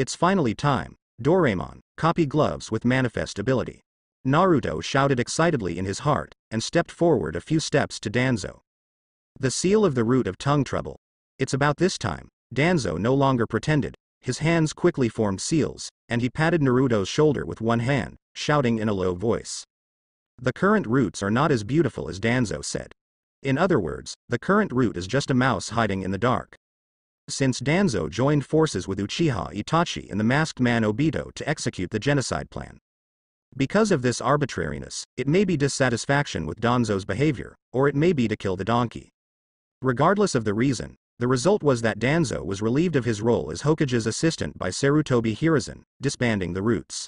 It's finally time. Doraemon, copy gloves with manifest ability. Naruto shouted excitedly in his heart, and stepped forward a few steps to Danzo. The seal of the root of tongue trouble. It's about this time. Danzo no longer pretended, his hands quickly formed seals, and he patted Naruto's shoulder with one hand, shouting in a low voice. The current roots are not as beautiful as Danzo said. In other words, the current root is just a mouse hiding in the dark. Since Danzo joined forces with Uchiha Itachi and the masked man Obito to execute the genocide plan. Because of this arbitrariness, it may be dissatisfaction with Danzo's behavior, or it may be to kill the donkey. Regardless of the reason, the result was that Danzo was relieved of his role as Hokage's assistant by Sarutobi Hiruzen, disbanding the roots.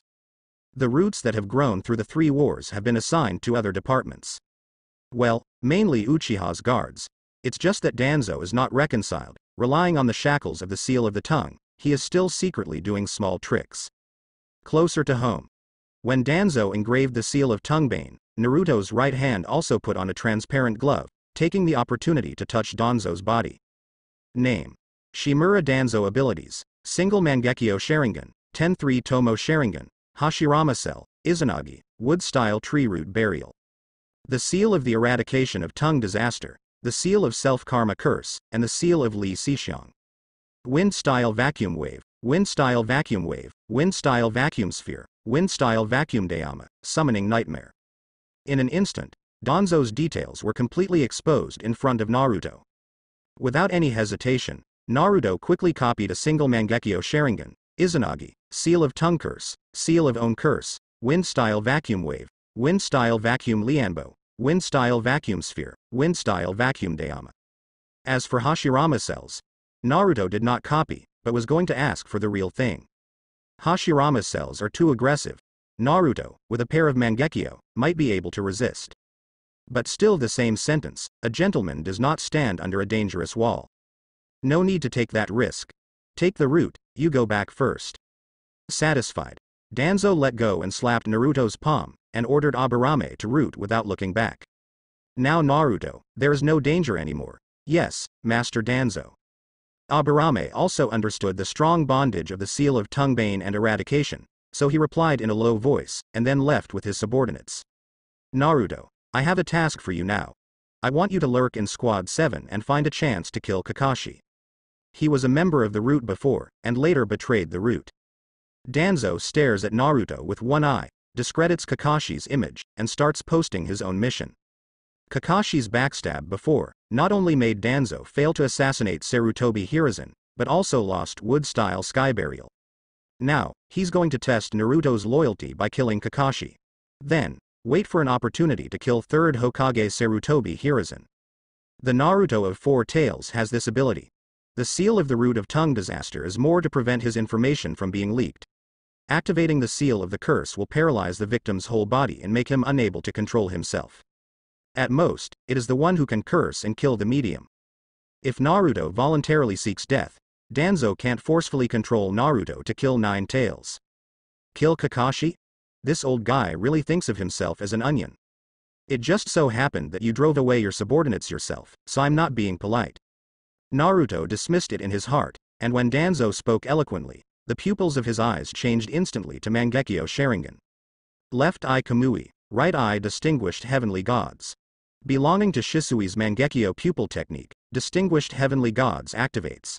The roots that have grown through the three wars have been assigned to other departments. Well, mainly Uchiha's guards. It's just that Danzo is not reconciled, relying on the shackles of the seal of the tongue, he is still secretly doing small tricks. Closer to home. When Danzo engraved the seal of Tonguebane, Naruto's right hand also put on a transparent glove, taking the opportunity to touch Danzo's body. Name. Shimura Danzo Abilities, Single Mangekyo Sharingan, 10-3 Tomo Sharingan, Hashirama Cell, Izanagi, Wood-Style Tree Root Burial. The Seal of the Eradication of Tongue Disaster, the Seal of Self-Karma Curse, and the Seal of Li Xixiang. Wind-Style Vacuum Wave, Wind-Style Vacuum Wave, Wind-Style Vacuum Sphere, Wind-Style Vacuum Dayama, Summoning Nightmare. In an instant, Danzo's details were completely exposed in front of Naruto. Without any hesitation, Naruto quickly copied a single Mangekyo Sharingan, Izanagi, Seal of Tongue Curse, Seal of Own Curse, Wind Style Vacuum Wave, Wind Style Vacuum Lianbo, Wind Style Vacuum Sphere, Wind Style Vacuum Dayama. As for Hashirama cells, Naruto did not copy, but was going to ask for the real thing. Hashirama cells are too aggressive. Naruto, with a pair of Mangekyo, might be able to resist. But still the same sentence, a gentleman does not stand under a dangerous wall. No need to take that risk. Take the route, you go back first. Satisfied. Danzo let go and slapped Naruto's palm, and ordered Aburame to root without looking back. Now Naruto, there is no danger anymore. Yes, Master Danzo. Aburame also understood the strong bondage of the seal of Tonguebane and eradication, so he replied in a low voice, and then left with his subordinates. Naruto, I have a task for you now. I want you to lurk in Squad 7 and find a chance to kill Kakashi. He was a member of the Root before, and later betrayed the Root. Danzo stares at Naruto with one eye, discredits Kakashi's image, and starts posting his own mission. Kakashi's backstab before, not only made Danzo fail to assassinate Sarutobi Hiruzen, but also lost Wood-style Sky Burial. Now, he's going to test Naruto's loyalty by killing Kakashi. Then, wait for an opportunity to kill 3rd Hokage Sarutobi Hiruzen. The Naruto of Four Tails has this ability. The seal of the root of tongue disaster is more to prevent his information from being leaked. Activating the seal of the curse will paralyze the victim's whole body and make him unable to control himself. At most, it is the one who can curse and kill the medium. If Naruto voluntarily seeks death, Danzo can't forcefully control Naruto to kill Nine Tails. Kill Kakashi? This old guy really thinks of himself as an onion. It just so happened that you drove away your subordinates yourself, so I'm not being polite. Naruto dismissed it in his heart, and when Danzo spoke eloquently, the pupils of his eyes changed instantly to Mangekyo Sharingan. Left eye Kamui, right eye distinguished heavenly gods. Belonging to Shisui's Mangekyo pupil technique, Distinguished Heavenly Gods activates.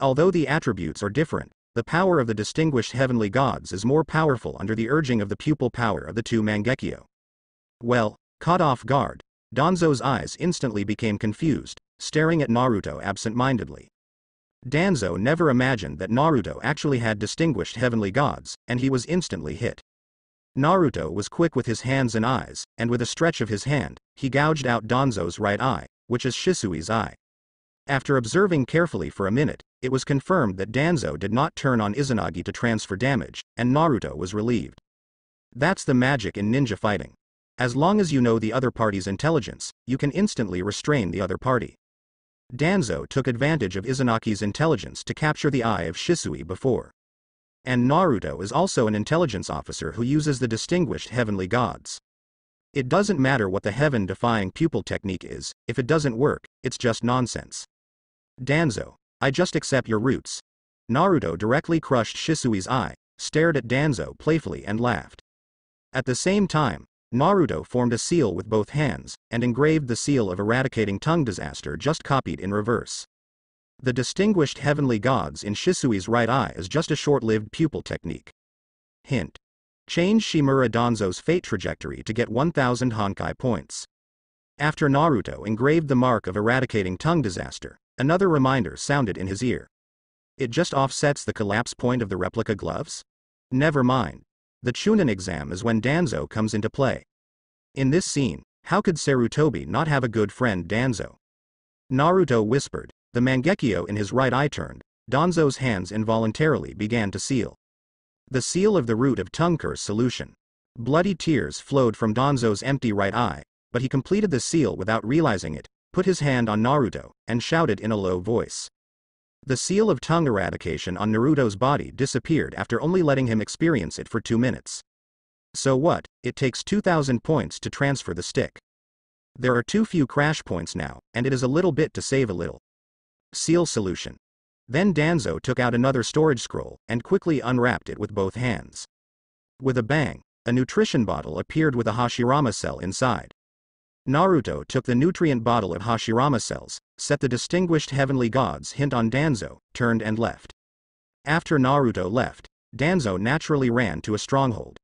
Although the attributes are different, the power of the Distinguished Heavenly Gods is more powerful under the urging of the pupil power of the two Mangekyo. Well, caught off guard, Danzo's eyes instantly became confused, staring at Naruto absent-mindedly. Danzo never imagined that Naruto actually had distinguished heavenly gods, and he was instantly hit. Naruto was quick with his hands and eyes, and with a stretch of his hand, he gouged out Danzo's right eye, which is Shisui's eye. After observing carefully for a minute, it was confirmed that Danzo did not turn on Izanagi to transfer damage, and Naruto was relieved. That's the magic in ninja fighting. As long as you know the other party's intelligence, you can instantly restrain the other party. Danzo took advantage of Izanagi's intelligence to capture the eye of Shisui before. And Naruto is also an intelligence officer who uses the distinguished heavenly gods. It doesn't matter what the heaven-defying pupil technique is, if it doesn't work, it's just nonsense. Danzo, I just accept your roots. Naruto directly crushed Shisui's eye, stared at Danzo playfully and laughed. At the same time, Naruto formed a seal with both hands, and engraved the seal of eradicating tongue disaster just copied in reverse. The distinguished heavenly gods in Shisui's right eye is just a short-lived pupil technique. Hint. Change Shimura Danzo's fate trajectory to get 1000 Honkai points. After Naruto engraved the mark of eradicating tongue disaster, another reminder sounded in his ear. It just offsets the collapse point of the replica gloves? Never mind. The Chunin exam is when Danzo comes into play. In this scene, how could Sarutobi not have a good friend Danzo? Naruto whispered, the Mangekyo in his right eye turned, Danzo's hands involuntarily began to seal. The seal of the root of curse solution. Bloody tears flowed from Danzo's empty right eye, but he completed the seal without realizing it, put his hand on Naruto, and shouted in a low voice. The seal of tongue eradication on Naruto's body disappeared after only letting him experience it for two minutes. So what, it takes 2000 points to transfer the stick. There are too few crash points now, and it is a little bit to save a little. Seal solution. Then Danzo took out another storage scroll and quickly unwrapped it with both hands. With a bang, a nutrition bottle appeared with a Hashirama cell inside. Naruto took the nutrient bottle of Hashirama cells, set the distinguished heavenly gods hint on Danzo, turned and left. After Naruto left, Danzo naturally ran to a stronghold.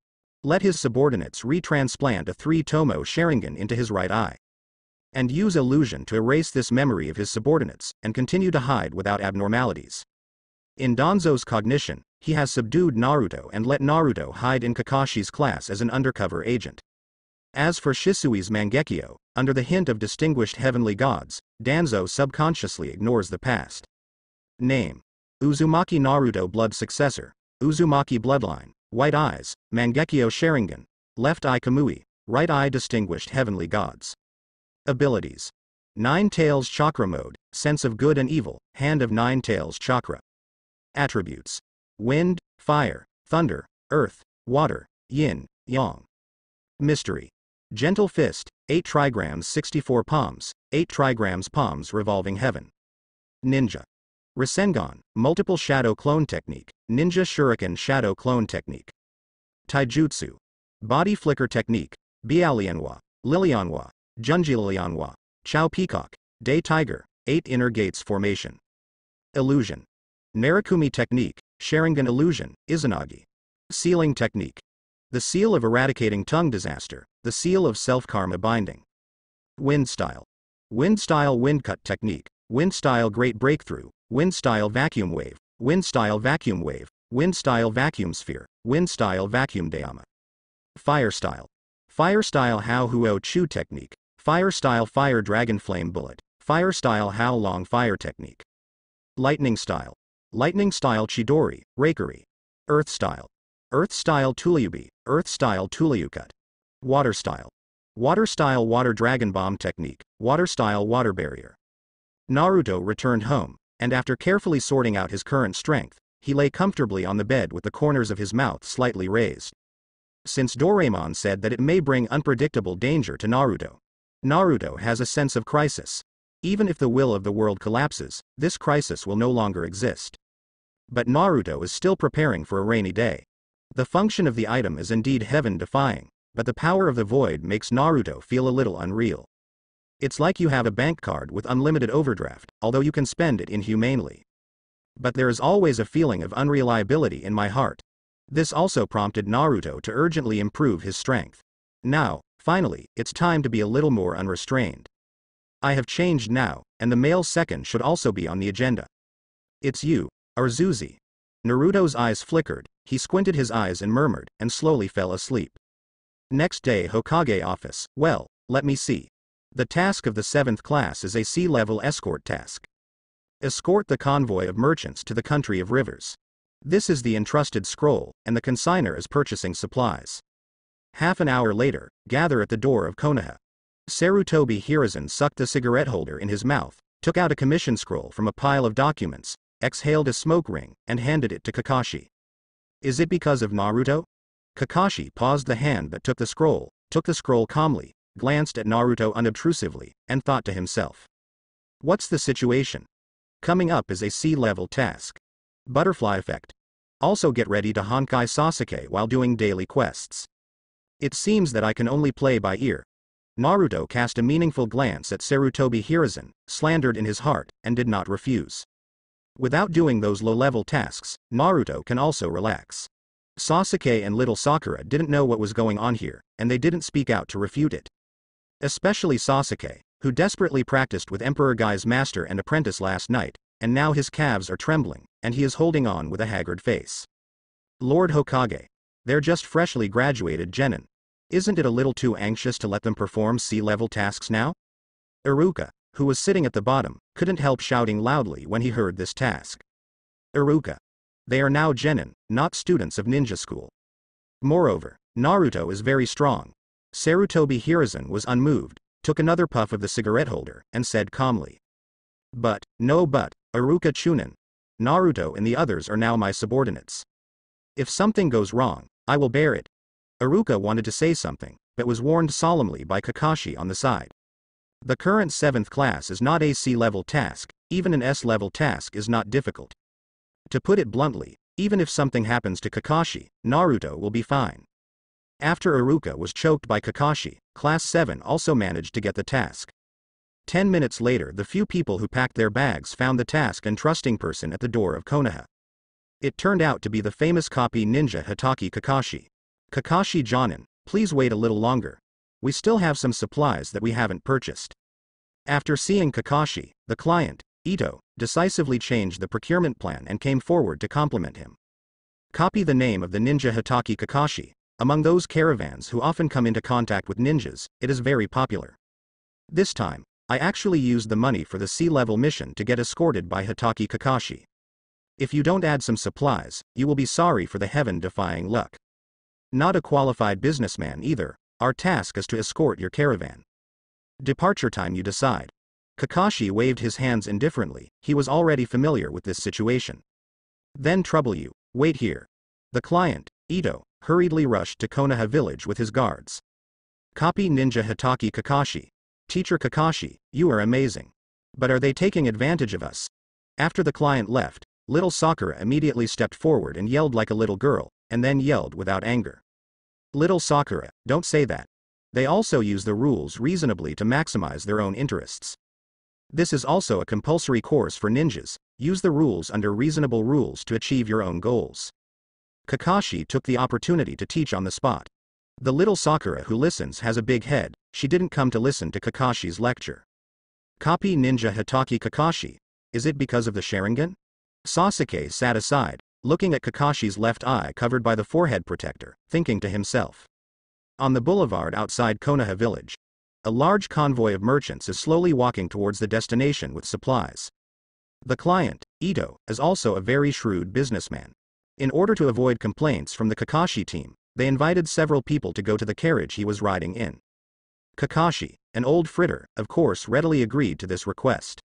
Let his subordinates retransplant a three-tomo Sharingan into his right eye. And use illusion to erase this memory of his subordinates, and continue to hide without abnormalities. In Danzo's cognition, he has subdued Naruto and let Naruto hide in Kakashi's class as an undercover agent. As for Shisui's Mangekyo, under the hint of distinguished heavenly gods, Danzo subconsciously ignores the past. Name. Uzumaki Naruto blood successor, Uzumaki bloodline, white eyes, Mangekyo Sharingan, left eye Kamui, right eye distinguished heavenly gods. Abilities. Nine Tails Chakra Mode, Sense of Good and Evil, Hand of Nine Tails Chakra. Attributes. Wind, Fire, Thunder, Earth, Water, Yin, Yang. Mystery. Gentle Fist, 8 trigrams 64 palms, 8 trigrams palms revolving heaven. Ninja. Rasengan, multiple shadow clone technique, ninja shuriken shadow clone technique. Taijutsu. Body flicker technique, Bialianwa, Lilianwa, Junjililianwa, Chow Peacock, Day Tiger, 8 inner gates formation. Illusion. Narukami technique, Sharingan illusion, Izanagi. Sealing technique. The seal of eradicating tongue disaster, the seal of self-karma binding. Wind style. Wind style wind cut technique, wind style great breakthrough, wind style vacuum wave, wind style vacuum wave, wind style vacuum sphere, wind style vacuum dayama. Fire style. Fire style how huo chu technique, fire style fire dragon flame bullet, fire style how long fire technique. Lightning style. Lightning style chidori, Raikiri. Earth style. Earth style Tuliubi, Earth style Tuliucut. Water style. Water style water dragon bomb technique, water style water barrier. Naruto returned home, and after carefully sorting out his current strength, he lay comfortably on the bed with the corners of his mouth slightly raised. Since Doraemon said that it may bring unpredictable danger to Naruto. Naruto has a sense of crisis. Even if the will of the world collapses, this crisis will no longer exist. But Naruto is still preparing for a rainy day. The function of the item is indeed heaven-defying, but the power of the void makes Naruto feel a little unreal. It's like you have a bank card with unlimited overdraft, although you can spend it inhumanely. But there is always a feeling of unreliability in my heart. This also prompted Naruto to urgently improve his strength. Now, finally, it's time to be a little more unrestrained. I have changed now, and the male second should also be on the agenda. It's you, Arzuzi. Naruto's eyes flickered, he squinted his eyes and murmured, and slowly fell asleep. Next day Hokage office, well, let me see. The task of the 7th class is a sea-level escort task. Escort the convoy of merchants to the country of rivers. This is the entrusted scroll, and the consigner is purchasing supplies. Half an hour later, gather at the door of Konoha. Sarutobi Hiruzen sucked the cigarette holder in his mouth, took out a commission scroll from a pile of documents, exhaled a smoke ring, and handed it to Kakashi. Is it because of Naruto? Kakashi paused the hand that took the scroll, took the scroll calmly, glanced at Naruto unobtrusively, and thought to himself. What's the situation? Coming up is a sea-level task. Butterfly effect. Also get ready to Honkai Sasuke while doing daily quests. It seems that I can only play by ear. Naruto cast a meaningful glance at Sarutobi Hiruzen, slandered in his heart, and did not refuse. Without doing those low-level tasks, Naruto can also relax. Sasuke and little Sakura didn't know what was going on here, and they didn't speak out to refute it. Especially Sasuke, who desperately practiced with Emperor Guy's master and apprentice last night, and now his calves are trembling, and he is holding on with a haggard face. Lord Hokage. They're just freshly graduated genin. Isn't it a little too anxious to let them perform sea-level tasks now? Iruka, who was sitting at the bottom, couldn't help shouting loudly when he heard this task. Iruka. They are now genin, not students of ninja school. Moreover, Naruto is very strong. Sarutobi Hiruzen was unmoved, took another puff of the cigarette holder, and said calmly. But, no but, Iruka Chunin. Naruto and the others are now my subordinates. If something goes wrong, I will bear it. Iruka wanted to say something, but was warned solemnly by Kakashi on the side. The current 7th class is not a C-level task, even an S-level task is not difficult. To put it bluntly, even if something happens to Kakashi, Naruto will be fine. After Iruka was choked by Kakashi, Class 7 also managed to get the task. Ten minutes later the few people who packed their bags found the task and trusting person at the door of Konoha. It turned out to be the famous copy ninja Hatake Kakashi. Kakashi Jonin, please wait a little longer, we still have some supplies that we haven't purchased. After seeing Kakashi, the client, Ito, decisively changed the procurement plan and came forward to compliment him. Copy the name of the ninja Hatake Kakashi. Among those caravans who often come into contact with ninjas, it is very popular. This time, I actually used the money for the sea-level mission to get escorted by Hatake Kakashi. If you don't add some supplies, you will be sorry for the heaven-defying luck. Not a qualified businessman either, our task is to escort your caravan. Departure time you decide. Kakashi waved his hands indifferently, he was already familiar with this situation. Then trouble you, wait here. The client, Ito, hurriedly rushed to Konoha village with his guards. Copy Ninja Hatake Kakashi. Teacher Kakashi, you are amazing. But are they taking advantage of us? After the client left, little Sakura immediately stepped forward and yelled like a little girl, and then yelled without anger. Little Sakura, don't say that. They also use the rules reasonably to maximize their own interests. This is also a compulsory course for ninjas, use the rules under reasonable rules to achieve your own goals. Kakashi took the opportunity to teach on the spot. The little Sakura who listens has a big head, she didn't come to listen to Kakashi's lecture. Copy Ninja Hatake Kakashi. Is it because of the Sharingan? Sasuke sat aside, looking at Kakashi's left eye covered by the forehead protector, thinking to himself. On the boulevard outside Konoha village, a large convoy of merchants is slowly walking towards the destination with supplies. The client, Ito, is also a very shrewd businessman. In order to avoid complaints from the Kakashi team, they invited several people to go to the carriage he was riding in. Kakashi, an old fritter, of course readily agreed to this request.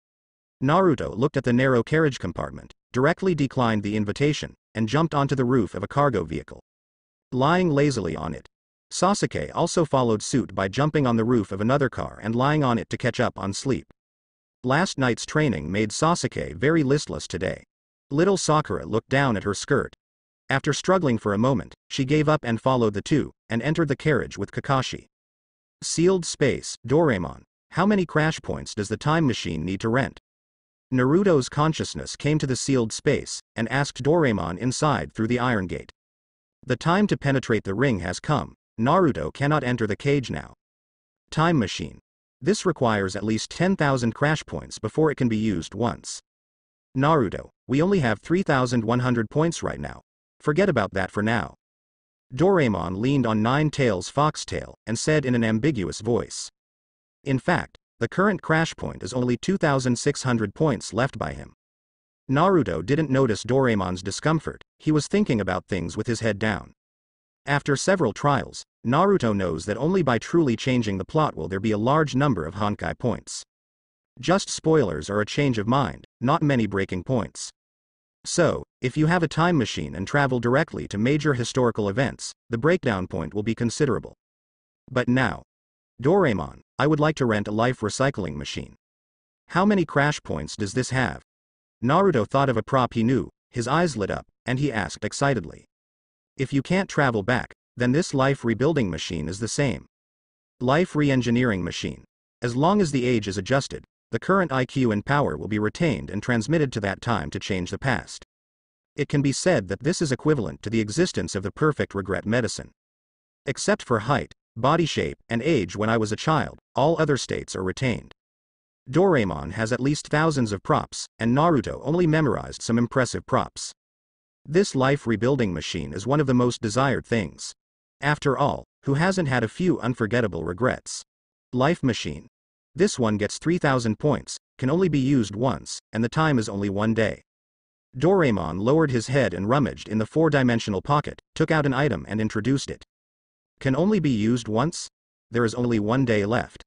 Naruto looked at the narrow carriage compartment, directly declined the invitation, and jumped onto the roof of a cargo vehicle. Lying lazily on it. Sasuke also followed suit by jumping on the roof of another car and lying on it to catch up on sleep. Last night's training made Sasuke very listless today. Little Sakura looked down at her skirt. After struggling for a moment, she gave up and followed the two, and entered the carriage with Kakashi. Sealed space, Doraemon. How many crash points does the time machine need to rent? Naruto's consciousness came to the sealed space, and asked Doraemon inside through the iron gate. The time to penetrate the ring has come, Naruto cannot enter the cage now. Time machine. This requires at least 10,000 crash points before it can be used once. Naruto, we only have 3,100 points right now. Forget about that for now. Doraemon leaned on Nine Tails Foxtail and said in an ambiguous voice. In fact, the current crash point is only 2,600 points left by him. Naruto didn't notice Doraemon's discomfort, he was thinking about things with his head down. After several trials, Naruto knows that only by truly changing the plot will there be a large number of Honkai points. Just spoilers are a change of mind, not many breaking points. So, if you have a time machine and travel directly to major historical events, the breakdown point will be considerable. But now, Doraemon, I would like to rent a life recycling machine. How many crash points does this have? Naruto thought of a prop he knew, his eyes lit up, and he asked excitedly. If you can't travel back, then this life rebuilding machine is the same. Life re-engineering machine. As long as the age is adjusted, the current IQ and power will be retained and transmitted to that time to change the past. It can be said that this is equivalent to the existence of the perfect regret medicine. Except for height, body shape, and age when I was a child, all other states are retained. Doraemon has at least thousands of props, and Naruto only memorized some impressive props. This life rebuilding machine is one of the most desired things. After all, who hasn't had a few unforgettable regrets? Life machine. This one gets 3000 points, can only be used once, and the time is only one day. Doraemon lowered his head and rummaged in the four-dimensional pocket, took out an item and introduced it. Can only be used once? There is only one day left.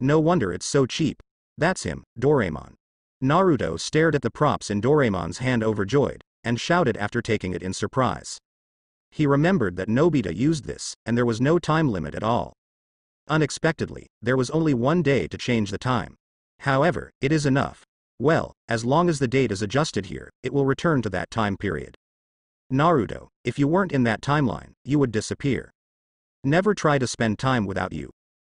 No wonder it's so cheap. That's him, Doraemon. Naruto stared at the props in Doraemon's hand overjoyed, and shouted after taking it in surprise. He remembered that Nobita used this, and there was no time limit at all. Unexpectedly, there was only one day to change the time. However, it is enough. Well, as long as the date is adjusted here, it will return to that time period. Naruto, if you weren't in that timeline, you would disappear. Never try to spend time without you.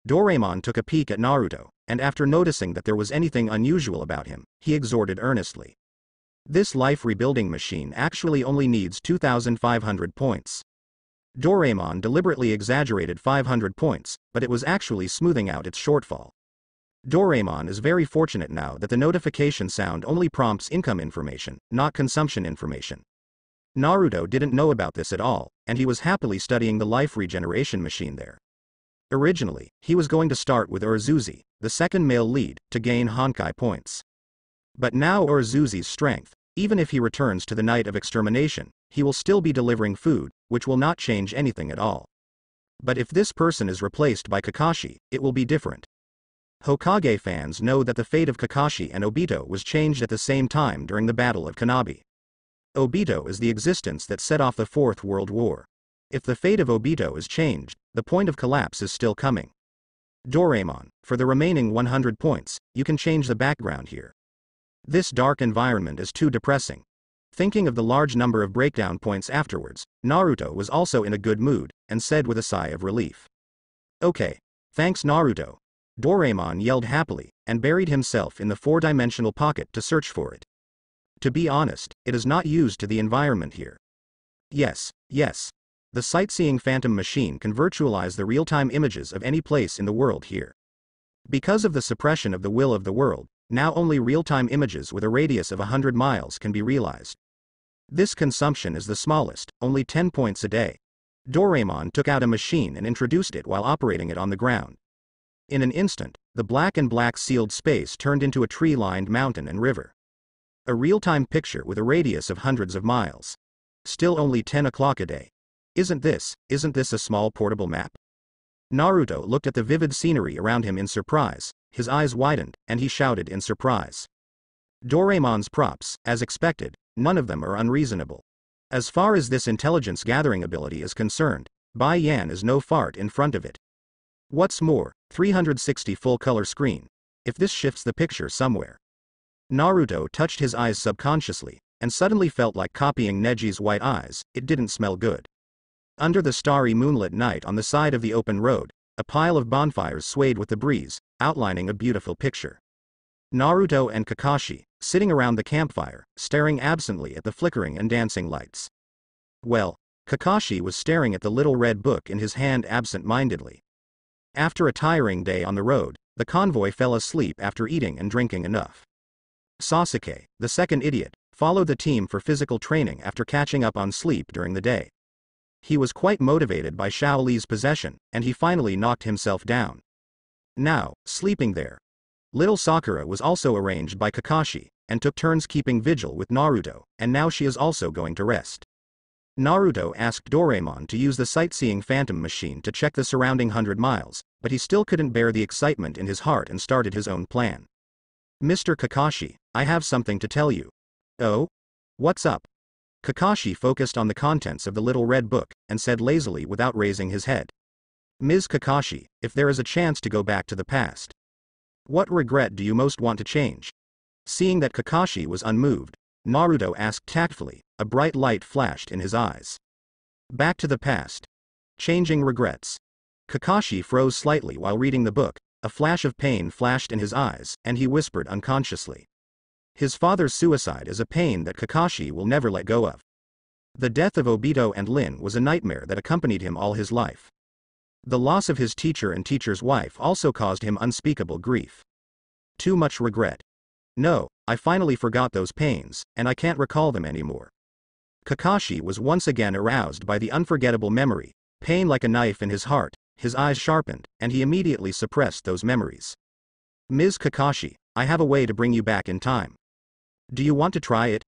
Doraemon took a peek at Naruto, and after noticing that there was anything unusual about him, he exhorted earnestly. This life rebuilding machine actually only needs 2,500 points. Doraemon deliberately exaggerated 500 points, but it was actually smoothing out its shortfall. Doraemon is very fortunate now that the notification sound only prompts income information, not consumption information. Naruto didn't know about this at all, and he was happily studying the life regeneration machine there. Originally, he was going to start with Urzuzi, the second male lead, to gain Honkai points. But now Urzuzi's strength, even if he returns to the night of extermination, he will still be delivering food, which will not change anything at all. But if this person is replaced by Kakashi, it will be different. Hokage fans know that the fate of Kakashi and Obito was changed at the same time during the Battle of Kanabi. Obito is the existence that set off the Fourth World War. If the fate of Obito is changed, the point of collapse is still coming. Doraemon, for the remaining 100 points, you can change the background here. This dark environment is too depressing. Thinking of the large number of breakdown points afterwards, Naruto was also in a good mood, and said with a sigh of relief. Okay. Thanks Naruto. Doraemon yelled happily, and buried himself in the four-dimensional pocket to search for it. To be honest, it is not used to the environment here. Yes, yes. The sightseeing phantom machine can virtualize the real-time images of any place in the world here. Because of the suppression of the will of the world, now only real-time images with a radius of 100 miles can be realized. This consumption is the smallest, only 10 points a day. Doraemon took out a machine and introduced it while operating it on the ground. In an instant, the black and black sealed space turned into a tree-lined mountain and river. A real-time picture with a radius of hundreds of miles. Still only 10 o'clock a day. Isn't this, isn't this a small portable map? Naruto looked at the vivid scenery around him in surprise, his eyes widened, and he shouted in surprise. Doraemon's props, as expected, None of them are unreasonable. As far as this intelligence gathering ability is concerned, Bai Yan is no fart in front of it. What's more, 360 full color screen. If this shifts the picture somewhere. Naruto touched his eyes subconsciously, and suddenly felt like copying Neji's white eyes, it didn't smell good. Under the starry moonlit night on the side of the open road, a pile of bonfires swayed with the breeze, outlining a beautiful picture. Naruto and Kakashi, sitting around the campfire, staring absently at the flickering and dancing lights. Well, Kakashi was staring at the little red book in his hand absent-mindedly. After a tiring day on the road, the convoy fell asleep after eating and drinking enough. Sasuke, the second idiot, followed the team for physical training after catching up on sleep during the day. He was quite motivated by Xiao Shaoli's possession, and he finally knocked himself down. Now, sleeping there, Little Sakura was also arranged by Kakashi, and took turns keeping vigil with Naruto, and now she is also going to rest. Naruto asked Doraemon to use the sightseeing phantom machine to check the surrounding hundred miles, but he still couldn't bear the excitement in his heart and started his own plan. Mr. Kakashi, I have something to tell you. Oh? What's up? Kakashi focused on the contents of the little red book, and said lazily without raising his head. Ms. Kakashi, if there is a chance to go back to the past, what regret do you most want to change? Seeing that Kakashi was unmoved, Naruto asked tactfully, a bright light flashed in his eyes. Back to the past. Changing regrets. Kakashi froze slightly while reading the book, a flash of pain flashed in his eyes, and he whispered unconsciously. His father's suicide is a pain that Kakashi will never let go of. The death of Obito and Lin was a nightmare that accompanied him all his life. The loss of his teacher and teacher's wife also caused him unspeakable grief. Too much regret. No, I finally forgot those pains, and I can't recall them anymore. Kakashi was once again aroused by the unforgettable memory, pain like a knife in his heart, his eyes sharpened, and he immediately suppressed those memories. Ms. Kakashi, I have a way to bring you back in time. Do you want to try it?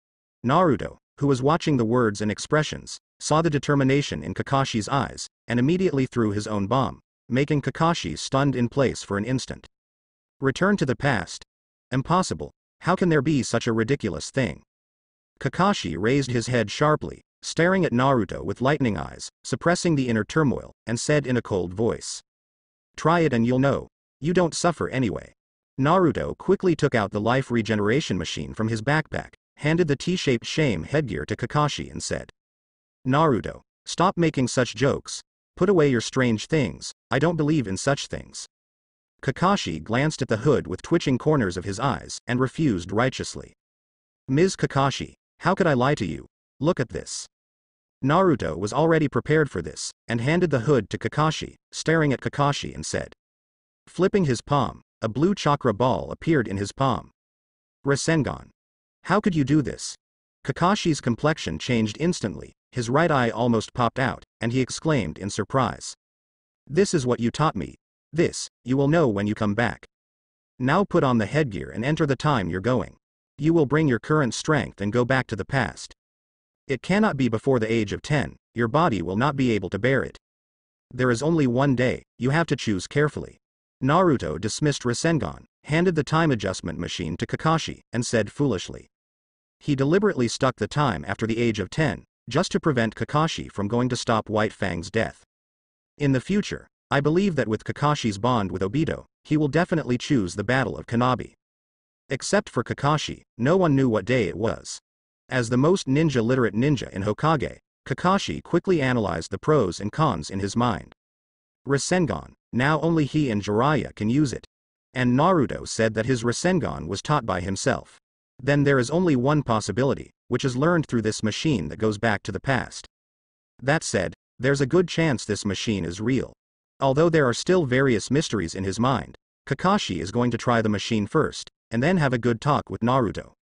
Naruto, who was watching the words and expressions, saw the determination in Kakashi's eyes, and immediately threw his own bomb, making Kakashi stunned in place for an instant. Return to the past? Impossible, how can there be such a ridiculous thing? Kakashi raised his head sharply, staring at Naruto with lightning eyes, suppressing the inner turmoil, and said in a cold voice. Try it and you'll know. You don't suffer anyway. Naruto quickly took out the life regeneration machine from his backpack, handed the T-shaped shame headgear to Kakashi and said. Naruto, stop making such jokes. Put away your strange things, I don't believe in such things. Kakashi glanced at the hood with twitching corners of his eyes and refused righteously. Ms. Kakashi, how could I lie to you? Look at this. Naruto was already prepared for this, and handed the hood to Kakashi, staring at Kakashi and said. Flipping his palm, a blue chakra ball appeared in his palm. Rasengan. How could you do this? Kakashi's complexion changed instantly, his right eye almost popped out, and he exclaimed in surprise. This is what you taught me. This, you will know when you come back. Now put on the headgear and enter the time you're going. You will bring your current strength and go back to the past. It cannot be before the age of 10, your body will not be able to bear it. There is only one day, you have to choose carefully. Naruto dismissed Rasengan, handed the time adjustment machine to Kakashi, and said foolishly. He deliberately stuck the time after the age of 10, just to prevent Kakashi from going to stop White Fang's death. In the future, I believe that with Kakashi's bond with Obito, he will definitely choose the Battle of Kanabi. Except for Kakashi, no one knew what day it was. As the most ninja literate ninja in Hokage, Kakashi quickly analyzed the pros and cons in his mind. Rasengan, now only he and Jiraiya can use it. And Naruto said that his Rasengan was taught by himself. Then there is only one possibility, which is learned through this machine that goes back to the past. That said, there's a good chance this machine is real. Although there are still various mysteries in his mind, Kakashi is going to try the machine first, and then have a good talk with Naruto.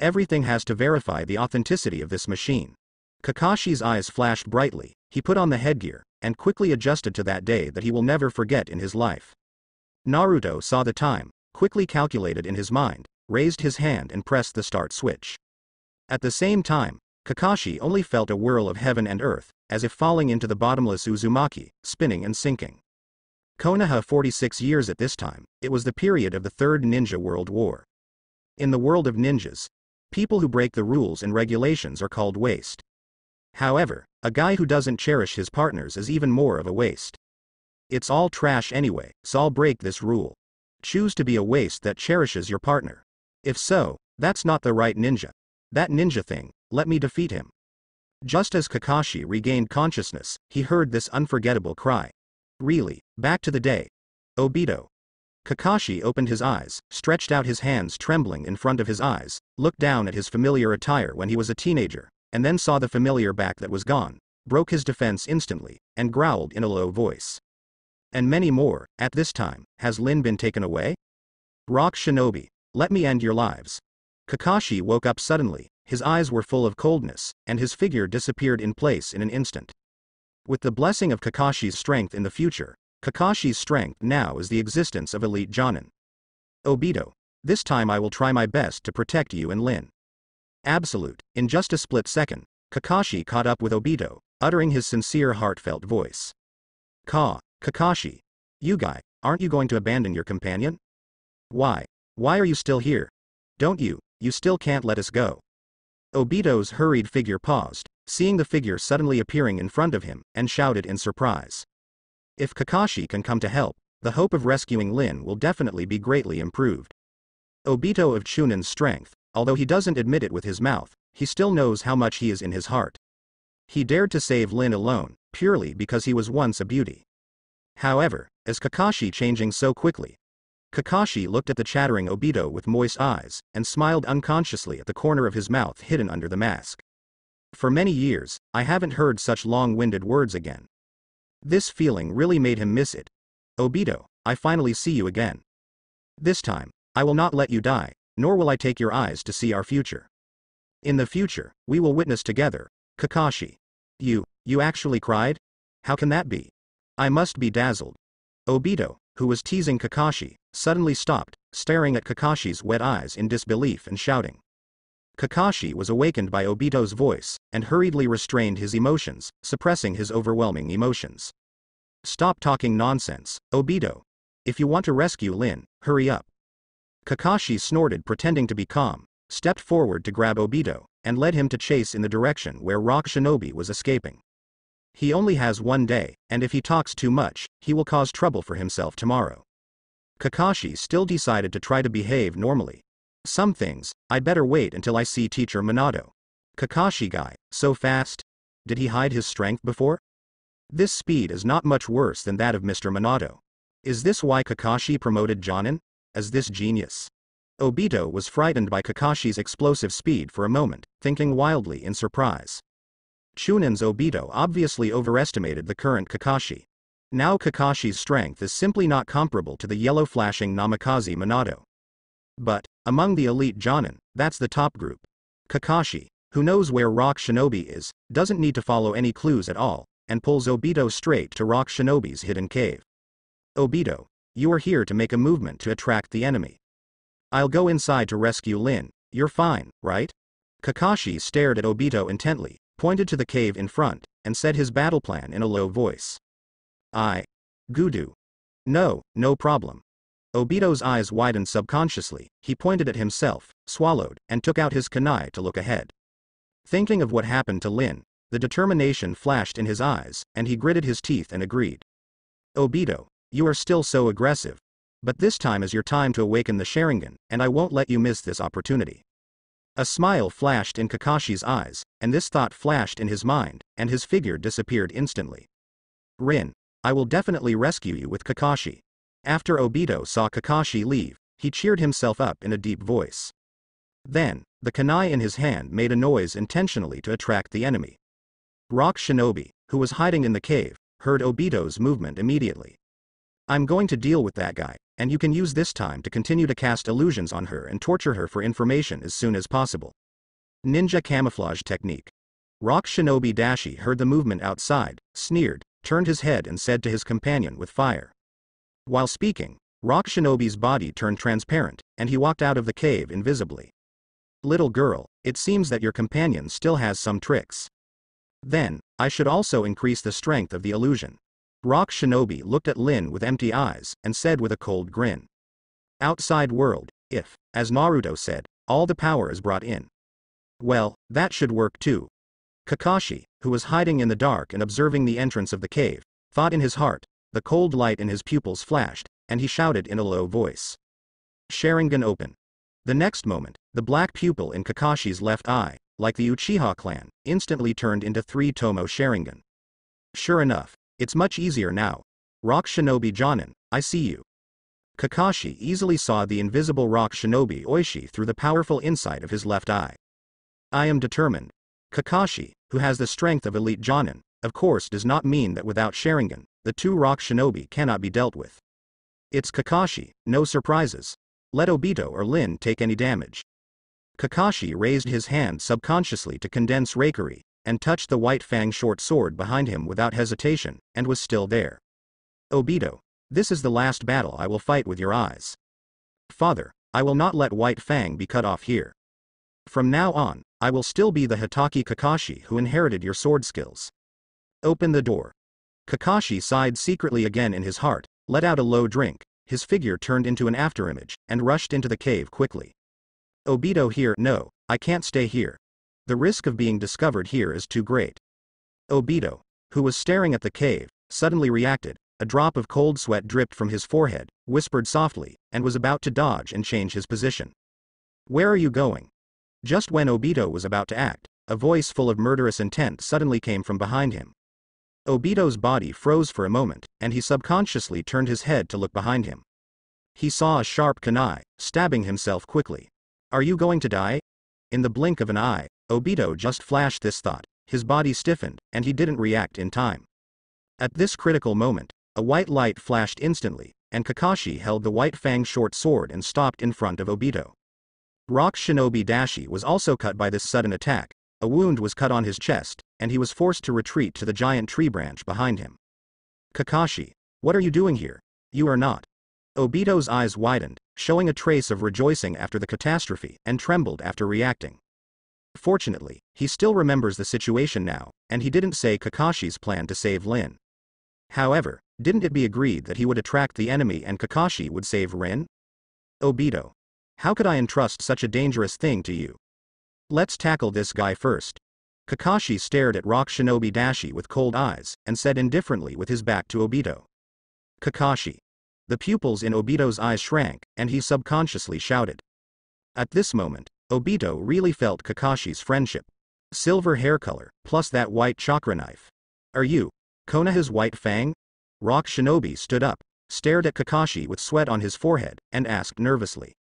Everything has to verify the authenticity of this machine. Kakashi's eyes flashed brightly, he put on the headgear, and quickly adjusted to that day that he will never forget in his life. Naruto saw the time, quickly calculated in his mind, raised his hand and pressed the start switch. At the same time, Kakashi only felt a whirl of heaven and earth, as if falling into the bottomless Uzumaki, spinning and sinking. Konoha 46 years at this time, it was the period of the Third Ninja World War. In the world of ninjas, people who break the rules and regulations are called waste. However, a guy who doesn't cherish his partners is even more of a waste. It's all trash anyway, so I'll break this rule. Choose to be a waste that cherishes your partner. If so, that's not the right ninja. That ninja thing, let me defeat him. Just as Kakashi regained consciousness, he heard this unforgettable cry. Really, back to the day. Obito. Kakashi opened his eyes, stretched out his hands trembling in front of his eyes, looked down at his familiar attire when he was a teenager, and then saw the familiar back that was gone, broke his defense instantly, and growled in a low voice. And many more, at this time, has Lin been taken away? Rock Shinobi, let me end your lives. Kakashi woke up suddenly, his eyes were full of coldness, and his figure disappeared in place in an instant. With the blessing of Kakashi's strength in the future, Kakashi's strength now is the existence of elite Jonin. Obito, this time I will try my best to protect you and Lin. Absolute, in just a split second, Kakashi caught up with Obito, uttering his sincere heartfelt voice. Ka, Kakashi. You guy, aren't you going to abandon your companion? Why? Why are you still here? Don't you, you still can't let us go. Obito's hurried figure paused, seeing the figure suddenly appearing in front of him, and shouted in surprise. If Kakashi can come to help, the hope of rescuing Lin will definitely be greatly improved. Obito of Chunin's strength, although he doesn't admit it with his mouth, he still knows how much he is in his heart. He dared to save Lin alone, purely because he was once a beauty. However, as Kakashi changing so quickly, Kakashi looked at the chattering Obito with moist eyes, and smiled unconsciously at the corner of his mouth hidden under the mask. For many years, I haven't heard such long-winded words again. This feeling really made him miss it. Obito, I finally see you again. This time, I will not let you die, nor will I take your eyes to see our future. In the future, we will witness together, Kakashi. You, you actually cried? How can that be? I must be dazzled. Obito, who was teasing Kakashi, suddenly stopped, staring at Kakashi's wet eyes in disbelief and shouting. Kakashi was awakened by Obito's voice, and hurriedly restrained his emotions, suppressing his overwhelming emotions. Stop talking nonsense, Obito. If you want to rescue Lin, hurry up. Kakashi snorted pretending to be calm, stepped forward to grab Obito, and led him to chase in the direction where Rock Shinobi was escaping. He only has one day, and if he talks too much, he will cause trouble for himself tomorrow. Kakashi still decided to try to behave normally. Some things, I'd better wait until I see teacher Minato. Kakashi guy, so fast? Did he hide his strength before? This speed is not much worse than that of Mr. Minato. Is this why Kakashi promoted Jonin? As this genius? Obito was frightened by Kakashi's explosive speed for a moment, thinking wildly in surprise. Chunin's Obito obviously overestimated the current Kakashi. Now Kakashi's strength is simply not comparable to the yellow flashing Namikaze Minato. But, among the elite Jonin, that's the top group. Kakashi, who knows where Rock Shinobi is, doesn't need to follow any clues at all, and pulls Obito straight to Rock Shinobi's hidden cave. Obito, you are here to make a movement to attract the enemy. I'll go inside to rescue Lin, you're fine, right? Kakashi stared at Obito intently, pointed to the cave in front, and said his battle plan in a low voice. I. Gudu. No, no problem. Obito's eyes widened subconsciously, he pointed at himself, swallowed, and took out his kunai to look ahead. Thinking of what happened to Lin, the determination flashed in his eyes, and he gritted his teeth and agreed. Obito, you are still so aggressive. But this time is your time to awaken the Sharingan, and I won't let you miss this opportunity. A smile flashed in Kakashi's eyes, and this thought flashed in his mind, and his figure disappeared instantly. Rin, I will definitely rescue you with Kakashi. After Obito saw Kakashi leave, he cheered himself up in a deep voice. Then, the kunai in his hand made a noise intentionally to attract the enemy. Rock Shinobi, who was hiding in the cave, heard Obito's movement immediately. I'm going to deal with that guy, and you can use this time to continue to cast illusions on her and torture her for information as soon as possible. Ninja Camouflage Technique Rock Shinobi Dashi heard the movement outside, sneered, turned his head and said to his companion with fire. While speaking, Rock Shinobi's body turned transparent, and he walked out of the cave invisibly. Little girl, it seems that your companion still has some tricks. Then, I should also increase the strength of the illusion. Rock Shinobi looked at Lin with empty eyes, and said with a cold grin. Outside world, if, as Naruto said, all the power is brought in. Well, that should work too. Kakashi, who was hiding in the dark and observing the entrance of the cave, thought in his heart, the cold light in his pupils flashed, and he shouted in a low voice. Sharingan open. The next moment, the black pupil in Kakashi's left eye, like the Uchiha clan, instantly turned into three Tomo Sharingan. Sure enough, it's much easier now. Rock Shinobi Jonin, I see you. Kakashi easily saw the invisible Rock Shinobi Oishi through the powerful insight of his left eye. I am determined. Kakashi, who has the strength of elite Jonin, of course does not mean that without Sharingan, the two Rock Shinobi cannot be dealt with. It's Kakashi, no surprises. Let Obito or Lin take any damage. Kakashi raised his hand subconsciously to condense Raikiri, and touched the white fang short sword behind him without hesitation, and was still there. Obito, this is the last battle I will fight with your eyes. Father, I will not let White Fang be cut off here. From now on, I will still be the Hatake Kakashi who inherited your sword skills. Open the door. Kakashi sighed secretly again in his heart, let out a low drink, his figure turned into an afterimage, and rushed into the cave quickly. Obito here no, I can't stay here, the risk of being discovered here is too great. Obito, who was staring at the cave, suddenly reacted, a drop of cold sweat dripped from his forehead, whispered softly, and was about to dodge and change his position. Where are you going? Just when Obito was about to act, a voice full of murderous intent suddenly came from behind him. Obito's body froze for a moment, and he subconsciously turned his head to look behind him. He saw a sharp kunai, stabbing himself quickly. Are you going to die? In the blink of an eye, Obito just flashed this thought, his body stiffened, and he didn't react in time. At this critical moment, a white light flashed instantly, and Kakashi held the white fang short sword and stopped in front of Obito. Rock Shinobi Dashi was also cut by this sudden attack, a wound was cut on his chest, and he was forced to retreat to the giant tree branch behind him. Kakashi, what are you doing here? You are not. Obito's eyes widened, showing a trace of rejoicing after the catastrophe, and trembled after reacting. Fortunately, he still remembers the situation now, and he didn't say Kakashi's plan to save Lin. However, didn't it be agreed that he would attract the enemy and Kakashi would save Rin? Obito. How could I entrust such a dangerous thing to you? Let's tackle this guy first. Kakashi stared at Rock Shinobi Dashi with cold eyes, and said indifferently with his back to Obito. Kakashi. The pupils in Obito's eyes shrank, and he subconsciously shouted. At this moment, Obito really felt Kakashi's friendship. Silver hair color, plus that white chakra knife. Are you, Konoha's white fang? Rock Shinobi stood up, stared at Kakashi with sweat on his forehead, and asked nervously.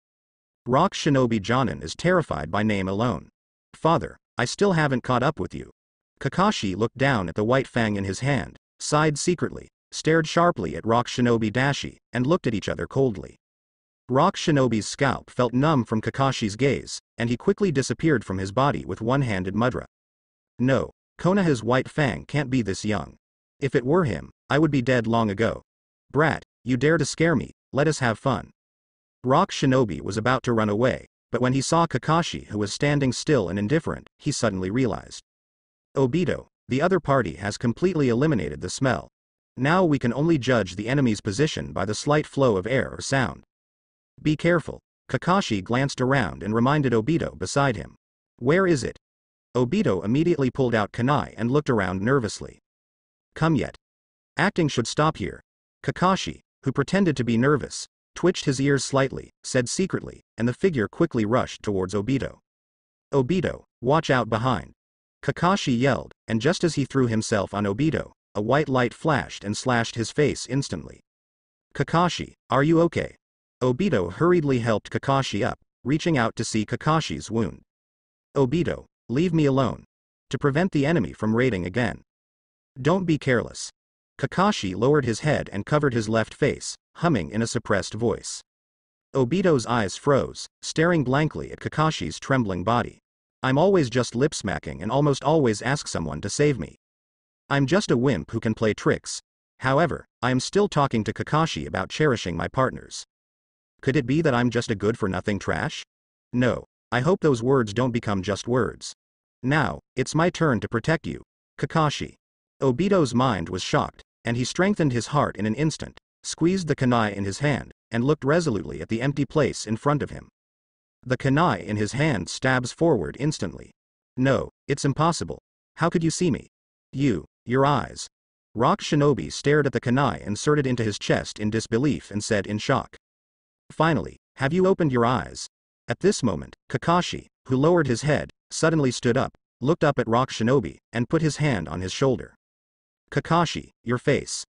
Rock Shinobi Jonin is terrified by name alone. Father, I still haven't caught up with you. Kakashi looked down at the white fang in his hand, sighed secretly, stared sharply at Rock Shinobi Dashi, and looked at each other coldly. Rock Shinobi's scalp felt numb from Kakashi's gaze, and he quickly disappeared from his body with one-handed mudra. No, Konoha's white fang can't be this young. If it were him, I would be dead long ago. Brat, you dare to scare me, let us have fun. Rock Shinobi was about to run away, but when he saw Kakashi who was standing still and indifferent, he suddenly realized. Obito, the other party has completely eliminated the smell. Now we can only judge the enemy's position by the slight flow of air or sound. Be careful. Kakashi glanced around and reminded Obito beside him. Where is it? Obito immediately pulled out kunai and looked around nervously. Come yet. Acting should stop here. Kakashi, who pretended to be nervous, twitched his ears slightly, said secretly, and the figure quickly rushed towards Obito. Obito, watch out behind. Kakashi yelled, and just as he threw himself on Obito, a white light flashed and slashed his face instantly. Kakashi, are you okay? Obito hurriedly helped Kakashi up, reaching out to see Kakashi's wound. Obito, leave me alone. To prevent the enemy from raiding again. Don't be careless. Kakashi lowered his head and covered his left face, humming in a suppressed voice. Obito's eyes froze, staring blankly at Kakashi's trembling body. I'm always just lip smacking and almost always ask someone to save me. I'm just a wimp who can play tricks. However, I am still talking to Kakashi about cherishing my partners. Could it be that I'm just a good for nothing trash? No. I hope those words don't become just words. Now, it's my turn to protect you. Kakashi. Obito's mind was shocked, and he strengthened his heart in an instant, squeezed the kunai in his hand, and looked resolutely at the empty place in front of him. The kunai in his hand stabs forward instantly. No, it's impossible. How could you see me? You. Your eyes. Rock Shinobi stared at the kunai inserted into his chest in disbelief and said in shock. Finally, have you opened your eyes? At this moment, Kakashi, who lowered his head, suddenly stood up, looked up at Rock Shinobi, and put his hand on his shoulder. Kakashi, your face.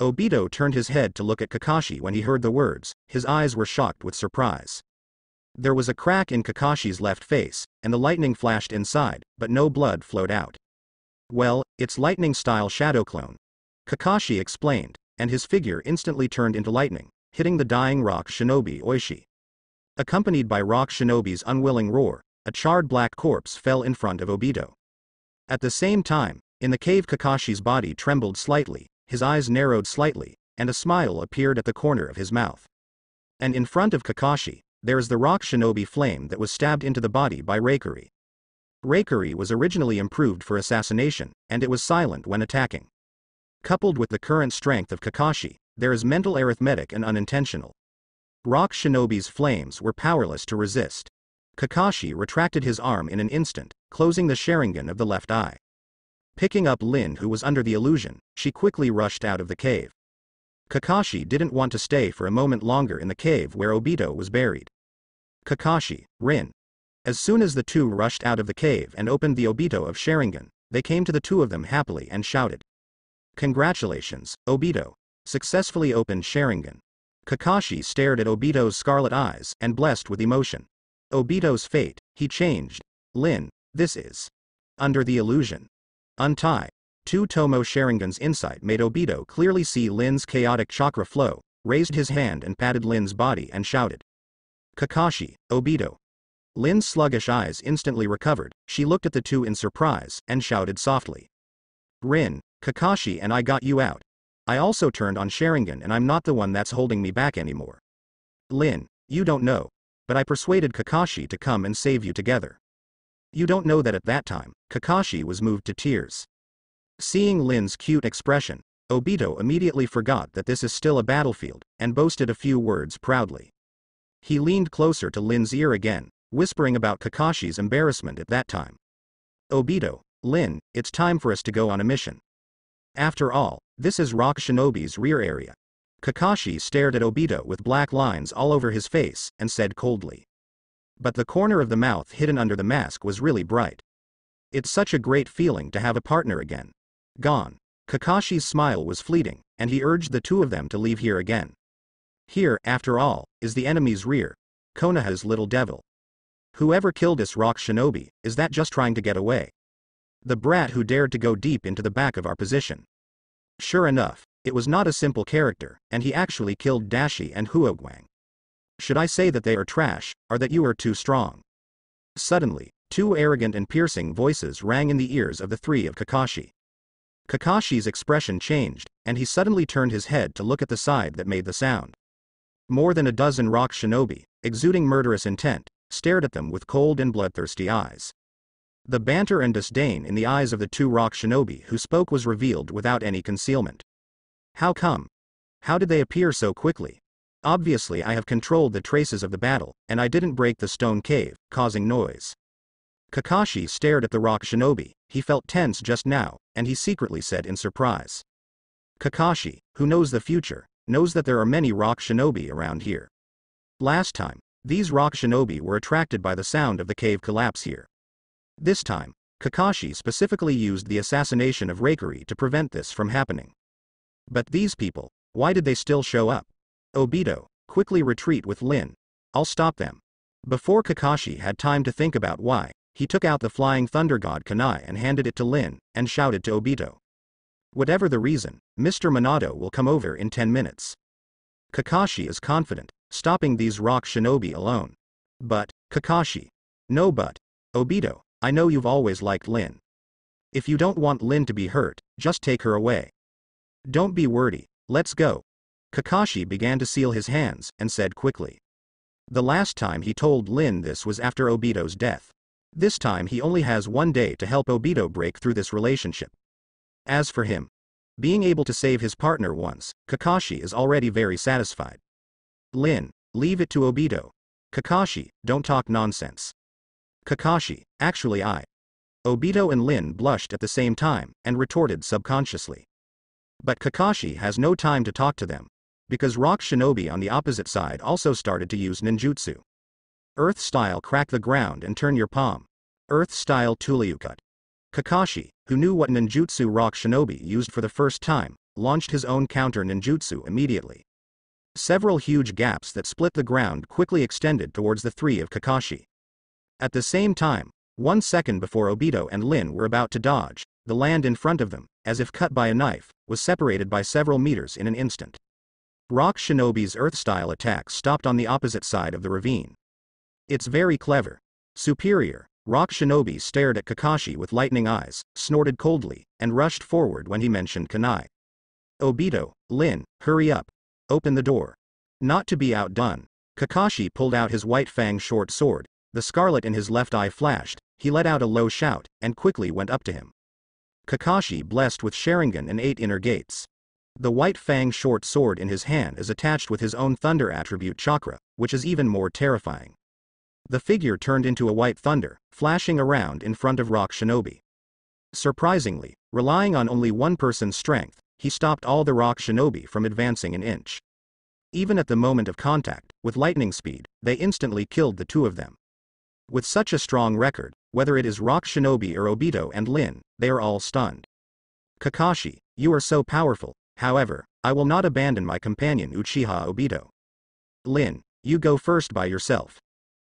Obito turned his head to look at Kakashi when he heard the words, his eyes were shocked with surprise. There was a crack in Kakashi's left face, and the lightning flashed inside, but no blood flowed out. Well, it's lightning-style shadow clone. Kakashi explained, and his figure instantly turned into lightning, hitting the dying rock shinobi Oishi. Accompanied by rock shinobi's unwilling roar, a charred black corpse fell in front of Obito. At the same time, in the cave Kakashi's body trembled slightly, his eyes narrowed slightly, and a smile appeared at the corner of his mouth. And in front of Kakashi, there is the rock shinobi flame that was stabbed into the body by Raikiri. Raikiri was originally improved for assassination, and it was silent when attacking. Coupled with the current strength of Kakashi, there is mental arithmetic and unintentional. Rock Shinobi's flames were powerless to resist. Kakashi retracted his arm in an instant, closing the Sharingan of the left eye. Picking up Lin who was under the illusion, she quickly rushed out of the cave. Kakashi didn't want to stay for a moment longer in the cave where Obito was buried. Kakashi, Rin, As soon as the two rushed out of the cave and opened the Obito of Sharingan, they came to the two of them happily and shouted. Congratulations, Obito. Successfully opened Sharingan. Kakashi stared at Obito's scarlet eyes and blessed with emotion. Obito's fate, he changed. Lin, this is. Under the illusion. Untie. Two Tomo Sharingan's insight made Obito clearly see Lin's chaotic chakra flow, raised his hand and patted Lin's body and shouted. Kakashi, Obito. Lin's sluggish eyes instantly recovered, she looked at the two in surprise, and shouted softly. Rin, Kakashi and I got you out. I also turned on Sharingan and I'm not the one that's holding me back anymore. Lin, you don't know. But I persuaded Kakashi to come and save you together. You don't know that at that time, Kakashi was moved to tears. Seeing Lin's cute expression, Obito immediately forgot that this is still a battlefield, and boasted a few words proudly. He leaned closer to Lin's ear again, whispering about Kakashi's embarrassment at that time. Obito, Lin, it's time for us to go on a mission. After all, this is Rock Shinobi's rear area. Kakashi stared at Obito with black lines all over his face, and said coldly. But the corner of the mouth hidden under the mask was really bright. It's such a great feeling to have a partner again. Gone. Kakashi's smile was fleeting, and he urged the two of them to leave here again. Here, after all, is the enemy's rear. Konoha's little devil. Whoever killed this rock shinobi, is that just trying to get away? The brat who dared to go deep into the back of our position. Sure enough, it was not a simple character, and he actually killed Dashi and Huoguang. Should I say that they are trash, or that you are too strong? Suddenly, two arrogant and piercing voices rang in the ears of the three of Kakashi. Kakashi's expression changed, and he suddenly turned his head to look at the side that made the sound. More than a dozen rock shinobi, exuding murderous intent, stared at them with cold and bloodthirsty eyes. The banter and disdain in the eyes of the two rock shinobi who spoke was revealed without any concealment. How come? How did they appear so quickly? Obviously I have controlled the traces of the battle, and I didn't break the stone cave, causing noise. Kakashi stared at the rock shinobi, he felt tense just now, and he secretly said in surprise. Kakashi, who knows the future, knows that there are many rock shinobi around here. Last time, these rock shinobi were attracted by the sound of the cave collapse here. This time, Kakashi specifically used the assassination of Raikiri to prevent this from happening. But these people, why did they still show up? Obito, quickly retreat with Lin. I'll stop them. Before Kakashi had time to think about why, he took out the flying thunder god kunai and handed it to Lin, and shouted to Obito. Whatever the reason, Mr. Minato will come over in 10 minutes. Kakashi is confident, stopping these rock shinobi alone. But, Kakashi. No but. Obito, I know you've always liked Lin. If you don't want Lin to be hurt, just take her away. Don't be wordy, let's go. Kakashi began to seal his hands, and said quickly. The last time he told Lin this was after Obito's death. This time he only has one day to help Obito break through this relationship. As for him, being able to save his partner once, Kakashi is already very satisfied. Lin, leave it to Obito. Kakashi, don't talk nonsense. Kakashi, actually I. Obito and Lin blushed at the same time, and retorted subconsciously. But Kakashi has no time to talk to them. Because Rock Shinobi on the opposite side also started to use ninjutsu. Earth style crack the ground and turn your palm. Earth style Tuliucut. Kakashi, who knew what ninjutsu Rock Shinobi used for the first time, launched his own counter ninjutsu immediately. Several huge gaps that split the ground quickly extended towards the three of Kakashi. At the same time, one second before Obito and Lin were about to dodge, the land in front of them, as if cut by a knife, was separated by several meters in an instant. Rock Shinobi's Earth-style attack stopped on the opposite side of the ravine. It's very clever. Superior, Rock Shinobi stared at Kakashi with lightning eyes, snorted coldly, and rushed forward when he mentioned kunai. Obito, Lin, hurry up. Open the door. Not to be outdone, Kakashi pulled out his white fang short sword, the scarlet in his left eye flashed, he let out a low shout, and quickly went up to him. Kakashi blessed with Sharingan and eight inner gates. The white fang short sword in his hand is attached with his own thunder attribute chakra, which is even more terrifying. The figure turned into a white thunder, flashing around in front of Rock Shinobi. Surprisingly, relying on only one person's strength, he stopped all the Rock Shinobi from advancing an inch. Even at the moment of contact, with lightning speed, they instantly killed the two of them. With such a strong record, whether it is Rock Shinobi or Obito and Lin, they are all stunned. Kakashi, you are so powerful, however, I will not abandon my companion Uchiha Obito. Lin, you go first by yourself.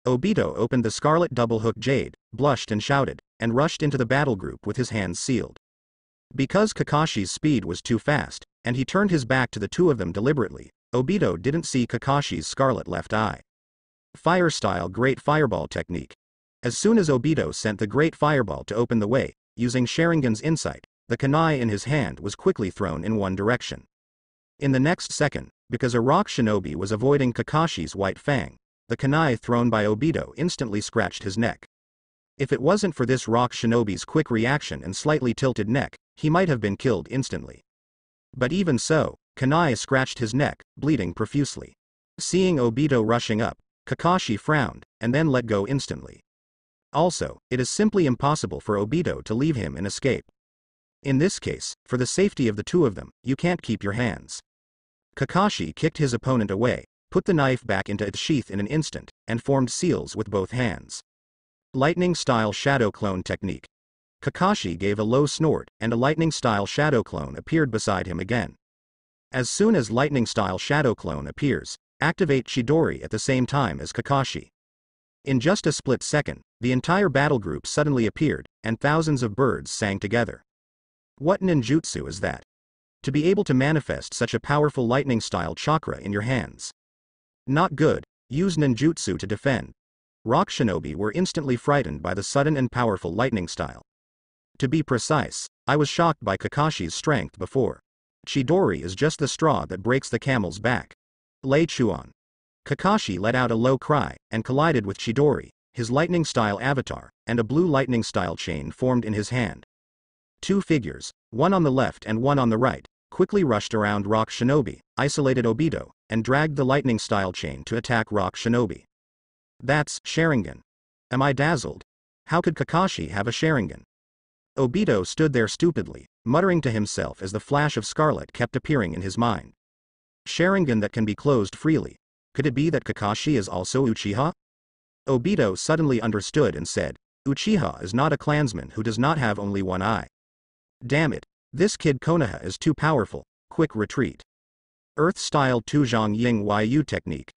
Obito opened the scarlet double-hook jade, blushed and shouted, and rushed into the battle group with his hands sealed. Because Kakashi's speed was too fast, and he turned his back to the two of them deliberately, Obito didn't see Kakashi's scarlet left eye. Fire style Great Fireball technique. As soon as Obito sent the Great Fireball to open the way, using Sharingan's insight, the kunai in his hand was quickly thrown in one direction. In the next second, because a rock shinobi was avoiding Kakashi's white fang, the kunai thrown by Obito instantly scratched his neck. If it wasn't for this rock shinobi's quick reaction and slightly tilted neck, he might have been killed instantly. But even so, kunai scratched his neck, bleeding profusely. Seeing Obito rushing up, Kakashi frowned, and then let go instantly. Also, it is simply impossible for Obito to leave him and escape. In this case, for the safety of the two of them, you can't keep your hands. Kakashi kicked his opponent away, put the knife back into its sheath in an instant, and formed seals with both hands. Lightning-style shadow clone technique. Kakashi gave a low snort, and a lightning-style shadow clone appeared beside him again. As soon as lightning-style shadow clone appears, activate Chidori at the same time as Kakashi. In just a split second, the entire battle group suddenly appeared, and thousands of birds sang together. What ninjutsu is that? to be able to manifest such a powerful lightning style chakra in your hands. Not good, use ninjutsu to defend. Rock shinobi were instantly frightened by the sudden and powerful lightning style. To be precise, I was shocked by Kakashi's strength before. Chidori is just the straw that breaks the camel's back. Lei Chuan. Kakashi let out a low cry, and collided with Chidori, his lightning style avatar, and a blue lightning style chain formed in his hand. Two figures, one on the left and one on the right, quickly rushed around Rock Shinobi, isolated Obito, and dragged the lightning style chain to attack Rock Shinobi. That's Sharingan. Am I dazzled? How could Kakashi have a Sharingan? Obito stood there stupidly, muttering to himself as the flash of scarlet kept appearing in his mind. Sharingan that can be closed freely. Could it be that Kakashi is also Uchiha? Obito suddenly understood and said, Uchiha is not a clansman who does not have only one eye. Damn it, this kid Konoha is too powerful, quick retreat. Earth-style Tuzhong Ying Yu technique.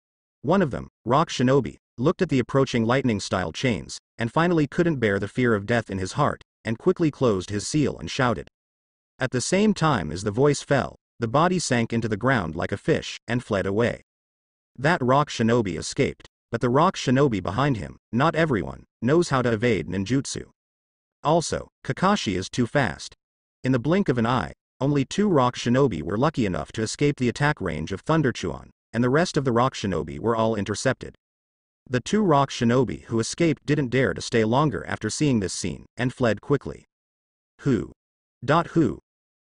One of them, Rock Shinobi, looked at the approaching lightning-style chains, and finally couldn't bear the fear of death in his heart, and quickly closed his seal and shouted. At the same time as the voice fell, the body sank into the ground like a fish, and fled away. That rock shinobi escaped, but the rock shinobi behind him, not everyone, knows how to evade ninjutsu. Also, Kakashi is too fast, in the blink of an eye, only two rock shinobi were lucky enough to escape the attack range of Thunder Chuan, and the rest of the rock shinobi were all intercepted. The two rock shinobi who escaped didn't dare to stay longer after seeing this scene, and fled quickly. Who? Dot who?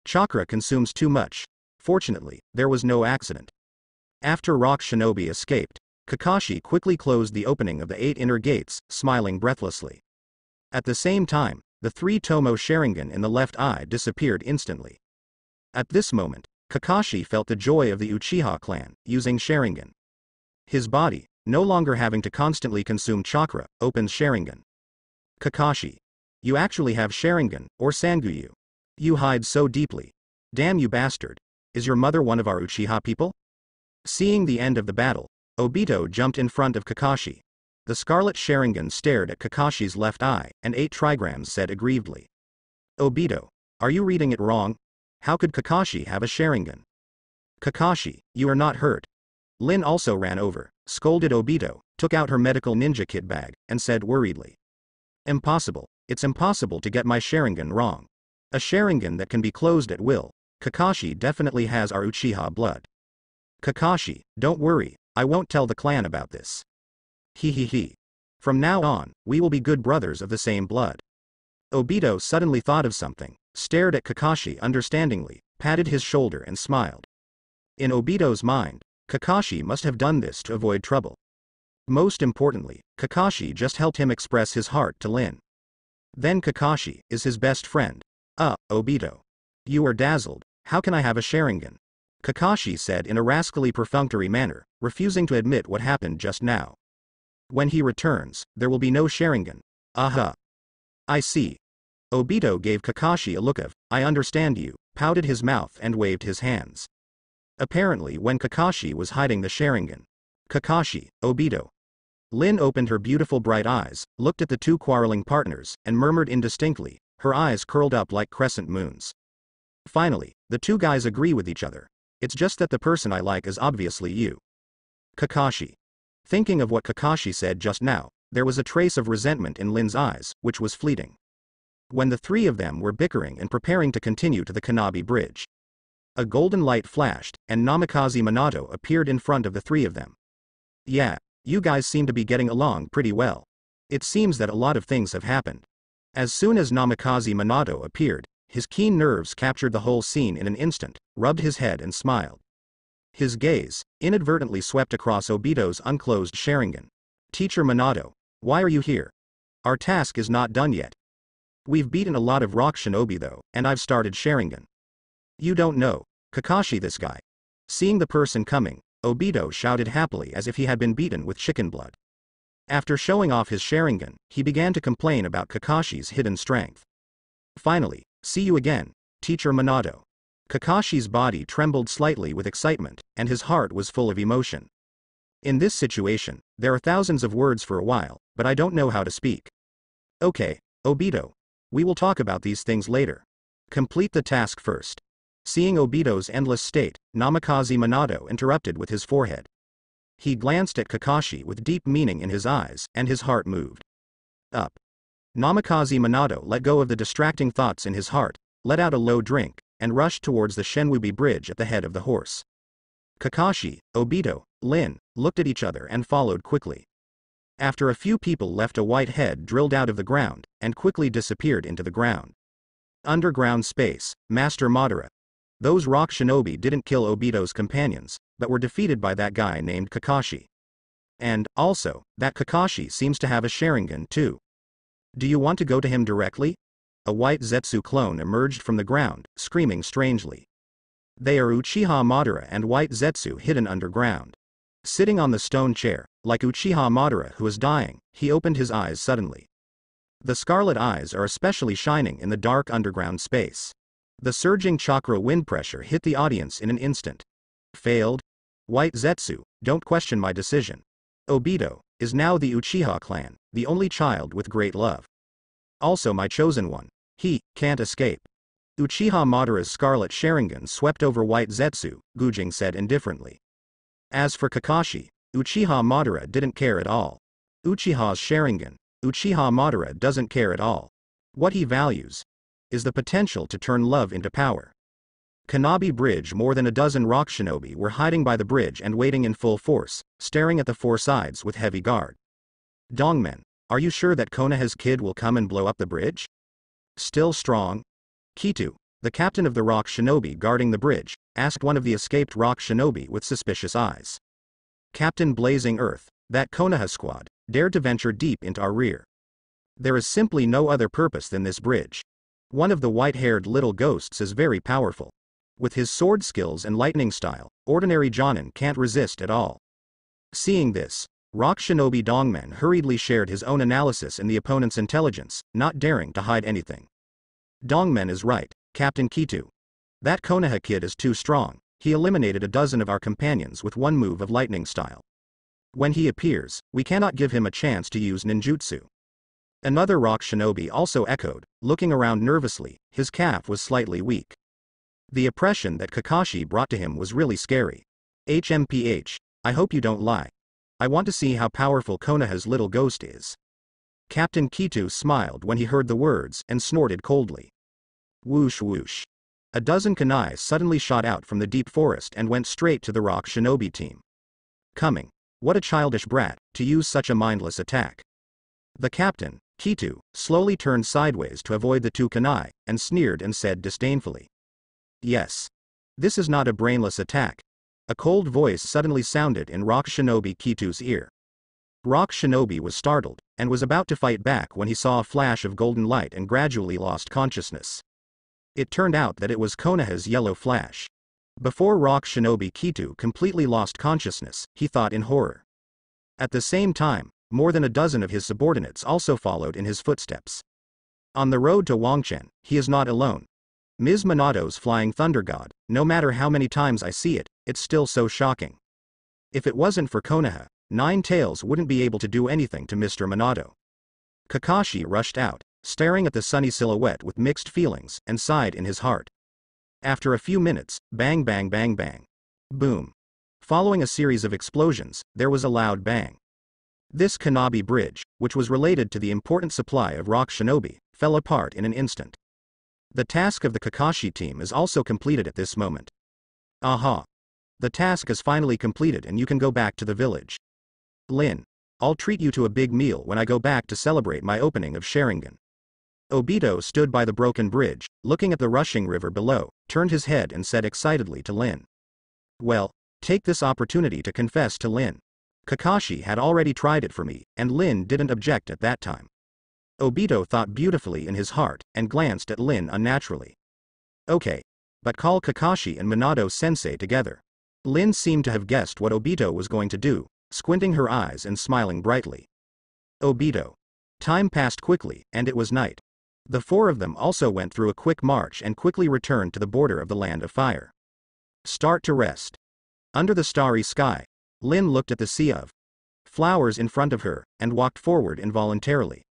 Chakra consumes too much. Fortunately, there was no accident. After Rock Shinobi escaped, Kakashi quickly closed the opening of the eight inner gates, smiling breathlessly. At the same time, the three Tomo Sharingan in the left eye disappeared instantly. At this moment, Kakashi felt the joy of the Uchiha clan, using Sharingan. His body, no longer having to constantly consume chakra, opens Sharingan. Kakashi. You actually have Sharingan, or Sanguyu. You hide so deeply. Damn you bastard. Is your mother one of our Uchiha people? Seeing the end of the battle, Obito jumped in front of Kakashi, the Scarlet Sharingan stared at Kakashi's left eye, and eight trigrams said aggrievedly. Obito. Are you reading it wrong? How could Kakashi have a Sharingan? Kakashi, you are not hurt. Lin also ran over, scolded Obito, took out her medical ninja kit bag, and said worriedly. Impossible, it's impossible to get my Sharingan wrong. A Sharingan that can be closed at will, Kakashi definitely has our Uchiha blood. Kakashi, don't worry, I won't tell the clan about this. He he he. From now on, we will be good brothers of the same blood. Obito suddenly thought of something, stared at Kakashi understandingly, patted his shoulder and smiled. In Obito's mind, Kakashi must have done this to avoid trouble. Most importantly, Kakashi just helped him express his heart to Lin. Then Kakashi is his best friend. Uh, Obito. You are dazzled, how can I have a Sharingan? Kakashi said in a rascally perfunctory manner, refusing to admit what happened just now. When he returns, there will be no Sharingan. Aha. I see. Obito gave Kakashi a look of, I understand you, pouted his mouth and waved his hands. Apparently when Kakashi was hiding the Sharingan. Kakashi, Obito. Lin opened her beautiful bright eyes, looked at the two quarreling partners, and murmured indistinctly, her eyes curled up like crescent moons. Finally, the two guys agree with each other. It's just that the person I like is obviously you. Kakashi. Thinking of what Kakashi said just now, there was a trace of resentment in Lin's eyes, which was fleeting. When the three of them were bickering and preparing to continue to the Kannabi Bridge. A golden light flashed, and Namikaze Minato appeared in front of the three of them. Yeah, you guys seem to be getting along pretty well. It seems that a lot of things have happened. As soon as Namikaze Minato appeared, his keen nerves captured the whole scene in an instant, rubbed his head and smiled. His gaze, inadvertently swept across Obito's unclosed Sharingan. Teacher Minato, why are you here? Our task is not done yet. We've beaten a lot of rock shinobi though, and I've started Sharingan. You don't know. Kakashi this guy. Seeing the person coming, Obito shouted happily as if he had been beaten with chicken blood. After showing off his Sharingan, he began to complain about Kakashi's hidden strength. Finally, see you again, teacher Minato. Kakashi's body trembled slightly with excitement, and his heart was full of emotion. In this situation, there are thousands of words for a while, but I don't know how to speak. Okay, Obito. We will talk about these things later. Complete the task first. Seeing Obito's endless state, Namikaze Minato interrupted with his forehead. He glanced at Kakashi with deep meaning in his eyes, and his heart moved. Up. Namikaze Minato let go of the distracting thoughts in his heart, let out a low drink, and rushed towards the Shenwubi bridge at the head of the horse. Kakashi, Obito, Lin, looked at each other and followed quickly. After a few people left a white head drilled out of the ground, and quickly disappeared into the ground. Underground space, Master Madara. Those rock shinobi didn't kill Obito's companions, but were defeated by that guy named Kakashi. And, also, that Kakashi seems to have a Sharingan too. Do you want to go to him directly? A white Zetsu clone emerged from the ground, screaming strangely. They are Uchiha Madara and White Zetsu hidden underground. Sitting on the stone chair, like Uchiha Madara who is dying, he opened his eyes suddenly. The scarlet eyes are especially shining in the dark underground space. The surging chakra wind pressure hit the audience in an instant. Failed? White Zetsu, don't question my decision. Obito, is now the Uchiha clan, the only child with great love. Also my chosen one. He, can't escape. Uchiha Madara's scarlet Sharingan swept over White Zetsu, Gujing said indifferently. As for Kakashi, Uchiha Madara didn't care at all. Uchiha's Sharingan, Uchiha Madara doesn't care at all. What he values is the potential to turn love into power. Kannabi Bridge more than a dozen rock shinobi were hiding by the bridge and waiting in full force, staring at the four sides with heavy guard. Dongmen, are you sure that Konoha's kid will come and blow up the bridge? Still strong? Kitu, the captain of the rock shinobi guarding the bridge, asked one of the escaped rock shinobi with suspicious eyes. Captain Blazing Earth, that Konoha squad, dared to venture deep into our rear. There is simply no other purpose than this bridge. One of the white-haired little ghosts is very powerful. With his sword skills and lightning style, ordinary Jonin can't resist at all. Seeing this, Rock Shinobi Dongmen hurriedly shared his own analysis in the opponent's intelligence, not daring to hide anything. Dongmen is right, Captain Kitu. That Konoha kid is too strong, he eliminated a dozen of our companions with one move of lightning style. When he appears, we cannot give him a chance to use ninjutsu. Another rock shinobi also echoed, looking around nervously, his calf was slightly weak. The oppression that Kakashi brought to him was really scary. HMPH, I hope you don't lie. I want to see how powerful Konoha's little ghost is. Captain Kitu smiled when he heard the words and snorted coldly. Whoosh whoosh. A dozen kunai suddenly shot out from the deep forest and went straight to the rock shinobi team. Coming. What a childish brat, to use such a mindless attack. The captain, Kitu, slowly turned sideways to avoid the two kunai, and sneered and said disdainfully. Yes. This is not a brainless attack. A cold voice suddenly sounded in Rock Shinobi Kitu's ear. Rock Shinobi was startled, and was about to fight back when he saw a flash of golden light and gradually lost consciousness. It turned out that it was Konoha's yellow flash. Before Rock Shinobi Kitu completely lost consciousness, he thought in horror. At the same time, more than a dozen of his subordinates also followed in his footsteps. On the road to Wangchen, he is not alone. Ms. Minato's Flying Thunder God, no matter how many times I see it, it's still so shocking. If it wasn't for Konoha, Nine Tails wouldn't be able to do anything to Mr. Minato. Kakashi rushed out, staring at the sunny silhouette with mixed feelings, and sighed in his heart. After a few minutes, bang bang bang bang. Boom. Following a series of explosions, there was a loud bang. This Kannabi bridge, which was related to the important supply of rock shinobi, fell apart in an instant. The task of the Kakashi team is also completed at this moment. Aha. The task is finally completed and you can go back to the village. Lin. I'll treat you to a big meal when I go back to celebrate my opening of Sharingan. Obito stood by the broken bridge, looking at the rushing river below, turned his head and said excitedly to Lin. Well, take this opportunity to confess to Lin. Kakashi had already tried it for me, and Lin didn't object at that time. Obito thought beautifully in his heart, and glanced at Lin unnaturally. Okay. But call Kakashi and Minato sensei together. Lin seemed to have guessed what Obito was going to do, squinting her eyes and smiling brightly. Obito. Time passed quickly, and it was night. The four of them also went through a quick march and quickly returned to the border of the Land of Fire. Start to rest. Under the starry sky, Lin looked at the sea of flowers in front of her, and walked forward involuntarily.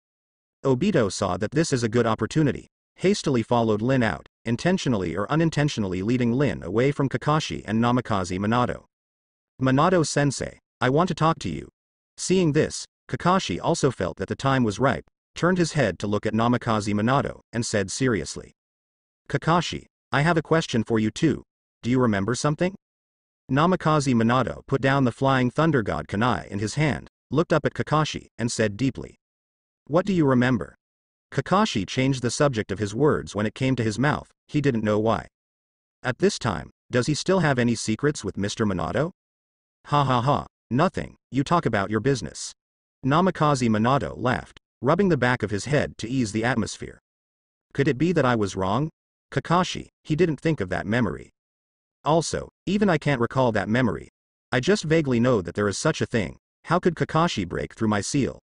Obito saw that this is a good opportunity, hastily followed Lin out, intentionally or unintentionally leading Lin away from Kakashi and Namikaze Minato. Minato sensei, I want to talk to you. Seeing this, Kakashi also felt that the time was ripe, turned his head to look at Namikaze Minato, and said seriously. Kakashi, I have a question for you too. Do you remember something? Namikaze Minato put down the flying thunder god kunai in his hand, looked up at Kakashi, and said deeply. What do you remember? Kakashi changed the subject of his words when it came to his mouth, he didn't know why. At this time, does he still have any secrets with Mr. Minato? Ha ha ha. Nothing, you talk about your business. Namikaze Minato laughed, rubbing the back of his head to ease the atmosphere. Could it be that I was wrong? Kakashi, he didn't think of that memory. Also, even I can't recall that memory. I just vaguely know that there is such a thing. How could Kakashi break through my seal?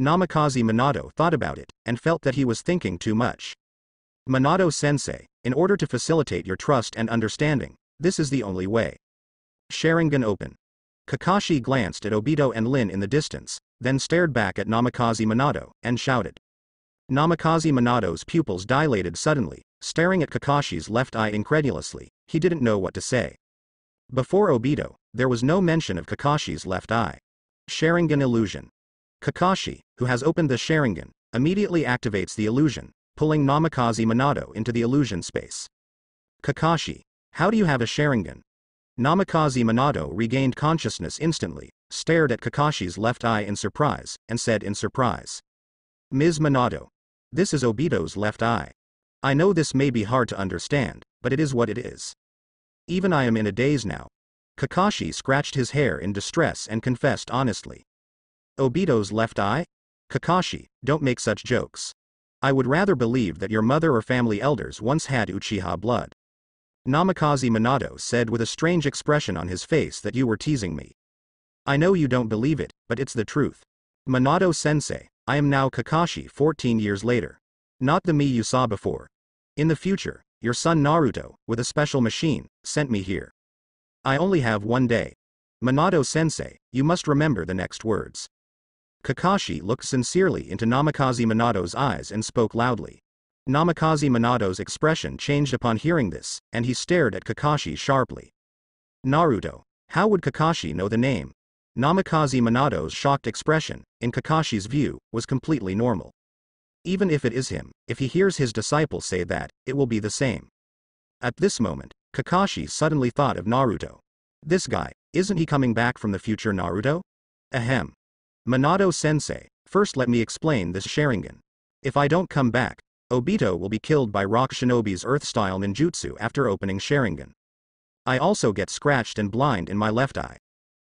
Namikaze Minato thought about it, and felt that he was thinking too much. Minato sensei, in order to facilitate your trust and understanding, this is the only way. Sharingan open. Kakashi glanced at Obito and Lin in the distance, then stared back at Namikaze Minato, and shouted. Namikaze Minato's pupils dilated suddenly, staring at Kakashi's left eye incredulously, he didn't know what to say. Before Obito, there was no mention of Kakashi's left eye. Sharingan illusion. Kakashi, who has opened the Sharingan, immediately activates the illusion, pulling Namikaze Minato into the illusion space. Kakashi, how do you have a Sharingan? Namikaze Minato regained consciousness instantly, stared at Kakashi's left eye in surprise, and said in surprise. Ms. Minato. This is Obito's left eye. I know this may be hard to understand, but it is what it is. Even I am in a daze now. Kakashi scratched his hair in distress and confessed honestly. Obito's left eye? Kakashi, don't make such jokes. I would rather believe that your mother or family elders once had Uchiha blood. Namikaze Minato said with a strange expression on his face that you were teasing me. I know you don't believe it, but it's the truth. Minato sensei, I am now Kakashi 14 years later. Not the me you saw before. In the future, your son Naruto, with a special machine, sent me here. I only have one day. Minato sensei, you must remember the next words. Kakashi looked sincerely into Namikaze Minato's eyes and spoke loudly. Namikaze Minato's expression changed upon hearing this, and he stared at Kakashi sharply. Naruto. How would Kakashi know the name? Namikaze Minato's shocked expression, in Kakashi's view, was completely normal. Even if it is him, if he hears his disciple say that, it will be the same. At this moment, Kakashi suddenly thought of Naruto. This guy, isn't he coming back from the future Naruto? Ahem. Minato sensei, first let me explain this Sharingan. If I don't come back, Obito will be killed by Rock Shinobi's Earth-style ninjutsu after opening Sharingan. I also get scratched and blind in my left eye.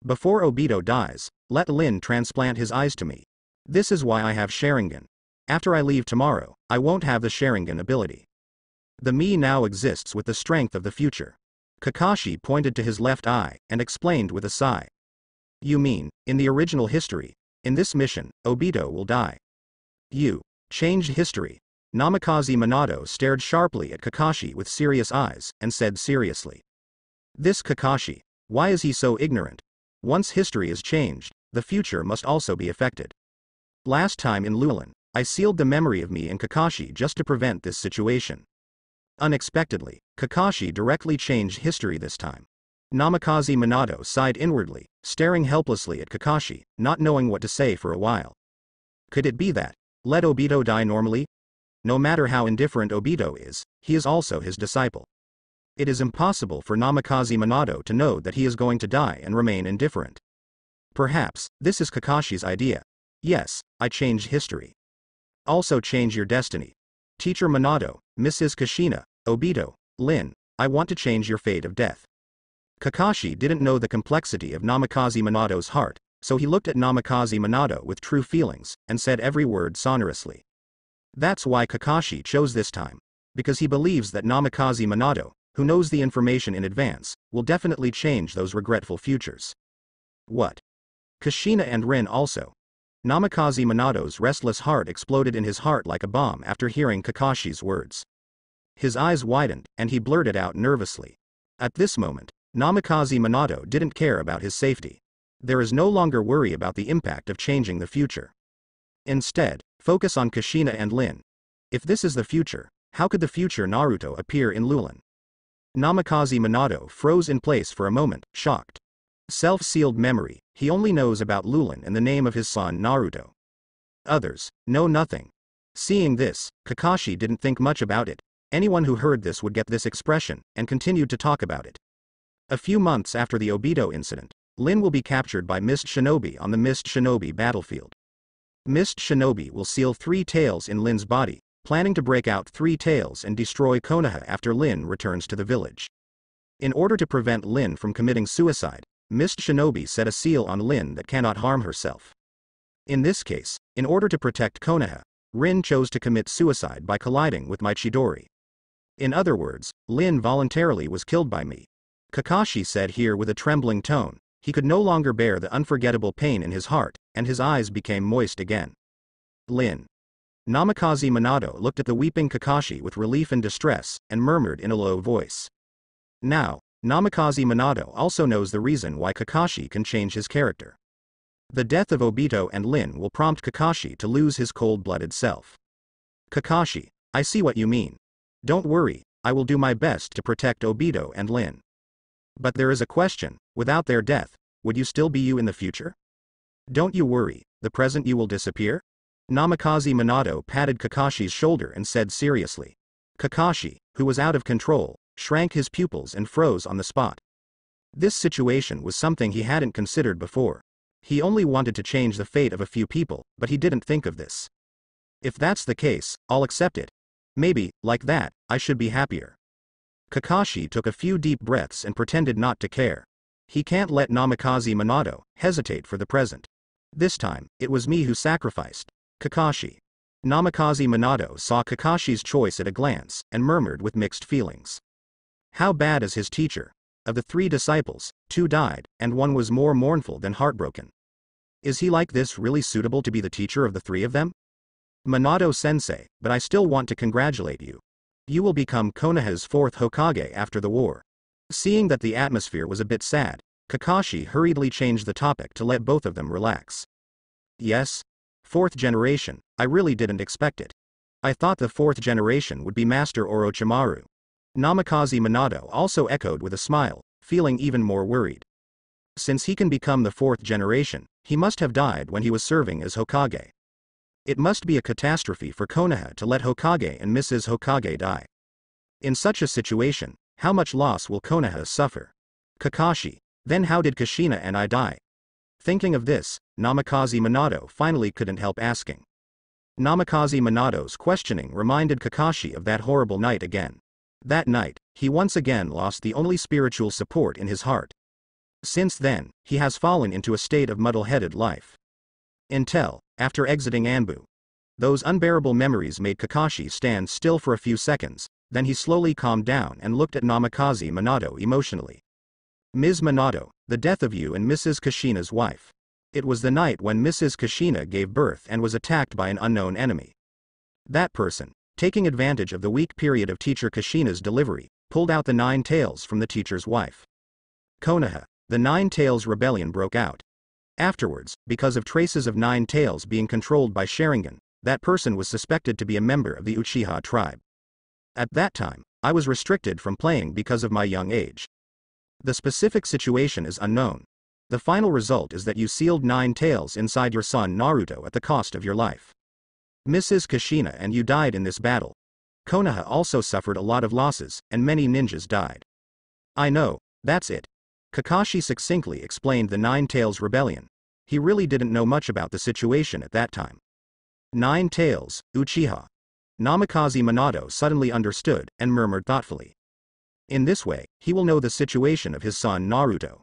Before Obito dies, let Lin transplant his eyes to me. This is why I have Sharingan. After I leave tomorrow, I won't have the Sharingan ability. The me now exists with the strength of the future. Kakashi pointed to his left eye and explained with a sigh. You mean, in the original history, In this mission, Obito will die. You. Changed history. Namikaze Minato stared sharply at Kakashi with serious eyes, and said seriously. This Kakashi. Why is he so ignorant? Once history is changed, the future must also be affected. Last time in Lulin, I sealed the memory of me and Kakashi just to prevent this situation. Unexpectedly, Kakashi directly changed history this time. Namikaze Minato sighed inwardly, staring helplessly at Kakashi, not knowing what to say for a while. Could it be that, let Obito die normally? No matter how indifferent Obito is, he is also his disciple. It is impossible for Namikaze Minato to know that he is going to die and remain indifferent. Perhaps, this is Kakashi's idea. Yes, I changed history. Also change your destiny. Teacher Minato, Mrs. Kushina, Obito, Lin, I want to change your fate of death. Kakashi didn't know the complexity of Namikaze Minato's heart, so he looked at Namikaze Minato with true feelings, and said every word sonorously. That's why Kakashi chose this time. Because he believes that Namikaze Minato, who knows the information in advance, will definitely change those regretful futures. What? Kushina and Rin also, Namikaze Minato's restless heart exploded in his heart like a bomb after hearing Kakashi's words. His eyes widened, and he blurted out nervously. At this moment, Namikaze Minato didn't care about his safety. There is no longer worry about the impact of changing the future. Instead, focus on Kushina and Lin. If this is the future, how could the future Naruto appear in Lulin? Namikaze Minato froze in place for a moment, shocked. Self-sealed memory, he only knows about Lulin and the name of his son Naruto. Others, know nothing. Seeing this, Kakashi didn't think much about it. Anyone who heard this would get this expression, and continued to talk about it. A few months after the Obito incident, Lin will be captured by Mist Shinobi on the Mist Shinobi battlefield. Mist Shinobi will seal three tails in Lin's body, planning to break out three tails and destroy Konoha after Lin returns to the village. In order to prevent Lin from committing suicide, Mist Shinobi set a seal on Lin that cannot harm herself. In this case, in order to protect Konoha, Rin chose to commit suicide by colliding with my Chidori. In other words, Lin voluntarily was killed by me. Kakashi said here with a trembling tone, he could no longer bear the unforgettable pain in his heart, and his eyes became moist again. Lin. Namikaze Minato looked at the weeping Kakashi with relief and distress, and murmured in a low voice. Now, Namikaze Minato also knows the reason why Kakashi can change his character. The death of Obito and Lin will prompt Kakashi to lose his cold-blooded self. Kakashi, I see what you mean. Don't worry, I will do my best to protect Obito and Lin. But there is a question, without their death, would you still be you in the future? Don't you worry, the present you will disappear? Namikaze Minato patted Kakashi's shoulder and said seriously. Kakashi, who was out of control, shrank his pupils and froze on the spot. This situation was something he hadn't considered before. He only wanted to change the fate of a few people, but he didn't think of this. If that's the case, I'll accept it. Maybe, like that, I should be happier. Kakashi took a few deep breaths and pretended not to care. He can't let Namikaze Minato hesitate for the present. This time, it was me who sacrificed. Kakashi. Namikaze Minato saw Kakashi's choice at a glance, and murmured with mixed feelings. How bad is his teacher? Of the three disciples, two died, and one was more mournful than heartbroken. Is he like this really suitable to be the teacher of the three of them? Minato sensei, but I still want to congratulate you. You will become Konoha's fourth Hokage after the war. Seeing that the atmosphere was a bit sad, Kakashi hurriedly changed the topic to let both of them relax. Yes? Fourth generation, I really didn't expect it. I thought the fourth generation would be Master Orochimaru, Namikaze Minato also echoed with a smile, feeling even more worried. Since he can become the fourth generation, he must have died when he was serving as Hokage. It must be a catastrophe for Konoha to let Hokage and Mrs. Hokage die. In such a situation, how much loss will Konoha suffer? Kakashi, then how did Kushina and I die? Thinking of this, Namikaze Minato finally couldn't help asking. Namikaze Minato's questioning reminded Kakashi of that horrible night again. That night, he once again lost the only spiritual support in his heart. Since then, he has fallen into a state of muddle-headed life. Until, after exiting Anbu. Those unbearable memories made Kakashi stand still for a few seconds, then he slowly calmed down and looked at Namikaze Minato emotionally. Ms. Minato, the death of you and Mrs. Kushina's wife. It was the night when Mrs. Kushina gave birth and was attacked by an unknown enemy. That person, taking advantage of the weak period of teacher Kushina's delivery, pulled out the nine tails from the teacher's wife. Konoha, the Nine Tails Rebellion broke out. Afterwards, because of traces of Nine Tails being controlled by Sharingan, that person was suspected to be a member of the Uchiha tribe. At that time, I was restricted from playing because of my young age. The specific situation is unknown. The final result is that you sealed nine tails inside your son Naruto at the cost of your life. Mrs. Kushina and you died in this battle. Konoha also suffered a lot of losses, and many ninjas died. I know, that's it. Kakashi succinctly explained the Nine Tails Rebellion. He really didn't know much about the situation at that time. Nine Tails, Uchiha. Namikaze Minato suddenly understood and murmured thoughtfully. In this way, he will know the situation of his son Naruto.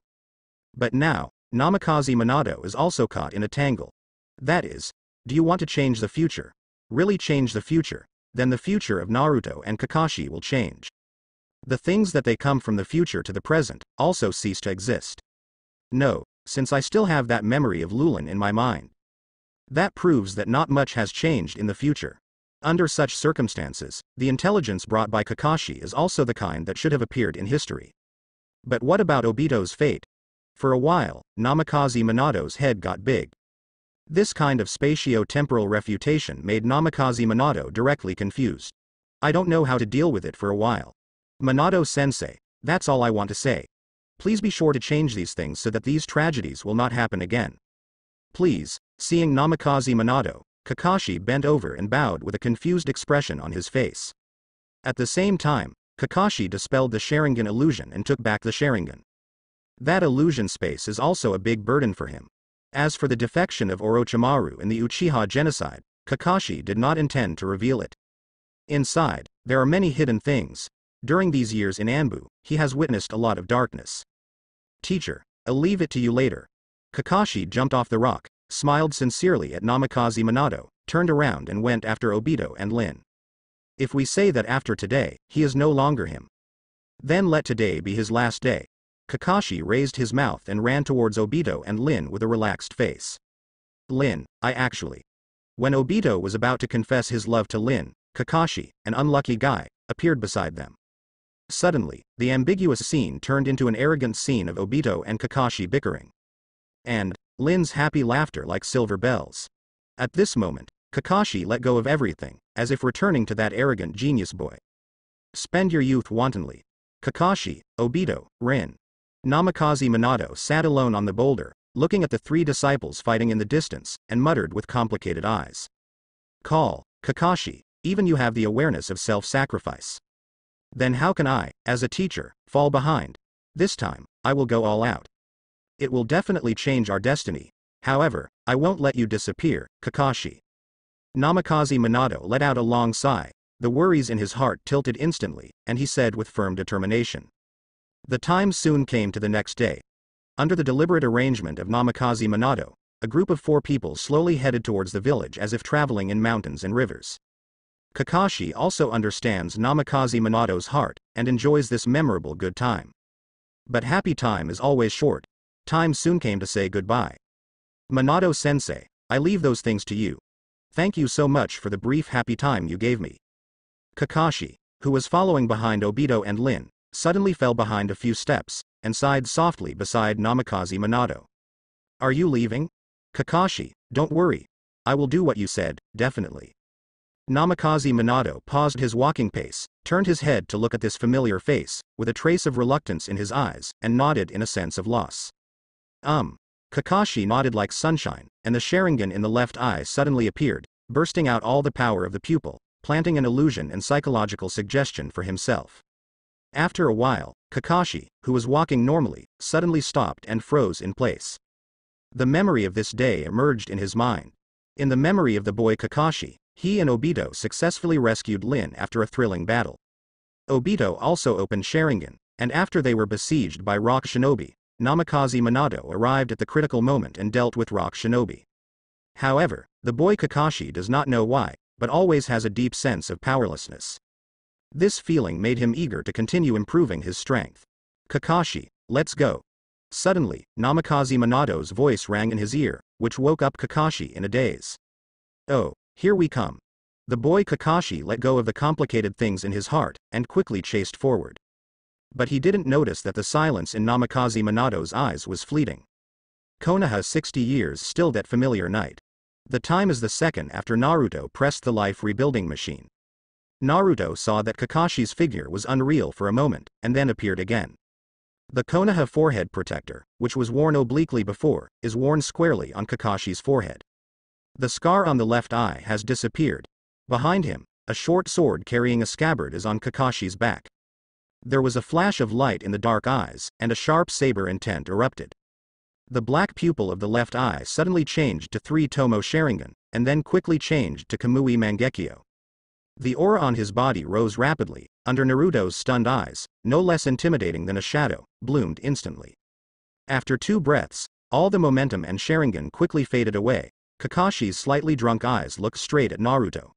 But now, Namikaze Minato is also caught in a tangle. That is, do you want to change the future? Really change the future, then the future of Naruto and Kakashi will change. The things that they come from the future to the present also cease to exist. No, since I still have that memory of Lulin in my mind. That proves that not much has changed in the future. Under such circumstances, the intelligence brought by Kakashi is also the kind that should have appeared in history. But what about Obito's fate? For a while, Namikaze Minato's head got big. This kind of spatio-temporal refutation made Namikaze Minato directly confused. I don't know how to deal with it for a while. Minato-sensei, that's all I want to say. Please be sure to change these things so that these tragedies will not happen again. Please, seeing Namikaze Minato, Kakashi bent over and bowed with a confused expression on his face. At the same time, Kakashi dispelled the Sharingan illusion and took back the Sharingan. That illusion space is also a big burden for him. As for the defection of Orochimaru in the Uchiha genocide, Kakashi did not intend to reveal it. Inside, there are many hidden things. During these years in Anbu, he has witnessed a lot of darkness. Teacher, I'll leave it to you later. Kakashi jumped off the rock, smiled sincerely at Namikaze Minato, turned around and went after Obito and Lin. If we say that after today, he is no longer him. Then let today be his last day. Kakashi raised his mouth and ran towards Obito and Lin with a relaxed face. Lin, I actually. When Obito was about to confess his love to Lin, Kakashi, an unlucky guy, appeared beside them. Suddenly, the ambiguous scene turned into an arrogant scene of Obito and Kakashi bickering. And, Lin's happy laughter like silver bells. At this moment, Kakashi let go of everything, as if returning to that arrogant genius boy. Spend your youth wantonly. Kakashi, Obito, Rin. Namikaze Minato sat alone on the boulder, looking at the three disciples fighting in the distance, and muttered with complicated eyes. Call, Kakashi, even you have the awareness of self-sacrifice. Then how can I, as a teacher, fall behind? This time, I will go all out. It will definitely change our destiny. However, I won't let you disappear, Kakashi. Namikaze Minato let out a long sigh, the worries in his heart tilted instantly, and he said with firm determination. The time soon came to the next day. Under the deliberate arrangement of Namikaze Minato, a group of four people slowly headed towards the village as if traveling in mountains and rivers. Kakashi also understands Namikaze Minato's heart, and enjoys this memorable good time. But happy time is always short, Time soon came to say goodbye. Minato sensei, I leave those things to you. Thank you so much for the brief happy time you gave me. Kakashi, who was following behind Obito and Lin, suddenly fell behind a few steps, and sighed softly beside Namikaze Minato. Are you leaving? Kakashi, don't worry. I will do what you said, definitely. Namikaze Minato paused his walking pace, turned his head to look at this familiar face, with a trace of reluctance in his eyes, and nodded in a sense of loss. Um. Kakashi nodded like sunshine, and the Sharingan in the left eye suddenly appeared, bursting out all the power of the pupil, planting an illusion and psychological suggestion for himself. After a while, Kakashi, who was walking normally, suddenly stopped and froze in place. The memory of this day emerged in his mind. In the memory of the boy Kakashi, he and Obito successfully rescued Lin after a thrilling battle. Obito also opened Sharingan, and after they were besieged by Rock Shinobi, Namikaze Minato arrived at the critical moment and dealt with Rock Shinobi. However, the boy Kakashi does not know why, but always has a deep sense of powerlessness. This feeling made him eager to continue improving his strength. Kakashi, let's go. Suddenly, Namikaze Minato's voice rang in his ear, which woke up Kakashi in a daze. Oh, here we come. The boy Kakashi let go of the complicated things in his heart, and quickly chased forward. But he didn't notice that the silence in Namikaze Minato's eyes was fleeting. Konoha 60 years still that familiar night. The time is the second after Naruto pressed the life rebuilding machine. Naruto saw that Kakashi's figure was unreal for a moment, and then appeared again. The Konoha forehead protector, which was worn obliquely before, is worn squarely on Kakashi's forehead. The scar on the left eye has disappeared. Behind him, a short sword carrying a scabbard is on Kakashi's back. There was a flash of light in the dark eyes, and a sharp saber intent erupted. The black pupil of the left eye suddenly changed to three Tomo Sharingan, and then quickly changed to Kamui Mangekyo. The aura on his body rose rapidly, under Naruto's stunned eyes, no less intimidating than a shadow, bloomed instantly. After two breaths, all the momentum and Sharingan quickly faded away, Kakashi's slightly drunk eyes looked straight at Naruto.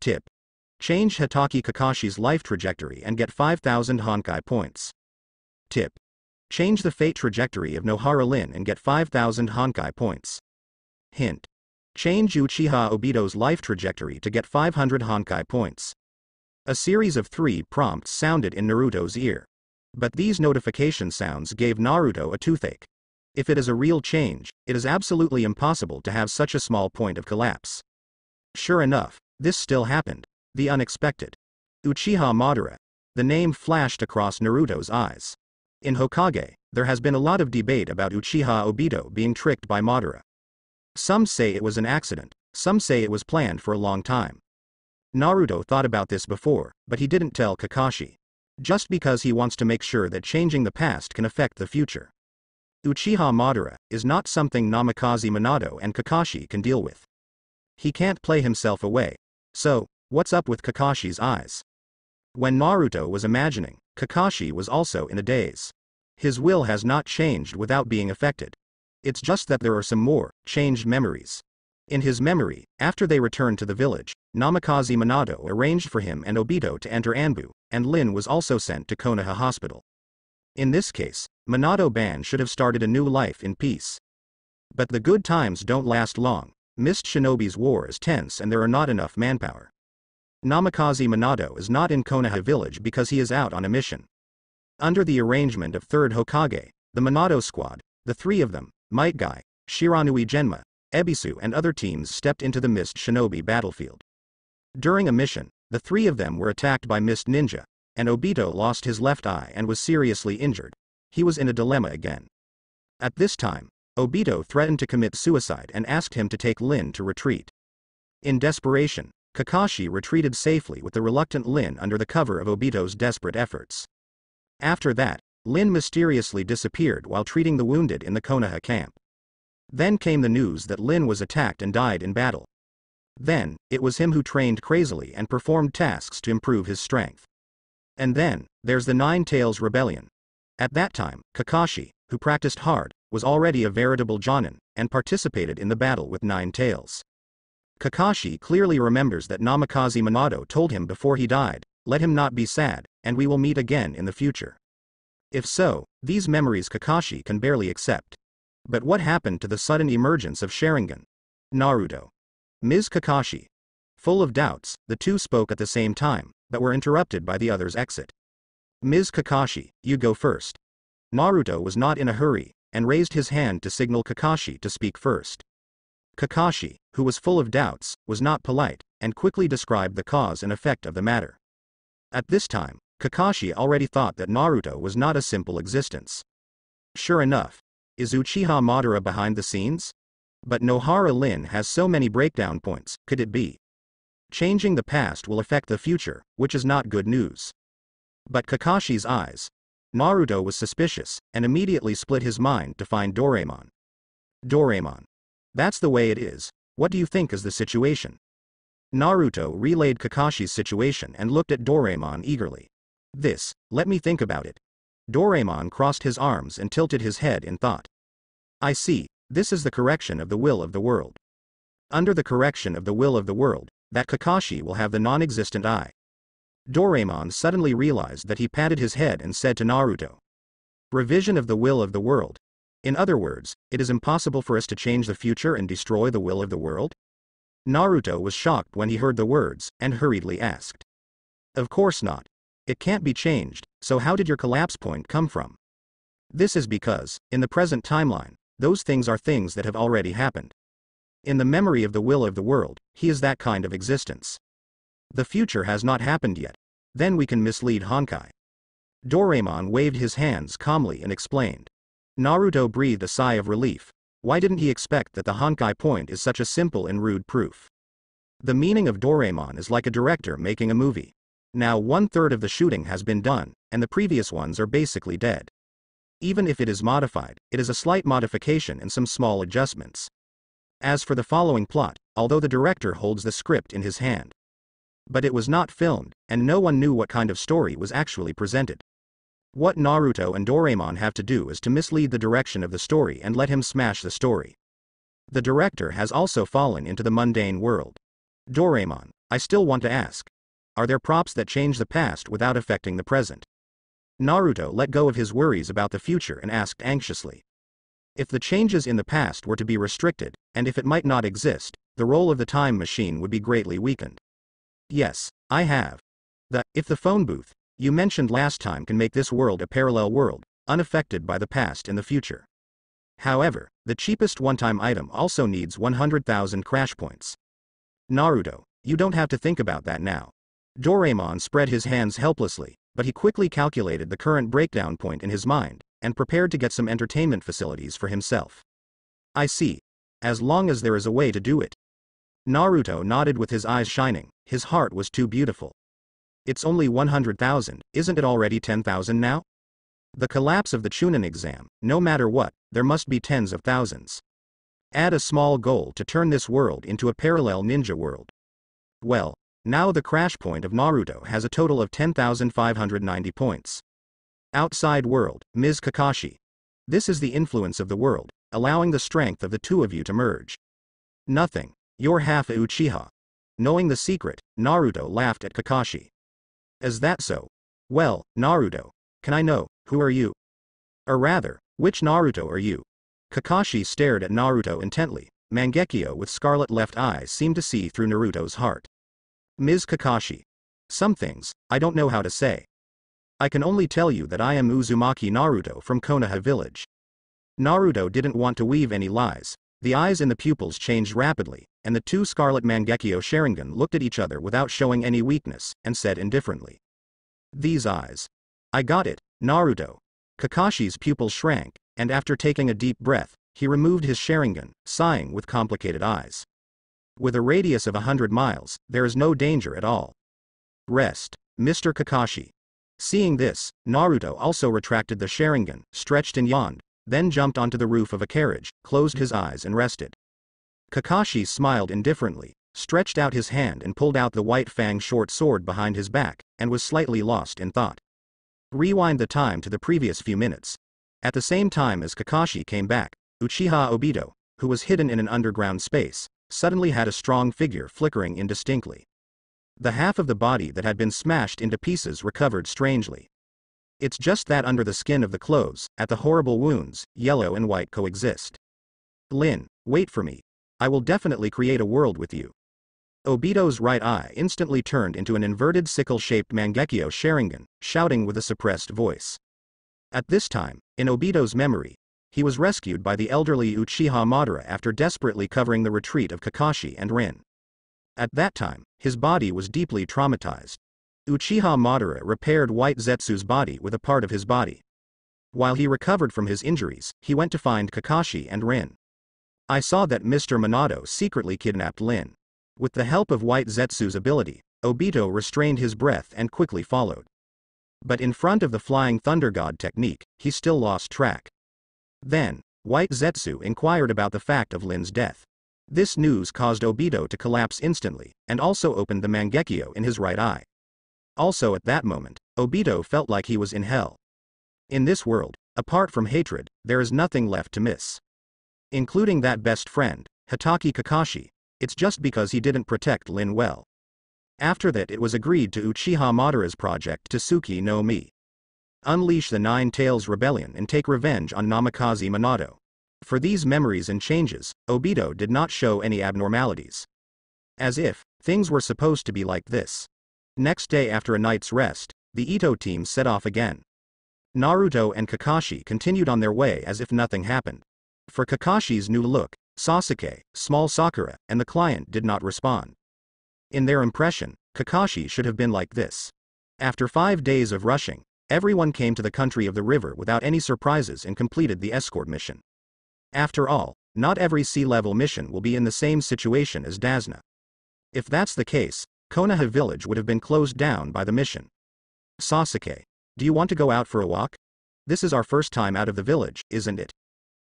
Tip. Change Hatake Kakashi's life trajectory and get 5000 Honkai points. Tip. Change the fate trajectory of Nohara Lin and get 5000 Honkai points. Hint. Change Uchiha Obito's life trajectory to get 500 Honkai points. A series of three prompts sounded in Naruto's ear. But these notification sounds gave Naruto a toothache. If it is a real change, it is absolutely impossible to have such a small point of collapse. Sure enough, this still happened. The unexpected. Uchiha Madara. The name flashed across Naruto's eyes. In Hokage, there has been a lot of debate about Uchiha Obito being tricked by Madara. Some say it was an accident, some say it was planned for a long time. Naruto thought about this before, but he didn't tell Kakashi. Just because he wants to make sure that changing the past can affect the future. Uchiha Madara is not something Namikaze Minato and Kakashi can deal with. He can't play himself away. So, what's up with Kakashi's eyes? When Naruto was imagining, Kakashi was also in a daze. His will has not changed without being affected. It's just that there are some more, changed memories. In his memory, after they returned to the village, Namikaze Minato arranged for him and Obito to enter Anbu, and Lin was also sent to Konoha Hospital. In this case, Minato Band should have started a new life in peace. But the good times don't last long, Mist Shinobi's war is tense and there are not enough manpower. Namikaze Minato is not in Konoha village because he is out on a mission. Under the arrangement of 3rd Hokage, the Minato squad, the three of them, Might Guy, Shiranui Genma, Ebisu and other teams stepped into the Mist Shinobi battlefield. During a mission, the three of them were attacked by Mist Ninja, and Obito lost his left eye and was seriously injured. He was in a dilemma again. At this time, Obito threatened to commit suicide and asked him to take Lin to retreat. In desperation, Kakashi retreated safely with the reluctant Lin under the cover of Obito's desperate efforts. After that, Lin mysteriously disappeared while treating the wounded in the Konoha camp. Then came the news that Lin was attacked and died in battle. Then, it was him who trained crazily and performed tasks to improve his strength. And then, there's the Nine Tails Rebellion. At that time, Kakashi, who practiced hard, was already a veritable Jonin, and participated in the battle with Nine Tails. Kakashi clearly remembers that Namikaze Minato told him before he died, let him not be sad, and we will meet again in the future. If so, these memories Kakashi can barely accept. But what happened to the sudden emergence of Sharingan? Naruto. Ms. Kakashi. Full of doubts, the two spoke at the same time, but were interrupted by the other's exit. Ms. Kakashi, you go first. Naruto was not in a hurry, and raised his hand to signal Kakashi to speak first. Kakashi, who was full of doubts, was not polite, and quickly described the cause and effect of the matter. At this time, Kakashi already thought that Naruto was not a simple existence. Sure enough, is Uchiha Madara behind the scenes? But Nohara Lin has so many breakdown points, could it be? Changing the past will affect the future, which is not good news. But Kakashi's eyes. Naruto was suspicious, and immediately split his mind to find Doraemon. Doraemon. That's the way it is, what do you think is the situation? Naruto relayed Kakashi's situation and looked at Doraemon eagerly. This, let me think about it. Doraemon crossed his arms and tilted his head in thought. I see, this is the correction of the will of the world. Under the correction of the will of the world, that Kakashi will have the non-existent eye. Doraemon suddenly realized that he patted his head and said to Naruto. Revision of the will of the world. In other words, it is impossible for us to change the future and destroy the will of the world? Naruto was shocked when he heard the words, and hurriedly asked. Of course not. It can't be changed, so how did your collapse point come from? This is because, in the present timeline, those things are things that have already happened. In the memory of the will of the world, he is that kind of existence. The future has not happened yet. Then we can mislead Honkai. Doraemon waved his hands calmly and explained. Naruto breathed a sigh of relief. Why didn't he expect that the Honkai point is such a simple and rude proof? The meaning of Doraemon is like a director making a movie. Now one third of the shooting has been done, and the previous ones are basically dead. Even if it is modified, it is a slight modification and some small adjustments. As for the following plot, although the director holds the script in his hand. But it was not filmed, and no one knew what kind of story was actually presented. What Naruto and Doraemon have to do is to mislead the direction of the story and let him smash the story. The director has also fallen into the mundane world. Doraemon, I still want to ask. Are there props that change the past without affecting the present? Naruto let go of his worries about the future and asked anxiously. If the changes in the past were to be restricted, and if it might not exist, the role of the time machine would be greatly weakened. Yes, I have. The, if the phone booth, you mentioned last time can make this world a parallel world, unaffected by the past and the future. However, the cheapest one-time item also needs 100,000 crash points. Naruto, you don't have to think about that now. Doraemon spread his hands helplessly, but he quickly calculated the current breakdown point in his mind, and prepared to get some entertainment facilities for himself. I see. As long as there is a way to do it. Naruto nodded with his eyes shining, his heart was too beautiful. It's only 100,000, isn't it already 10,000 now? The collapse of the Chunin exam, no matter what, there must be tens of thousands. Add a small goal to turn this world into a parallel ninja world. Well, now the crash point of Naruto has a total of 10,590 points. Outside world, Ms. Kakashi. This is the influence of the world, allowing the strength of the two of you to merge. Nothing. You're half a Uchiha. Knowing the secret, Naruto laughed at Kakashi. Is that so? Well, Naruto, can I know, who are you? Or rather, which Naruto are you? Kakashi stared at Naruto intently. Mangekyo with scarlet left eyes seemed to see through Naruto's heart. Ms. Kakashi. Some things, I don't know how to say. I can only tell you that I am Uzumaki Naruto from Konoha village. Naruto didn't want to weave any lies. The eyes in the pupils changed rapidly, and the two Scarlet Mangekyo Sharingan looked at each other without showing any weakness, and said indifferently. These eyes. I got it, Naruto. Kakashi's pupils shrank, and after taking a deep breath, he removed his Sharingan, sighing with complicated eyes. With a radius of a hundred miles, there is no danger at all. Rest, Mr. Kakashi. Seeing this, Naruto also retracted the Sharingan, stretched and yawned, then jumped onto the roof of a carriage, closed his eyes and rested. Kakashi smiled indifferently, stretched out his hand and pulled out the white fang short sword behind his back, and was slightly lost in thought. Rewind the time to the previous few minutes. At the same time as Kakashi came back, Uchiha Obito, who was hidden in an underground space, suddenly had a strong figure flickering indistinctly. The half of the body that had been smashed into pieces recovered strangely. It's just that under the skin of the clothes, at the horrible wounds, yellow and white coexist. Lin, wait for me. I will definitely create a world with you. Obito's right eye instantly turned into an inverted sickle-shaped Mangekyo Sharingan, shouting with a suppressed voice. At this time, in Obito's memory, he was rescued by the elderly Uchiha Madara after desperately covering the retreat of Kakashi and Rin. At that time, his body was deeply traumatized. Uchiha Madara repaired White Zetsu's body with a part of his body. While he recovered from his injuries, he went to find Kakashi and Rin. I saw that Mr. Minato secretly kidnapped Lin. With the help of White Zetsu's ability, Obito restrained his breath and quickly followed. But in front of the Flying Thunder God technique, he still lost track. Then, White Zetsu inquired about the fact of Lin's death. This news caused Obito to collapse instantly, and also opened the Mangekyo in his right eye. Also at that moment, Obito felt like he was in hell. In this world, apart from hatred, there is nothing left to miss. Including that best friend, Hatake Kakashi, it's just because he didn't protect Lin well. After that it was agreed to Uchiha Madara's project Tsuki no Mi. unleash the Nine Tails Rebellion and take revenge on Namikaze Minato. For these memories and changes, Obito did not show any abnormalities. As if, things were supposed to be like this. Next day after a night's rest, the Ito team set off again. Naruto and Kakashi continued on their way as if nothing happened. For Kakashi's new look, Sasuke, small Sakura, and the client did not respond. In their impression, Kakashi should have been like this. After five days of rushing, everyone came to the country of the river without any surprises and completed the escort mission. After all, not every C-level mission will be in the same situation as Dazna. If that's the case, Konoha village would have been closed down by the mission. Sasuke, do you want to go out for a walk? This is our first time out of the village, isn't it?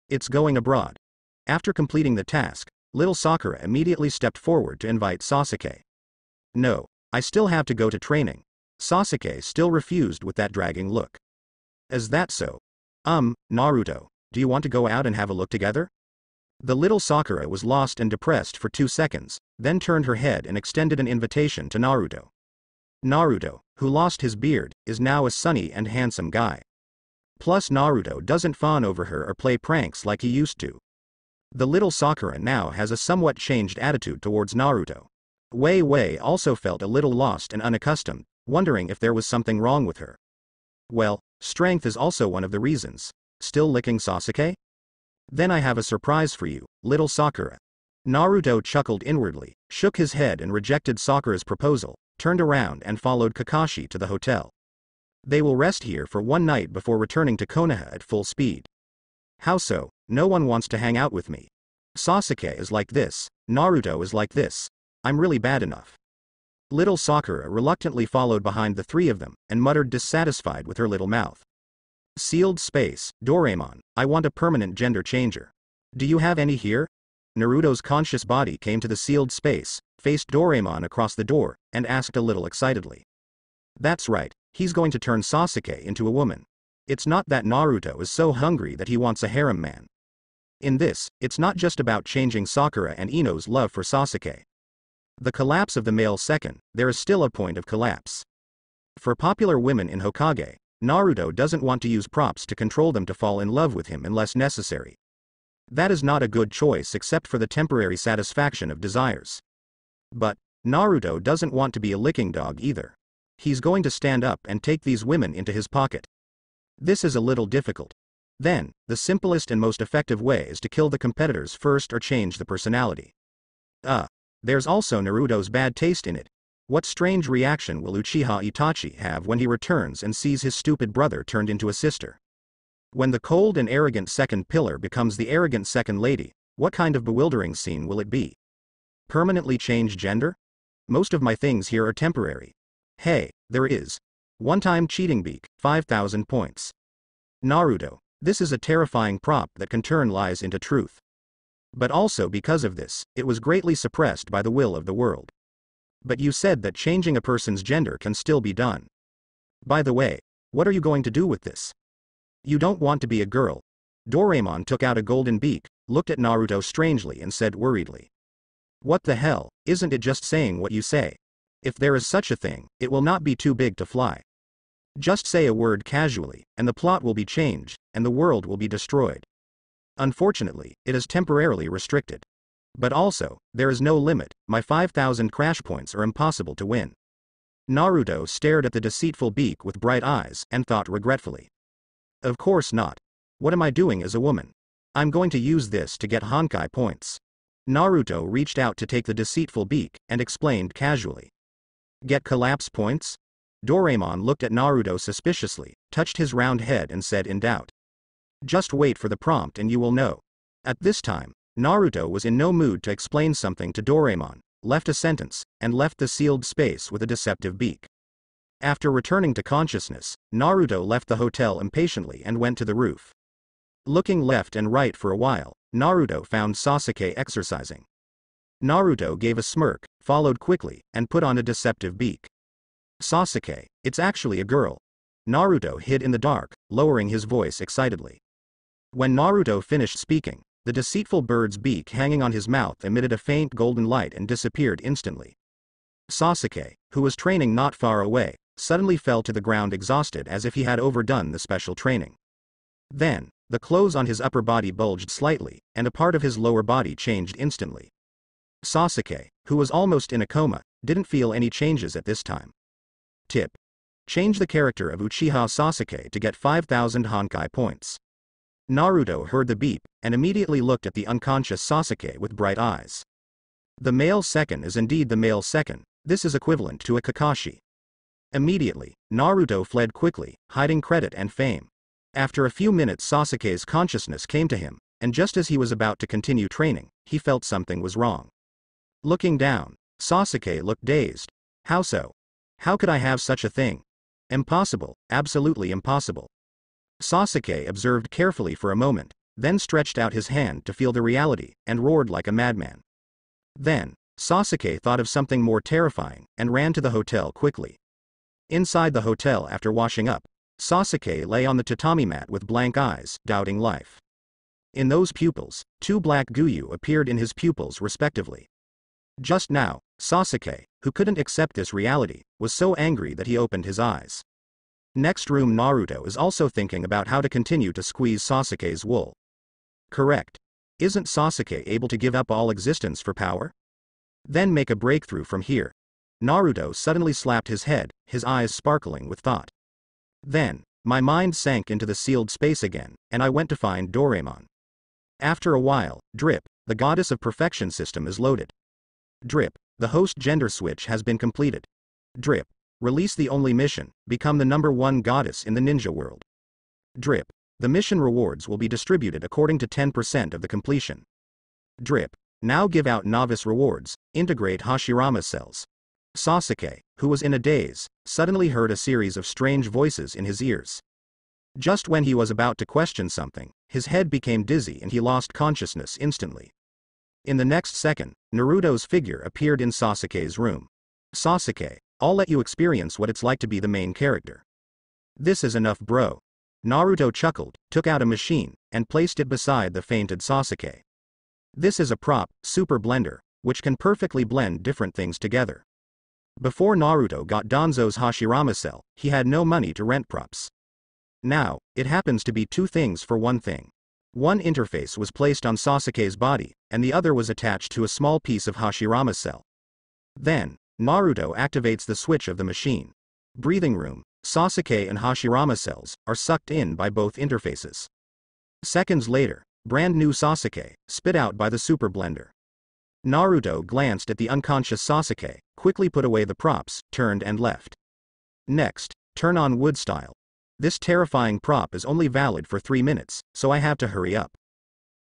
It's going abroad. After completing the task, little Sakura immediately stepped forward to invite Sasuke. No, I still have to go to training. Sasuke still refused with that dragging look. Is that so? Um, Naruto, do you want to go out and have a look together? The little Sakura was lost and depressed for two seconds, then turned her head and extended an invitation to Naruto. Naruto, who lost his beard, is now a sunny and handsome guy. Plus Naruto doesn't fawn over her or play pranks like he used to. The little Sakura now has a somewhat changed attitude towards Naruto. Wei Wei also felt a little lost and unaccustomed, wondering if there was something wrong with her. Well, strength is also one of the reasons. Still licking Sasuke? Then I have a surprise for you, little Sakura. Naruto chuckled inwardly, shook his head and rejected Sakura's proposal, turned around and followed Kakashi to the hotel. They will rest here for one night before returning to Konoha at full speed. How so? No one wants to hang out with me. Sasuke is like this, Naruto is like this. I'm really bad enough. Little Sakura reluctantly followed behind the three of them and muttered dissatisfied with her little mouth. Sealed space, Doraemon, I want a permanent gender changer. Do you have any here? Naruto's conscious body came to the sealed space, faced Doraemon across the door, and asked a little excitedly. That's right, he's going to turn Sasuke into a woman. It's not that Naruto is so hungry that he wants a harem man. In this, it's not just about changing Sakura and Ino's love for Sasuke. The collapse of the male second, there is still a point of collapse. For popular women in Hokage, Naruto doesn't want to use props to control them to fall in love with him unless necessary. That is not a good choice except for the temporary satisfaction of desires. But, Naruto doesn't want to be a licking dog either. He's going to stand up and take these women into his pocket. This is a little difficult. Then, the simplest and most effective way is to kill the competitors first or change the personality. Uh, there's also Naruto's bad taste in it, what strange reaction will Uchiha Itachi have when he returns and sees his stupid brother turned into a sister? When the cold and arrogant second pillar becomes the arrogant second lady, what kind of bewildering scene will it be? Permanently change gender? Most of my things here are temporary. Hey, there is. One-time cheating beak, 5000 points. Naruto, this is a terrifying prop that can turn lies into truth. But also because of this, it was greatly suppressed by the will of the world. But you said that changing a person's gender can still be done. By the way, what are you going to do with this? You don't want to be a girl. Doraemon took out a golden beak, looked at Naruto strangely and said worriedly. What the hell, isn't it just saying what you say? If there is such a thing, it will not be too big to fly. Just say a word casually, and the plot will be changed, and the world will be destroyed. Unfortunately, it is temporarily restricted. But also, there is no limit, my 5000 crash points are impossible to win. Naruto stared at the deceitful beak with bright eyes and thought regretfully. Of course not. What am I doing as a woman? I'm going to use this to get Honkai points. Naruto reached out to take the deceitful beak and explained casually. Get collapse points? Doraemon looked at Naruto suspiciously, touched his round head and said in doubt. Just wait for the prompt and you will know. At this time, Naruto was in no mood to explain something to Doraemon, left a sentence, and left the sealed space with a deceptive beak. After returning to consciousness, Naruto left the hotel impatiently and went to the roof. Looking left and right for a while, Naruto found Sasuke exercising. Naruto gave a smirk, followed quickly, and put on a deceptive beak. Sasuke, it's actually a girl. Naruto hid in the dark, lowering his voice excitedly. When Naruto finished speaking, the deceitful bird's beak hanging on his mouth emitted a faint golden light and disappeared instantly. Sasuke, who was training not far away, suddenly fell to the ground exhausted as if he had overdone the special training. Then, the clothes on his upper body bulged slightly, and a part of his lower body changed instantly. Sasuke, who was almost in a coma, didn't feel any changes at this time. Tip. Change the character of Uchiha Sasuke to get 5000 Honkai points. Naruto heard the beep, and immediately looked at the unconscious Sasuke with bright eyes. The male second is indeed the male second, this is equivalent to a Kakashi. Immediately, Naruto fled quickly, hiding credit and fame. After a few minutes Sasuke's consciousness came to him, and just as he was about to continue training, he felt something was wrong. Looking down, Sasuke looked dazed. How so? How could I have such a thing? Impossible, absolutely impossible. Sasuke observed carefully for a moment, then stretched out his hand to feel the reality, and roared like a madman. Then, Sasuke thought of something more terrifying, and ran to the hotel quickly. Inside the hotel after washing up, Sasuke lay on the tatami mat with blank eyes, doubting life. In those pupils, two black Guyu appeared in his pupils respectively. Just now, Sasuke, who couldn't accept this reality, was so angry that he opened his eyes. Next room Naruto is also thinking about how to continue to squeeze Sasuke's wool. Correct. Isn't Sasuke able to give up all existence for power? Then make a breakthrough from here. Naruto suddenly slapped his head, his eyes sparkling with thought. Then, my mind sank into the sealed space again, and I went to find Doraemon. After a while, Drip, the goddess of perfection system is loaded. Drip, the host gender switch has been completed. Drip, release the only mission, become the number one goddess in the ninja world. Drip, the mission rewards will be distributed according to 10% of the completion. Drip, now give out novice rewards, integrate Hashirama cells. Sasuke, who was in a daze, suddenly heard a series of strange voices in his ears. Just when he was about to question something, his head became dizzy and he lost consciousness instantly. In the next second, Naruto's figure appeared in Sasuke's room. Sasuke, I'll let you experience what it's like to be the main character. This is enough bro. Naruto chuckled, took out a machine, and placed it beside the fainted Sasuke. This is a prop, Super Blender, which can perfectly blend different things together. Before Naruto got Danzo's Hashirama cell, he had no money to rent props. Now, it happens to be two things for one thing. One interface was placed on Sasuke's body, and the other was attached to a small piece of Hashirama cell. Then, Naruto activates the switch of the machine. Breathing room, Sasuke and Hashirama cells are sucked in by both interfaces. Seconds later, brand new Sasuke, spit out by the super blender. Naruto glanced at the unconscious Sasuke, quickly put away the props, turned and left. Next, turn on wood style, this terrifying prop is only valid for 3 minutes, so I have to hurry up.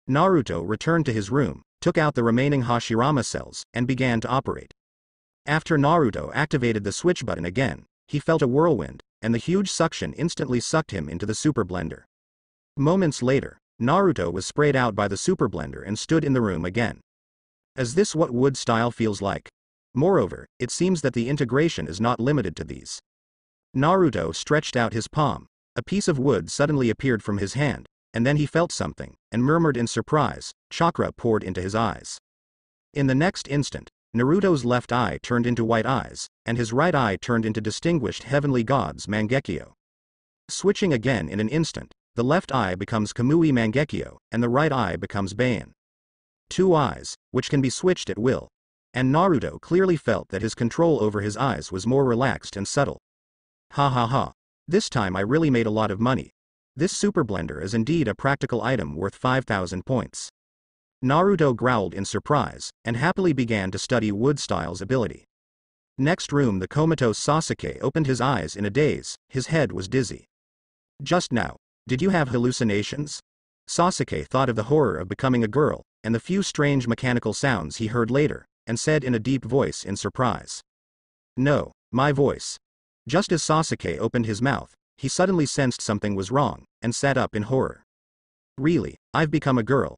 Naruto returned to his room, took out the remaining Hashirama cells, and began to operate. After Naruto activated the switch button again, he felt a whirlwind, and the huge suction instantly sucked him into the super blender. Moments later, Naruto was sprayed out by the super blender and stood in the room again. Is this what wood style feels like? Moreover, it seems that the integration is not limited to these. Naruto stretched out his palm, a piece of wood suddenly appeared from his hand, and then he felt something, and murmured in surprise, chakra poured into his eyes. In the next instant, Naruto's left eye turned into white eyes, and his right eye turned into distinguished heavenly gods Mangekyo. Switching again in an instant, the left eye becomes Kamui Mangekyo, and the right eye becomes Baian. Two eyes, which can be switched at will. And Naruto clearly felt that his control over his eyes was more relaxed and subtle. Ha ha ha. This time I really made a lot of money. This super blender is indeed a practical item worth 5000 points. Naruto growled in surprise, and happily began to study Wood Style's ability. Next room the comatose Sasuke opened his eyes in a daze, his head was dizzy. Just now, did you have hallucinations? Sasuke thought of the horror of becoming a girl, and the few strange mechanical sounds he heard later, and said in a deep voice in surprise. No, my voice. Just as Sasuke opened his mouth, he suddenly sensed something was wrong, and sat up in horror. Really, I've become a girl.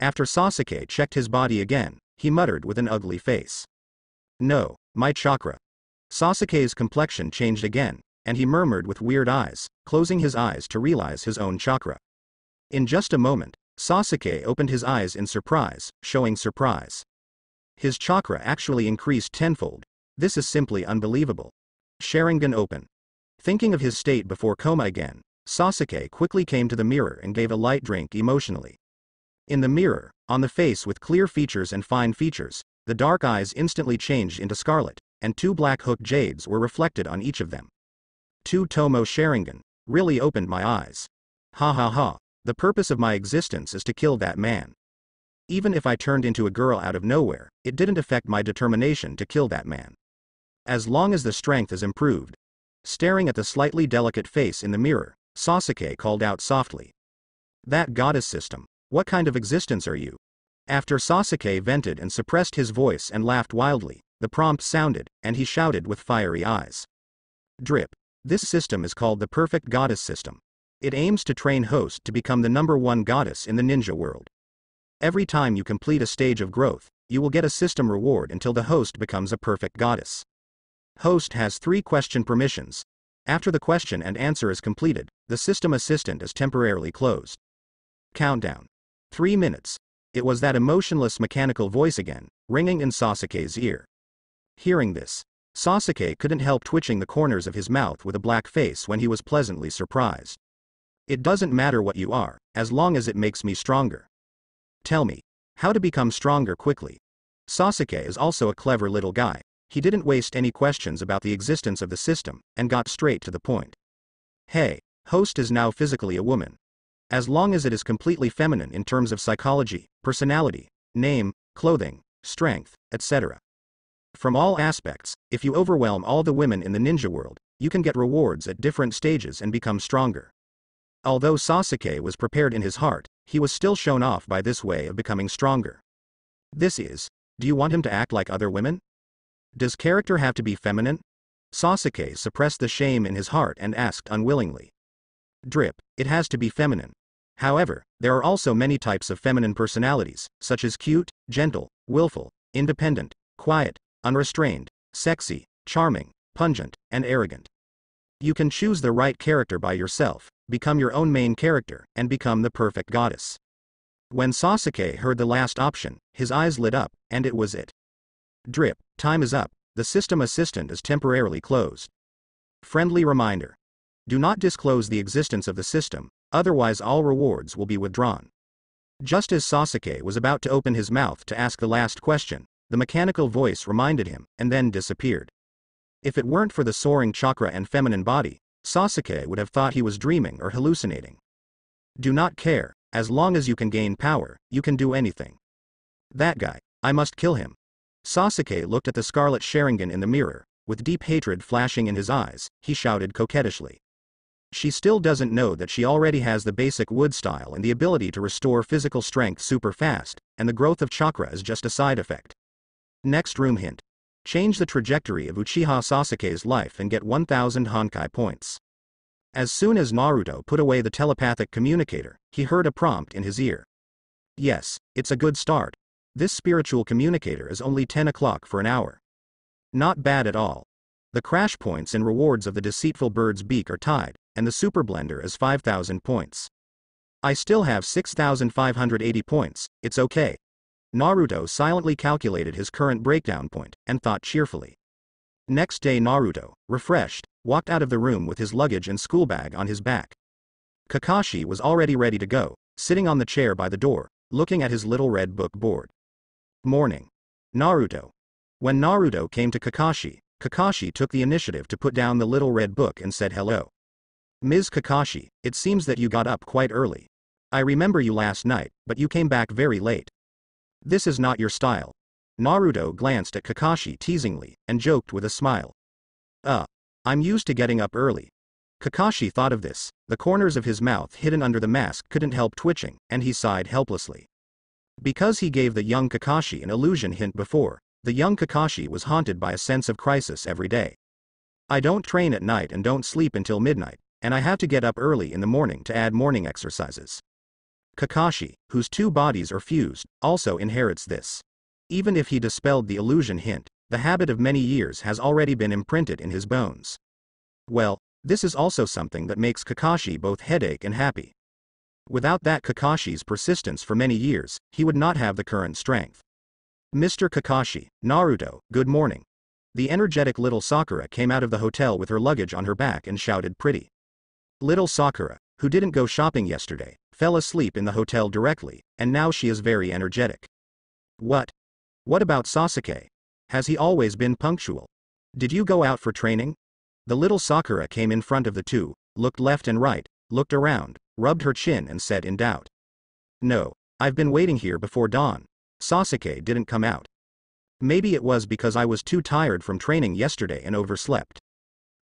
After Sasuke checked his body again, he muttered with an ugly face. No, my chakra. Sasuke's complexion changed again, and he murmured with weird eyes, closing his eyes to realize his own chakra. In just a moment, Sasuke opened his eyes in surprise, showing surprise. His chakra actually increased tenfold. This is simply unbelievable. Sharingan open. Thinking of his state before coma again, Sasuke quickly came to the mirror and gave a light drink emotionally. In the mirror, on the face with clear features and fine features, the dark eyes instantly changed into scarlet, and two black hook jades were reflected on each of them. Two Tomo Sharingan, really opened my eyes. Ha ha ha, the purpose of my existence is to kill that man. Even if I turned into a girl out of nowhere, it didn't affect my determination to kill that man. As long as the strength is improved. Staring at the slightly delicate face in the mirror, Sasuke called out softly. That goddess system, what kind of existence are you? After Sasuke vented and suppressed his voice and laughed wildly, the prompt sounded, and he shouted with fiery eyes. Drip. This system is called the Perfect Goddess System. It aims to train host to become the number one goddess in the ninja world. Every time you complete a stage of growth, you will get a system reward until the host becomes a perfect goddess. Host has three question permissions. After the question and answer is completed, the system assistant is temporarily closed. Countdown. 3 minutes. It was that emotionless mechanical voice again, ringing in Sasuke's ear. Hearing this, Sasuke couldn't help twitching the corners of his mouth with a black face when he was pleasantly surprised. It doesn't matter what you are, as long as it makes me stronger. Tell me, how to become stronger quickly. Sasuke is also a clever little guy, he didn't waste any questions about the existence of the system, and got straight to the point. Hey, host is now physically a woman. As long as it is completely feminine in terms of psychology, personality, name, clothing, strength, etc. From all aspects, if you overwhelm all the women in the ninja world, you can get rewards at different stages and become stronger. Although Sasuke was prepared in his heart, he was still shown off by this way of becoming stronger. This is, do you want him to act like other women? Does character have to be feminine? Sasuke suppressed the shame in his heart and asked unwillingly. Drip, it has to be feminine. However, there are also many types of feminine personalities, such as cute, gentle, willful, independent, quiet, unrestrained, sexy, charming, pungent, and arrogant. You can choose the right character by yourself, become your own main character, and become the perfect goddess. When Sasuke heard the last option, his eyes lit up, and it was it. Drip, time is up, the system assistant is temporarily closed. Friendly reminder. Do not disclose the existence of the system, otherwise all rewards will be withdrawn. Just as Sasuke was about to open his mouth to ask the last question, the mechanical voice reminded him, and then disappeared. If it weren't for the soaring chakra and feminine body, Sasuke would have thought he was dreaming or hallucinating. Do not care, as long as you can gain power, you can do anything. That guy, I must kill him. Sasuke looked at the scarlet Sharingan in the mirror, with deep hatred flashing in his eyes, he shouted coquettishly. She still doesn't know that she already has the basic wood style and the ability to restore physical strength super fast, and the growth of chakra is just a side effect. Next room hint. Change the trajectory of Uchiha Sasuke's life and get 1000 Honkai points. As soon as Naruto put away the telepathic communicator, he heard a prompt in his ear. Yes, it's a good start, this spiritual communicator is only 10 o'clock for an hour. Not bad at all. The crash points and rewards of the deceitful bird's beak are tied, and the super blender is 5000 points. I still have 6580 points, it's okay. Naruto silently calculated his current breakdown point, and thought cheerfully. Next day Naruto, refreshed, walked out of the room with his luggage and school bag on his back. Kakashi was already ready to go, sitting on the chair by the door, looking at his little red book board. Morning. Naruto. When Naruto came to Kakashi, Kakashi took the initiative to put down the little red book and said hello. Ms. Kakashi, it seems that you got up quite early. I remember you last night, but you came back very late. This is not your style. Naruto glanced at Kakashi teasingly, and joked with a smile. Uh. I'm used to getting up early. Kakashi thought of this, the corners of his mouth hidden under the mask couldn't help twitching, and he sighed helplessly. Because he gave the young Kakashi an illusion hint before, the young Kakashi was haunted by a sense of crisis every day. I don't train at night and don't sleep until midnight, and I have to get up early in the morning to add morning exercises. Kakashi, whose two bodies are fused, also inherits this. Even if he dispelled the illusion hint, the habit of many years has already been imprinted in his bones. Well, this is also something that makes Kakashi both headache and happy. Without that Kakashi's persistence for many years, he would not have the current strength. Mr. Kakashi, Naruto, good morning. The energetic little Sakura came out of the hotel with her luggage on her back and shouted pretty. Little Sakura, who didn't go shopping yesterday, fell asleep in the hotel directly, and now she is very energetic. What? What about Sasuke? Has he always been punctual? Did you go out for training? The little Sakura came in front of the two, looked left and right, looked around, rubbed her chin and said in doubt. No, I've been waiting here before dawn. Sasuke didn't come out. Maybe it was because I was too tired from training yesterday and overslept.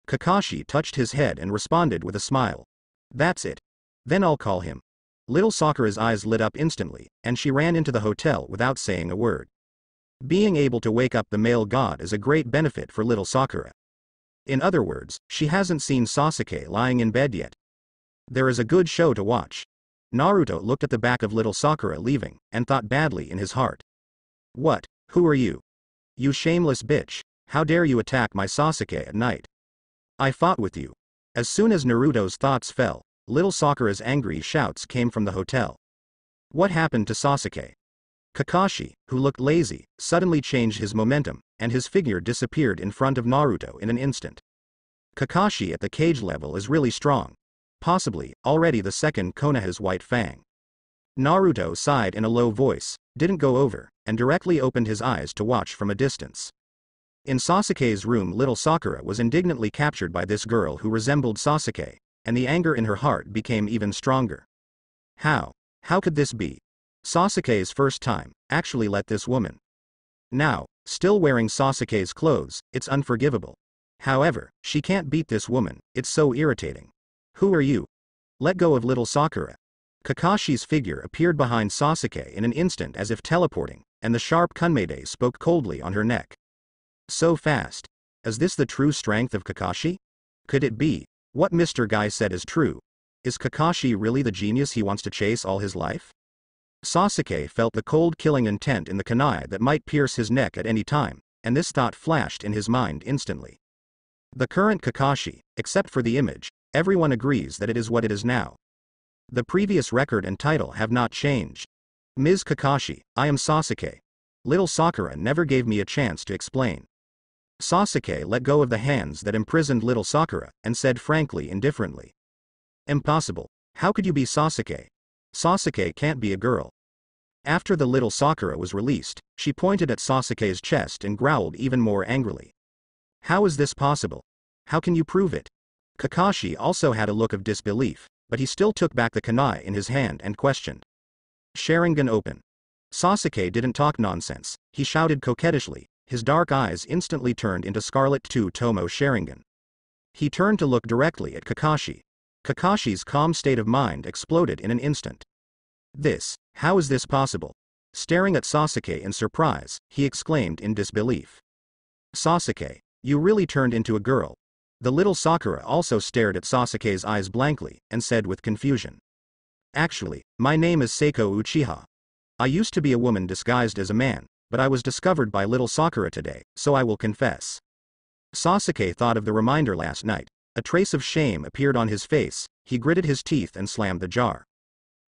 Kakashi touched his head and responded with a smile. That's it. Then I'll call him. Little Sakura's eyes lit up instantly, and she ran into the hotel without saying a word. Being able to wake up the male god is a great benefit for little Sakura. In other words, she hasn't seen Sasuke lying in bed yet. There is a good show to watch. Naruto looked at the back of little Sakura leaving, and thought badly in his heart. What, who are you? You shameless bitch, how dare you attack my Sasuke at night? I fought with you. As soon as Naruto's thoughts fell, little Sakura's angry shouts came from the hotel. What happened to Sasuke? Kakashi, who looked lazy, suddenly changed his momentum, and his figure disappeared in front of Naruto in an instant. Kakashi at the Kage level is really strong. Possibly, already the second Konoha's White Fang. Naruto sighed in a low voice, didn't go over, and directly opened his eyes to watch from a distance. In Sasuke's room little Sakura was indignantly captured by this girl who resembled Sasuke, and the anger in her heart became even stronger. How? How could this be? Sasuke's first time, actually let this woman. Now, still wearing Sasuke's clothes, it's unforgivable. However, she can't beat this woman, it's so irritating. Who are you? Let go of little Sakura. Kakashi's figure appeared behind Sasuke in an instant as if teleporting, and the sharp kunmade spoke coldly on her neck. So fast. Is this the true strength of Kakashi? Could it be? What Mr. Guy said is true. Is Kakashi really the genius he wants to chase all his life? Sasuke felt the cold killing intent in the kunai that might pierce his neck at any time, and this thought flashed in his mind instantly. The current Kakashi, except for the image, everyone agrees that it is what it is now. The previous record and title have not changed. Ms. Kakashi, I am Sasuke. Little Sakura never gave me a chance to explain. Sasuke let go of the hands that imprisoned little Sakura, and said frankly indifferently. Impossible. How could you be Sasuke? Sasuke can't be a girl. After the little Sakura was released, she pointed at Sasuke's chest and growled even more angrily. How is this possible? How can you prove it? Kakashi also had a look of disbelief but he still took back the kunai in his hand and questioned. Sharingan open. Sasuke didn't talk nonsense, he shouted coquettishly, his dark eyes instantly turned into Scarlet 2 Tomo Sharingan. He turned to look directly at Kakashi. Kakashi's calm state of mind exploded in an instant. This, how is this possible? Staring at Sasuke in surprise, he exclaimed in disbelief. Sasuke, you really turned into a girl, the little Sakura also stared at Sasuke's eyes blankly, and said with confusion. Actually, my name is Seiko Uchiha. I used to be a woman disguised as a man, but I was discovered by little Sakura today, so I will confess. Sasuke thought of the reminder last night. A trace of shame appeared on his face, he gritted his teeth and slammed the jar.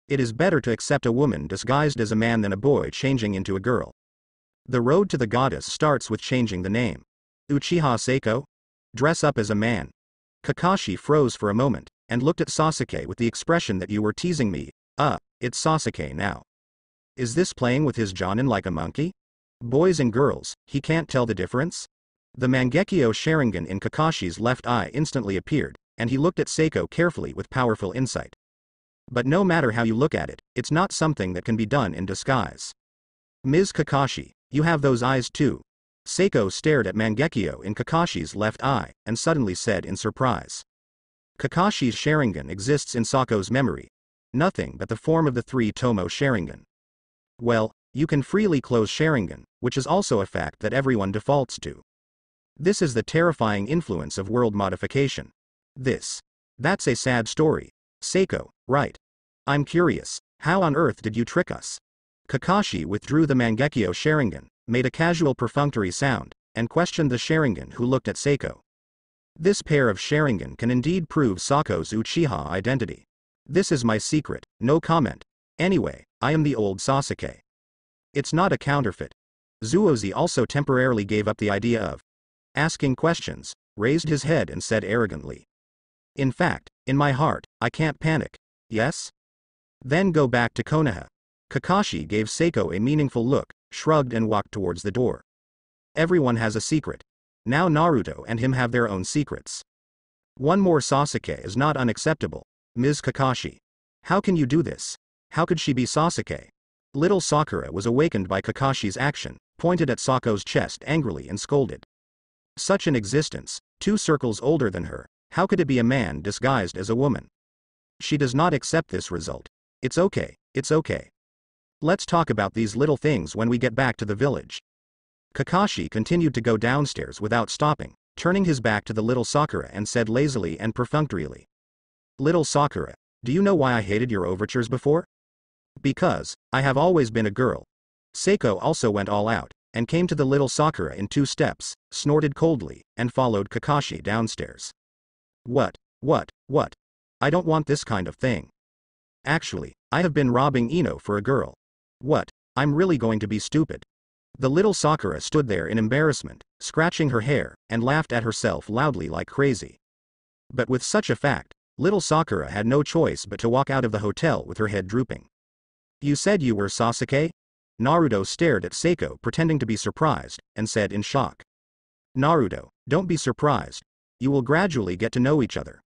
It is better to accept a woman disguised as a man than a boy changing into a girl. The road to the goddess starts with changing the name. Uchiha Seiko? Dress up as a man. Kakashi froze for a moment, and looked at Sasuke with the expression that you were teasing me, uh, it's Sasuke now. Is this playing with his Jonin like a monkey? Boys and girls, he can't tell the difference? The Mangekyo Sharingan in Kakashi's left eye instantly appeared, and he looked at Seiko carefully with powerful insight. But no matter how you look at it, it's not something that can be done in disguise. Ms. Kakashi, you have those eyes too, Seiko stared at Mangekyo in Kakashi's left eye, and suddenly said in surprise. Kakashi's Sharingan exists in Seiko's memory. Nothing but the form of the three Tomo Sharingan. Well, you can freely close Sharingan, which is also a fact that everyone defaults to. This is the terrifying influence of world modification. This. That's a sad story. Seiko, right. I'm curious, how on earth did you trick us? Kakashi withdrew the Mangekyo Sharingan, made a casual perfunctory sound, and questioned the Sharingan who looked at Seiko. This pair of Sharingan can indeed prove Seiko's Uchiha identity. This is my secret, no comment. Anyway, I am the old Sasuke. It's not a counterfeit. Zuozi also temporarily gave up the idea of asking questions, raised his head and said arrogantly. In fact, in my heart, I can't panic. Yes? Then go back to Konoha. Kakashi gave Seiko a meaningful look, shrugged and walked towards the door. Everyone has a secret. Now Naruto and him have their own secrets. One more Sasuke is not unacceptable. Ms. Kakashi. How can you do this? How could she be Sasuke? Little Sakura was awakened by Kakashi's action, pointed at Seiko's chest angrily and scolded. Such an existence, two circles older than her, how could it be a man disguised as a woman? She does not accept this result. It's okay, it's okay. Let's talk about these little things when we get back to the village. Kakashi continued to go downstairs without stopping, turning his back to the little Sakura and said lazily and perfunctorily. Little Sakura, do you know why I hated your overtures before? Because, I have always been a girl. Seiko also went all out, and came to the little Sakura in two steps, snorted coldly, and followed Kakashi downstairs. What, what, what? I don't want this kind of thing. Actually, I have been robbing Ino for a girl. What, I'm really going to be stupid. The little Sakura stood there in embarrassment, scratching her hair, and laughed at herself loudly like crazy. But with such a fact, little Sakura had no choice but to walk out of the hotel with her head drooping. You said you were Sasuke? Naruto stared at Seiko pretending to be surprised, and said in shock. Naruto, don't be surprised. You will gradually get to know each other.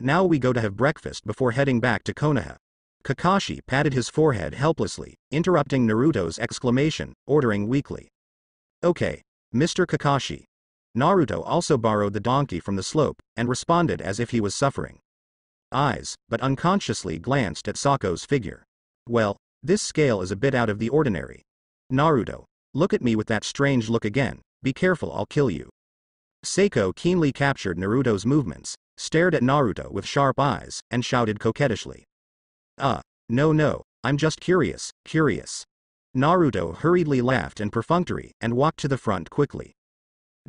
Now we go to have breakfast before heading back to Konoha. Kakashi patted his forehead helplessly, interrupting Naruto's exclamation, ordering weakly. Okay, Mr. Kakashi. Naruto also borrowed the donkey from the slope, and responded as if he was suffering. Eyes, but unconsciously glanced at Seiko's figure. Well, this scale is a bit out of the ordinary. Naruto, look at me with that strange look again, be careful I'll kill you. Seiko keenly captured Naruto's movements, stared at Naruto with sharp eyes, and shouted coquettishly. Uh, no no, I'm just curious, curious. Naruto hurriedly laughed and perfunctory, and walked to the front quickly.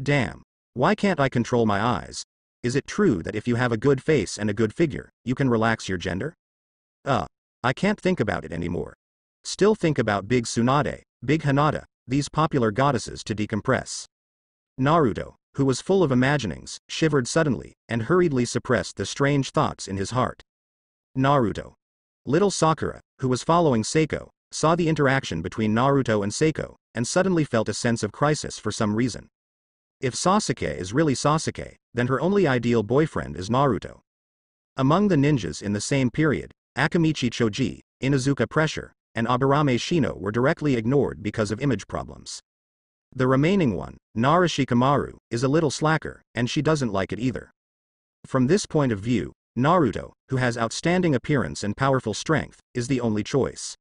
Damn. Why can't I control my eyes? Is it true that if you have a good face and a good figure, you can relax your gender? Uh, I can't think about it anymore. Still think about Big Tsunade, Big Hanada, these popular goddesses to decompress. Naruto, who was full of imaginings, shivered suddenly, and hurriedly suppressed the strange thoughts in his heart. Naruto. Little Sakura, who was following Seiko, saw the interaction between Naruto and Seiko, and suddenly felt a sense of crisis for some reason. If Sasuke is really Sasuke, then her only ideal boyfriend is Naruto. Among the ninjas in the same period, Akimichi Choji, Inuzuka Pressure, and Aburame Shino were directly ignored because of image problems. The remaining one, Nara Shikamaru, is a little slacker, and she doesn't like it either. From this point of view, Naruto, who has outstanding appearance and powerful strength, is the only choice.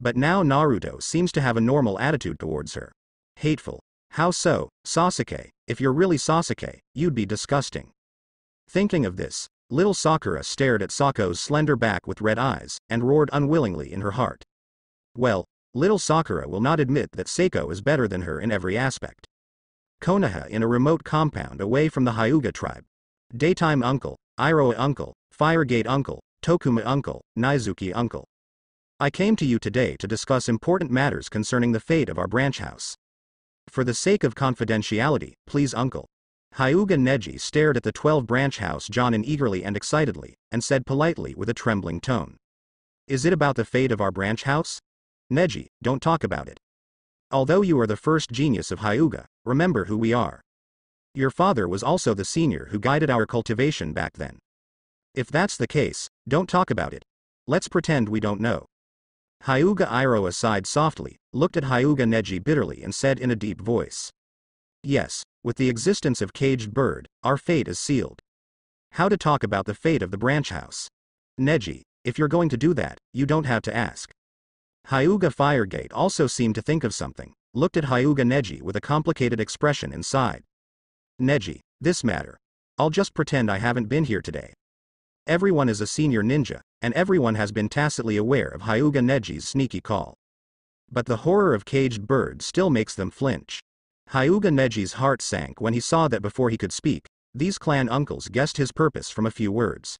But now Naruto seems to have a normal attitude towards her. Hateful. How so, Sasuke, if you're really Sasuke, you'd be disgusting. Thinking of this, little Sakura stared at Seiko's slender back with red eyes, and roared unwillingly in her heart. Well, little Sakura will not admit that Seiko is better than her in every aspect. Konoha in a remote compound away from the Hyuga tribe. Daytime uncle, Iroha uncle, Firegate uncle, Tokuma uncle, Naizuki uncle. I came to you today to discuss important matters concerning the fate of our branch house. For the sake of confidentiality, please uncle. Hyuga Neji stared at the 12 branch house Jonin eagerly and excitedly, and said politely with a trembling tone. Is it about the fate of our branch house? Neji, don't talk about it. Although you are the first genius of Hyuga, remember who we are. Your father was also the senior who guided our cultivation back then. If that's the case, don't talk about it. Let's pretend we don't know. Hyuga Iroha sighed softly, looked at Hyuga Neji bitterly and said in a deep voice. Yes, with the existence of Caged Bird, our fate is sealed. How to talk about the fate of the branch house? Neji, if you're going to do that, you don't have to ask. Hyuga Firegate also seemed to think of something, looked at Hyuga Neji with a complicated expression inside. Neji, this matter. I'll just pretend I haven't been here today. Everyone is a senior ninja, and everyone has been tacitly aware of Hyuga Neji's sneaky call. But the horror of caged Bird still makes them flinch. Hyuga Neji's heart sank when he saw that before he could speak, these clan uncles guessed his purpose from a few words.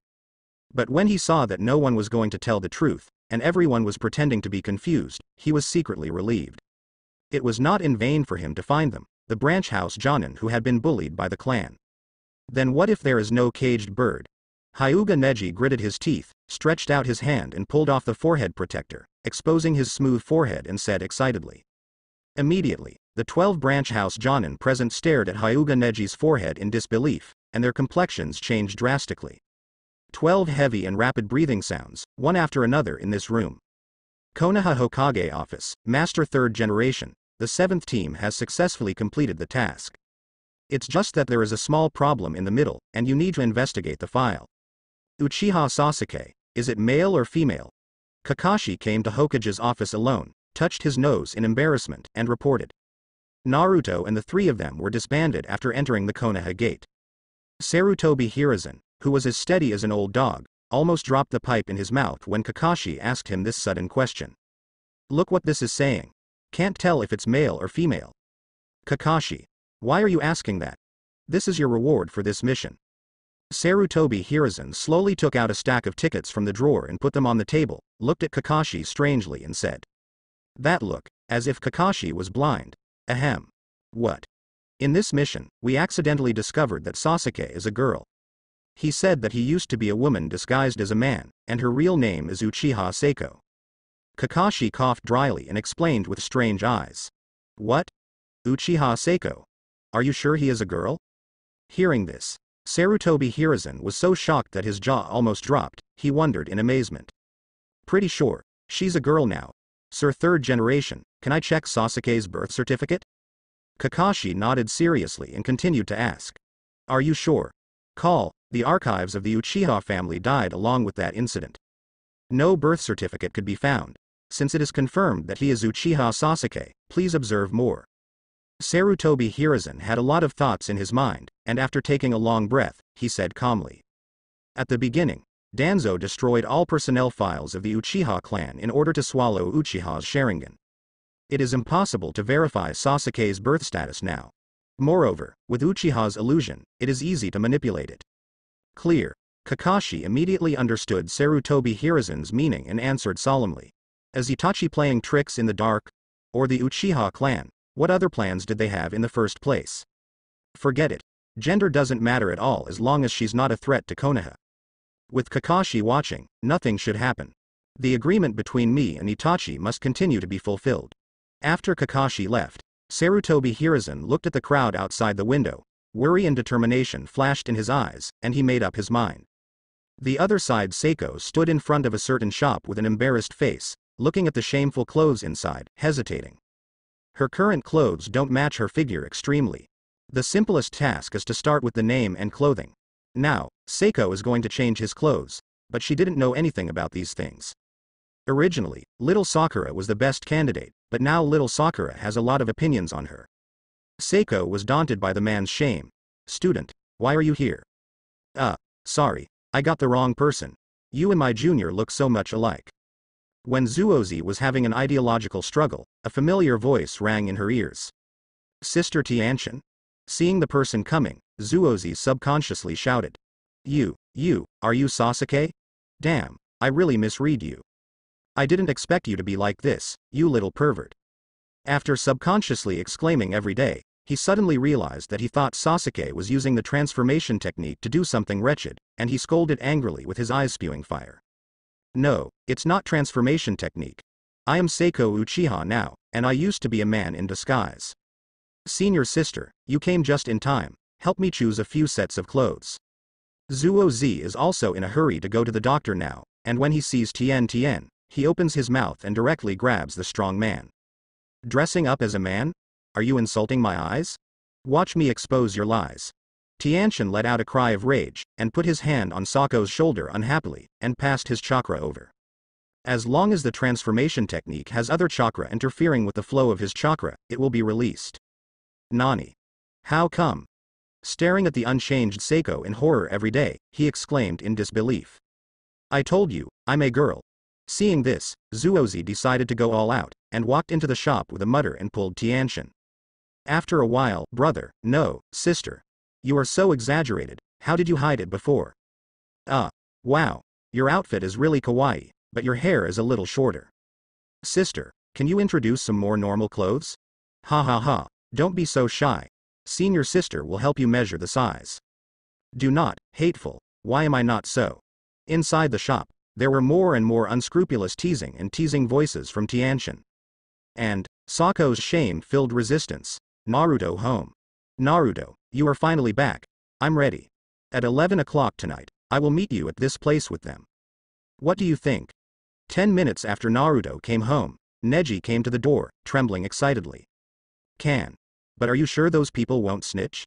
But when he saw that no one was going to tell the truth, and everyone was pretending to be confused, he was secretly relieved. It was not in vain for him to find them, the branch house Jonin who had been bullied by the clan. Then what if there is no caged bird? Hyuga Neji gritted his teeth, stretched out his hand and pulled off the forehead protector, exposing his smooth forehead and said excitedly. Immediately, the 12 branch house Jonin present stared at Hyuga Neji's forehead in disbelief, and their complexions changed drastically. 12 heavy and rapid breathing sounds, one after another in this room. Konoha Hokage Office, Master 3rd Generation, the 7th team has successfully completed the task. It's just that there is a small problem in the middle, and you need to investigate the file. Uchiha Sasuke, is it male or female? Kakashi came to Hokage's office alone, touched his nose in embarrassment, and reported. Naruto and the three of them were disbanded after entering the Konoha gate. Sarutobi Hiruzen, who was as steady as an old dog, almost dropped the pipe in his mouth when Kakashi asked him this sudden question. Look what this is saying. Can't tell if it's male or female. Kakashi. Why are you asking that? This is your reward for this mission. Sarutobi Hiruzen slowly took out a stack of tickets from the drawer and put them on the table, looked at Kakashi strangely and said. That look, as if Kakashi was blind. Ahem. What? In this mission, we accidentally discovered that Sasuke is a girl. He said that he used to be a woman disguised as a man, and her real name is Uchiha Seiko. Kakashi coughed dryly and explained with strange eyes. What? Uchiha Seiko. Are you sure he is a girl? Hearing this, Sarutobi Hiruzen was so shocked that his jaw almost dropped, he wondered in amazement. Pretty sure, she's a girl now. Sir third generation, can I check Sasuke's birth certificate? Kakashi nodded seriously and continued to ask. Are you sure? Call, the archives of the Uchiha family died along with that incident. No birth certificate could be found. Since it is confirmed that he is Uchiha Sasuke, please observe more. Sarutobi Hiruzen had a lot of thoughts in his mind, and after taking a long breath, he said calmly. At the beginning, Danzo destroyed all personnel files of the Uchiha clan in order to swallow Uchiha's Sharingan. It is impossible to verify Sasuke's birth status now. Moreover, with Uchiha's illusion, it is easy to manipulate it. Clear. Kakashi immediately understood Sarutobi Hiruzen's meaning and answered solemnly. Is Itachi playing tricks in the dark? Or the Uchiha clan? What other plans did they have in the first place? Forget it. Gender doesn't matter at all as long as she's not a threat to Konoha. With Kakashi watching, nothing should happen. The agreement between me and Itachi must continue to be fulfilled. After Kakashi left, Sarutobi Hiruzen looked at the crowd outside the window, worry and determination flashed in his eyes, and he made up his mind. The other side Seiko stood in front of a certain shop with an embarrassed face, looking at the shameful clothes inside, hesitating. Her current clothes don't match her figure extremely. The simplest task is to start with the name and clothing. Now, Seiko is going to change his clothes, but she didn't know anything about these things. Originally, little Sakura was the best candidate, but now little Sakura has a lot of opinions on her. Seiko was daunted by the man's shame. Student, why are you here? Uh, sorry, I got the wrong person. You and my junior look so much alike. When Zuozi was having an ideological struggle, a familiar voice rang in her ears. Sister Tiantian? Seeing the person coming, Zuozi subconsciously shouted. You, you, are you Sasuke? Damn, I really misread you. I didn't expect you to be like this, you little pervert. After subconsciously exclaiming every day, he suddenly realized that he thought Sasuke was using the transformation technique to do something wretched, and he scolded angrily with his eyes spewing fire. No, it's not transformation technique. I am Seiko Uchiha now, and I used to be a man in disguise. Senior sister, you came just in time, help me choose a few sets of clothes. Zuozi is also in a hurry to go to the doctor now, and when he sees Tiantian, he opens his mouth and directly grabs the strong man. Dressing up as a man? Are you insulting my eyes? Watch me expose your lies. Tiantian let out a cry of rage, and put his hand on Seiko's shoulder unhappily, and passed his chakra over. As long as the transformation technique has other chakra interfering with the flow of his chakra, it will be released. Nani. How come? Staring at the unchanged Seiko in horror every day, he exclaimed in disbelief. I told you, I'm a girl. Seeing this, Zuozi decided to go all out, and walked into the shop with a mutter and pulled Tiantian. After a while, brother, no, sister, you are so exaggerated, how did you hide it before? Ah. Uh, wow. Your outfit is really kawaii, but your hair is a little shorter. Sister, can you introduce some more normal clothes? Ha ha ha. Don't be so shy. Senior sister will help you measure the size. Do not, hateful, why am I not so? Inside the shop, there were more and more unscrupulous teasing and teasing voices from Tianshan. And, Seiko's shame-filled resistance, Naruto home. Naruto, you are finally back. I'm ready. At 11 o'clock tonight, I will meet you at this place with them. What do you think? Ten minutes after Naruto came home, Neji came to the door, trembling excitedly. Can. But are you sure those people won't snitch?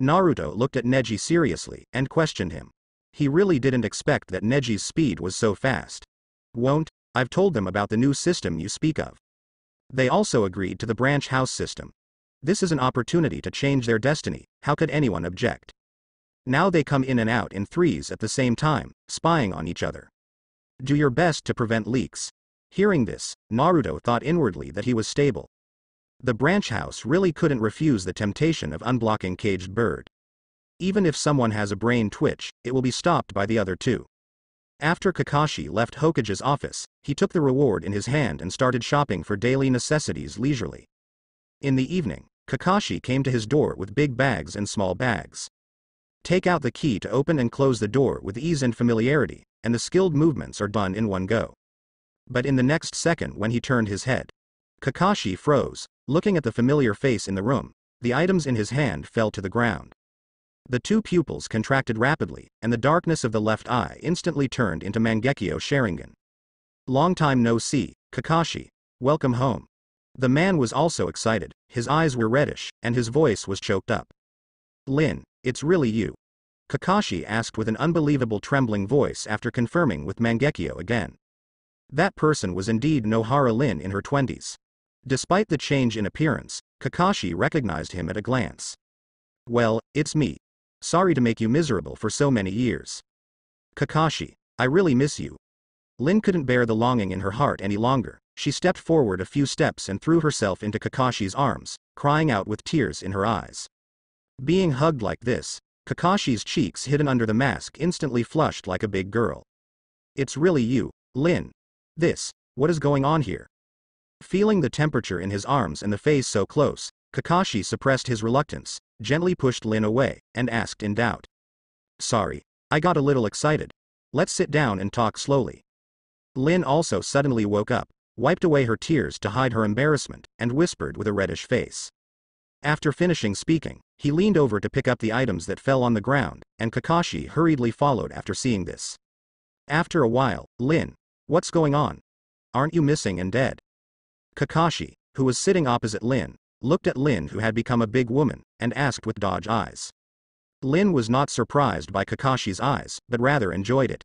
Naruto looked at Neji seriously and questioned him. He really didn't expect that Neji's speed was so fast. Won't, I've told them about the new system you speak of. They also agreed to the branch house system. This is an opportunity to change their destiny, how could anyone object? Now they come in and out in threes at the same time, spying on each other. Do your best to prevent leaks. Hearing this, Naruto thought inwardly that he was stable. The branch house really couldn't refuse the temptation of unblocking Caged Bird. Even if someone has a brain twitch, it will be stopped by the other two. After Kakashi left Hokage's office, he took the reward in his hand and started shopping for daily necessities leisurely. In the evening, Kakashi came to his door with big bags and small bags. Take out the key to open and close the door with ease and familiarity, and the skilled movements are done in one go. But in the next second when he turned his head, Kakashi froze, looking at the familiar face in the room, the items in his hand fell to the ground. The two pupils contracted rapidly, and the darkness of the left eye instantly turned into Mangekyo Sharingan. Long time no see, Kakashi. Welcome home. The man was also excited, his eyes were reddish, and his voice was choked up. Lin, it's really you. Kakashi asked with an unbelievable trembling voice after confirming with Mangekyo again. That person was indeed Nohara Lin in her twenties. Despite the change in appearance, Kakashi recognized him at a glance. Well, it's me, Sorry to make you miserable for so many years. Kakashi, I really miss you. Lin couldn't bear the longing in her heart any longer, she stepped forward a few steps and threw herself into Kakashi's arms, crying out with tears in her eyes. Being hugged like this, Kakashi's cheeks hidden under the mask instantly flushed like a big girl. It's really you, Lin. This, what is going on here? Feeling the temperature in his arms and the face so close, Kakashi suppressed his reluctance, gently pushed Lin away, and asked in doubt. Sorry, I got a little excited. Let's sit down and talk slowly. Lin also suddenly woke up, wiped away her tears to hide her embarrassment, and whispered with a reddish face. After finishing speaking, he leaned over to pick up the items that fell on the ground, and Kakashi hurriedly followed after seeing this. After a while, Lin, what's going on? Aren't you missing and dead? Kakashi, who was sitting opposite Lin, looked at Lin who had become a big woman, and asked with dodge eyes. Lin was not surprised by Kakashi's eyes, but rather enjoyed it.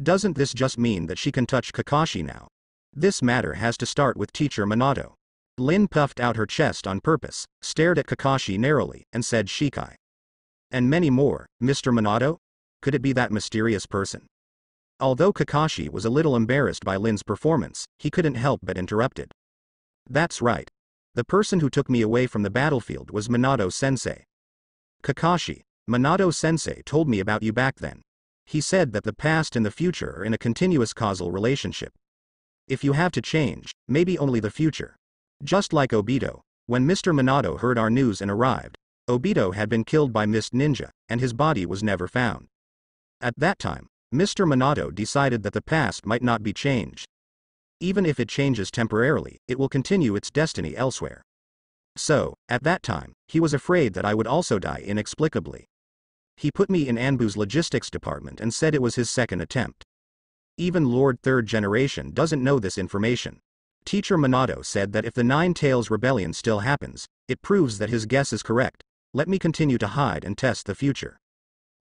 Doesn't this just mean that she can touch Kakashi now? This matter has to start with teacher Minato. Lin puffed out her chest on purpose, stared at Kakashi narrowly, and said Shikai. And many more, Mr. Minato? Could it be that mysterious person? Although Kakashi was a little embarrassed by Lin's performance, he couldn't help but interrupt it. That's right, the person who took me away from the battlefield was Minato sensei. Kakashi, Minato sensei told me about you back then. He said that the past and the future are in a continuous causal relationship. If you have to change, maybe only the future. Just like Obito, when Mr. Minato heard our news and arrived, Obito had been killed by Mist Ninja, and his body was never found. At that time, Mr. Minato decided that the past might not be changed, even if it changes temporarily, it will continue its destiny elsewhere. So, at that time, he was afraid that I would also die inexplicably. He put me in Anbu's logistics department and said it was his second attempt. Even Lord Third Generation doesn't know this information. Teacher Minato said that if the Nine Tails Rebellion still happens, it proves that his guess is correct, let me continue to hide and test the future.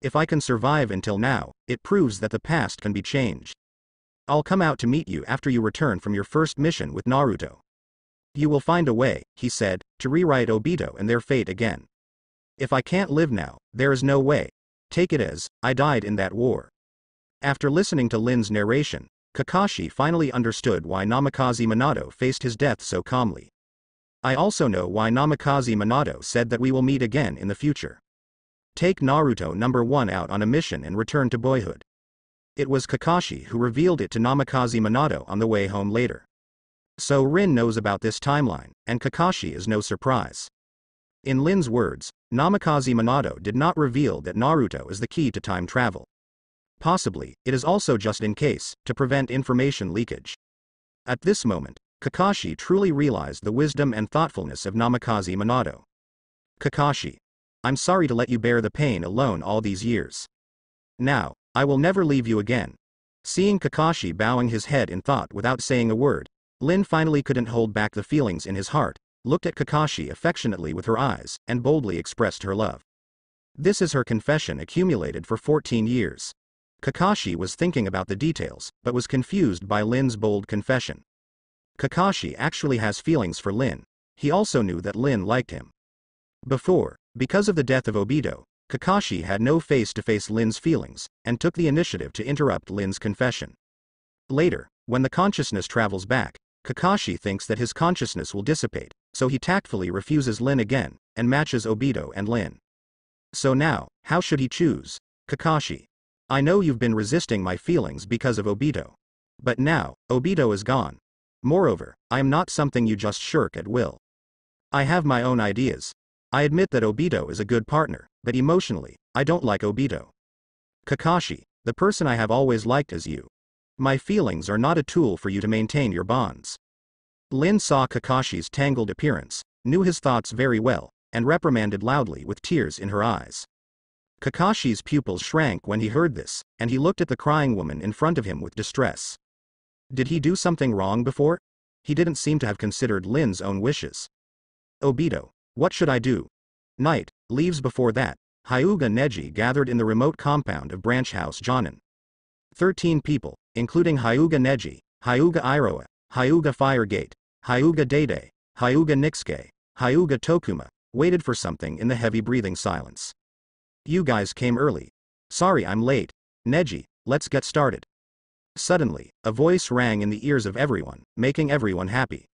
If I can survive until now, it proves that the past can be changed. I'll come out to meet you after you return from your first mission with Naruto. You will find a way, he said, to rewrite Obito and their fate again. If I can't live now, there is no way. Take it as, I died in that war. After listening to Lin's narration, Kakashi finally understood why Namikaze Minato faced his death so calmly. I also know why Namikaze Minato said that we will meet again in the future. Take Naruto number 1 out on a mission and return to boyhood. It was Kakashi who revealed it to Namikaze Minato on the way home later. So Rin knows about this timeline, and Kakashi is no surprise. In Lin's words, Namikaze Minato did not reveal that Naruto is the key to time travel. Possibly, it is also just in case, to prevent information leakage. At this moment, Kakashi truly realized the wisdom and thoughtfulness of Namikaze Minato. Kakashi. I'm sorry to let you bear the pain alone all these years. Now, I will never leave you again. Seeing Kakashi bowing his head in thought without saying a word, Lin finally couldn't hold back the feelings in his heart, looked at Kakashi affectionately with her eyes, and boldly expressed her love. This is her confession accumulated for 14 years. Kakashi was thinking about the details, but was confused by Lin's bold confession. Kakashi actually has feelings for Lin. He also knew that Lin liked him. Before, because of the death of Obito, Kakashi had no face-to-face Lin's feelings, and took the initiative to interrupt Lin's confession. Later, when the consciousness travels back, Kakashi thinks that his consciousness will dissipate, so he tactfully refuses Lin again, and matches Obito and Lin. So now, how should he choose? Kakashi. I know you've been resisting my feelings because of Obito. But now, Obito is gone, Moreover, I am not something you just shirk at will. I have my own ideas. I admit that Obito is a good partner, but emotionally, I don't like Obito. Kakashi, the person I have always liked is you. My feelings are not a tool for you to maintain your bonds. Lin saw Kakashi's tangled appearance, knew his thoughts very well, and reprimanded loudly with tears in her eyes. Kakashi's pupils shrank when he heard this, and he looked at the crying woman in front of him with distress. Did he do something wrong before? He didn't seem to have considered Lin's own wishes. Obito, what should I do? Night, leaves before that, Hyuga Neji gathered in the remote compound of Branch House Jonin. Thirteen people, including Hyuga Neji, Hyuga Iroha, Hyuga Firegate, Hyuga Dede, Hyuga Nixke, Hyuga Tokuma, waited for something in the heavy breathing silence. You guys came early. Sorry I'm late. Neji, let's get started. Suddenly, a voice rang in the ears of everyone, making everyone happy.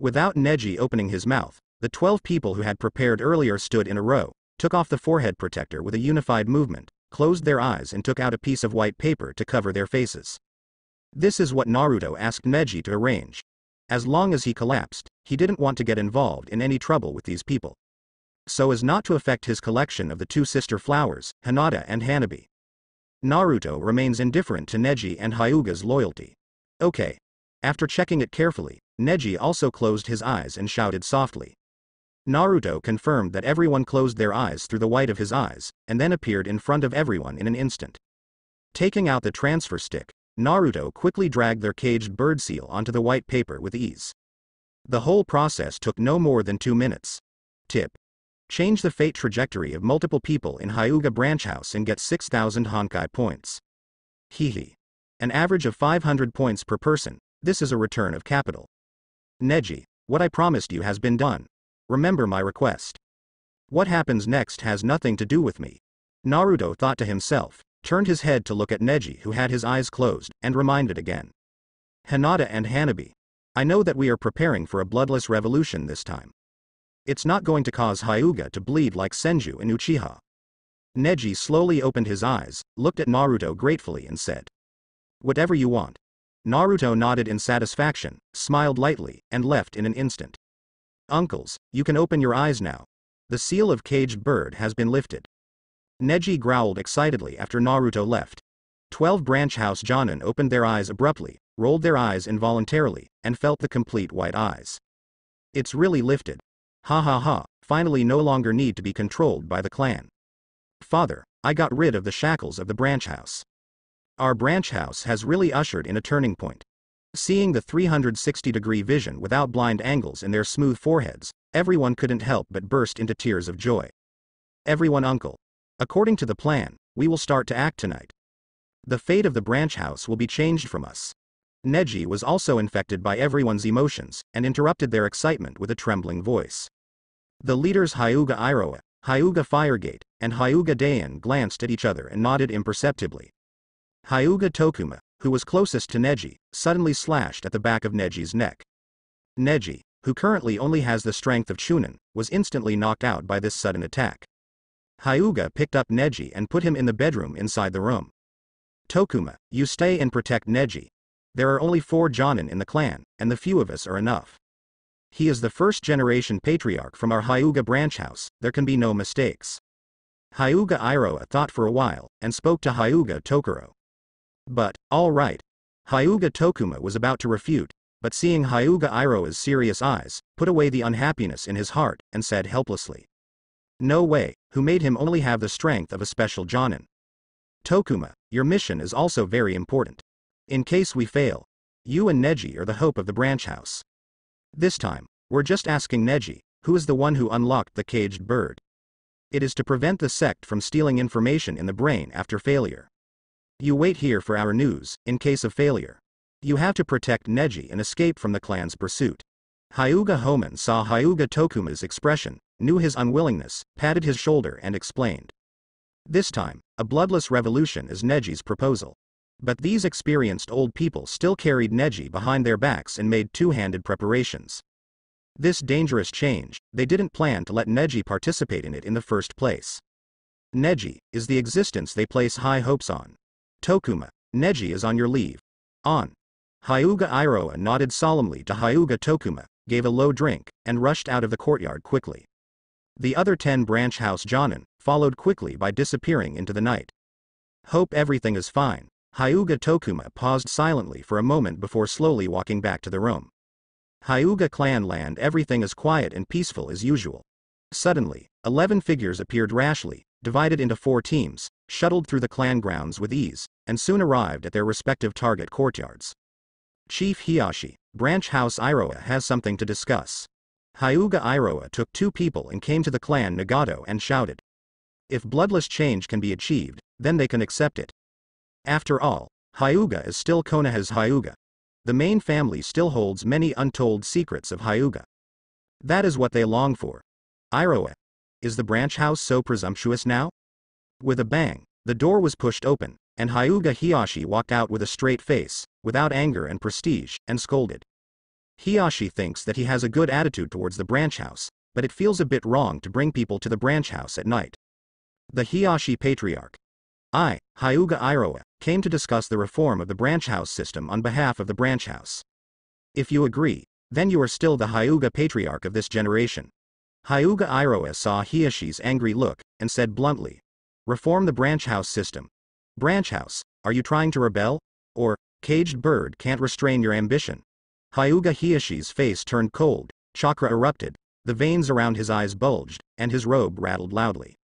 Without Neji opening his mouth, the twelve people who had prepared earlier stood in a row, took off the forehead protector with a unified movement, closed their eyes and took out a piece of white paper to cover their faces. This is what Naruto asked Neji to arrange. As long as he collapsed, he didn't want to get involved in any trouble with these people. So as not to affect his collection of the two sister flowers, Hinata and Hanabi. Naruto remains indifferent to Neji and Hyuga's loyalty. Okay. After checking it carefully, Neji also closed his eyes and shouted softly. Naruto confirmed that everyone closed their eyes through the white of his eyes, and then appeared in front of everyone in an instant. Taking out the transfer stick, Naruto quickly dragged their caged bird seal onto the white paper with ease. The whole process took no more than two minutes. Tip. Change the fate trajectory of multiple people in Hyuga Branch House and get 6,000 Honkai points. Hehe. An average of 500 points per person, this is a return of capital. Neji, what I promised you has been done. Remember my request. What happens next has nothing to do with me. Naruto thought to himself, turned his head to look at Neji who had his eyes closed, and reminded again. Hinata and Hanabi. I know that we are preparing for a bloodless revolution this time. It's not going to cause Hyuga to bleed like Senju and Uchiha. Neji slowly opened his eyes, looked at Naruto gratefully and said. Whatever you want. Naruto nodded in satisfaction, smiled lightly, and left in an instant. Uncles, you can open your eyes now. The seal of caged bird has been lifted. Neji growled excitedly after Naruto left. Twelve branch house Jonin opened their eyes abruptly, rolled their eyes involuntarily, and felt the complete white eyes. It's really lifted. Ha ha ha, finally no longer need to be controlled by the clan. Father, I got rid of the shackles of the branch house. Our branch house has really ushered in a turning point. Seeing the 360 degree vision without blind angles in their smooth foreheads, everyone couldn't help but burst into tears of joy. Everyone, uncle. According to the plan, we will start to act tonight. The fate of the branch house will be changed from us. Neji was also infected by everyone's emotions and interrupted their excitement with a trembling voice. The leaders Hyuga Iroha, Hyuga Firegate, and Hyuga Dain glanced at each other and nodded imperceptibly. Hyuga Tokuma, who was closest to Neji, suddenly slashed at the back of Neji's neck. Neji, who currently only has the strength of Chunin, was instantly knocked out by this sudden attack. Hyuga picked up Neji and put him in the bedroom inside the room. Tokuma, you stay and protect Neji. There are only four Jonin in the clan, and the few of us are enough. He is the first generation patriarch from our Hyuga branch house, there can be no mistakes. Hyuga Iroha thought for a while, and spoke to Hyuga Tokuro. But, all right. Hyuga Tokuma was about to refute, but seeing Hyuga Iroha's serious eyes, put away the unhappiness in his heart, and said helplessly. No way, who made him only have the strength of a special Jonin. Tokuma, your mission is also very important. In case we fail, you and Neji are the hope of the branch house. This time, we're just asking Neji, who is the one who unlocked the caged bird. It is to prevent the sect from stealing information in the brain after failure. You wait here for our news, in case of failure. You have to protect Neji and escape from the clan's pursuit. Hyuga Homon saw Hyuga Tokuma's expression, knew his unwillingness, patted his shoulder and explained. This time, a bloodless revolution is Neji's proposal. But these experienced old people still carried Neji behind their backs and made two-handed preparations. This dangerous change, they didn't plan to let Neji participate in it in the first place. Neji, is the existence they place high hopes on. Tokuma, Neji is on your leave. On. Hyuga Iroha nodded solemnly to Hyuga Tokuma, gave a low drink, and rushed out of the courtyard quickly. The other ten branch house Jonin, followed quickly by disappearing into the night. Hope everything is fine. Hyuga Tokuma paused silently for a moment before slowly walking back to the room. Hyuga clan land everything is quiet and peaceful as usual. Suddenly, eleven figures appeared rashly, divided into four teams, shuttled through the clan grounds with ease, and soon arrived at their respective target courtyards. Chief Hiashi, Branch House Iroha has something to discuss. Hyuga Iroha took two people and came to the clan Nagato and shouted. If bloodless change can be achieved, then they can accept it. After all, Hyuga is still Konoha's Hyuga. The main family still holds many untold secrets of Hyuga. That is what they long for. Iroha. Is the branch house so presumptuous now? With a bang, the door was pushed open, and Hyuga Hiashi walked out with a straight face, without anger and prestige, and scolded. Hiashi thinks that he has a good attitude towards the branch house, but it feels a bit wrong to bring people to the branch house at night. The Hiashi Patriarch. I, Hyuga Iroha, came to discuss the reform of the branch house system on behalf of the branch house. If you agree, then you are still the Hyuga Patriarch of this generation. Hyuga Iroha saw Hiashi's angry look, and said bluntly, Reform the branch house system. Branch house, are you trying to rebel? Or, caged bird can't restrain your ambition? Hyuga Hiashi's face turned cold, chakra erupted, the veins around his eyes bulged, and his robe rattled loudly.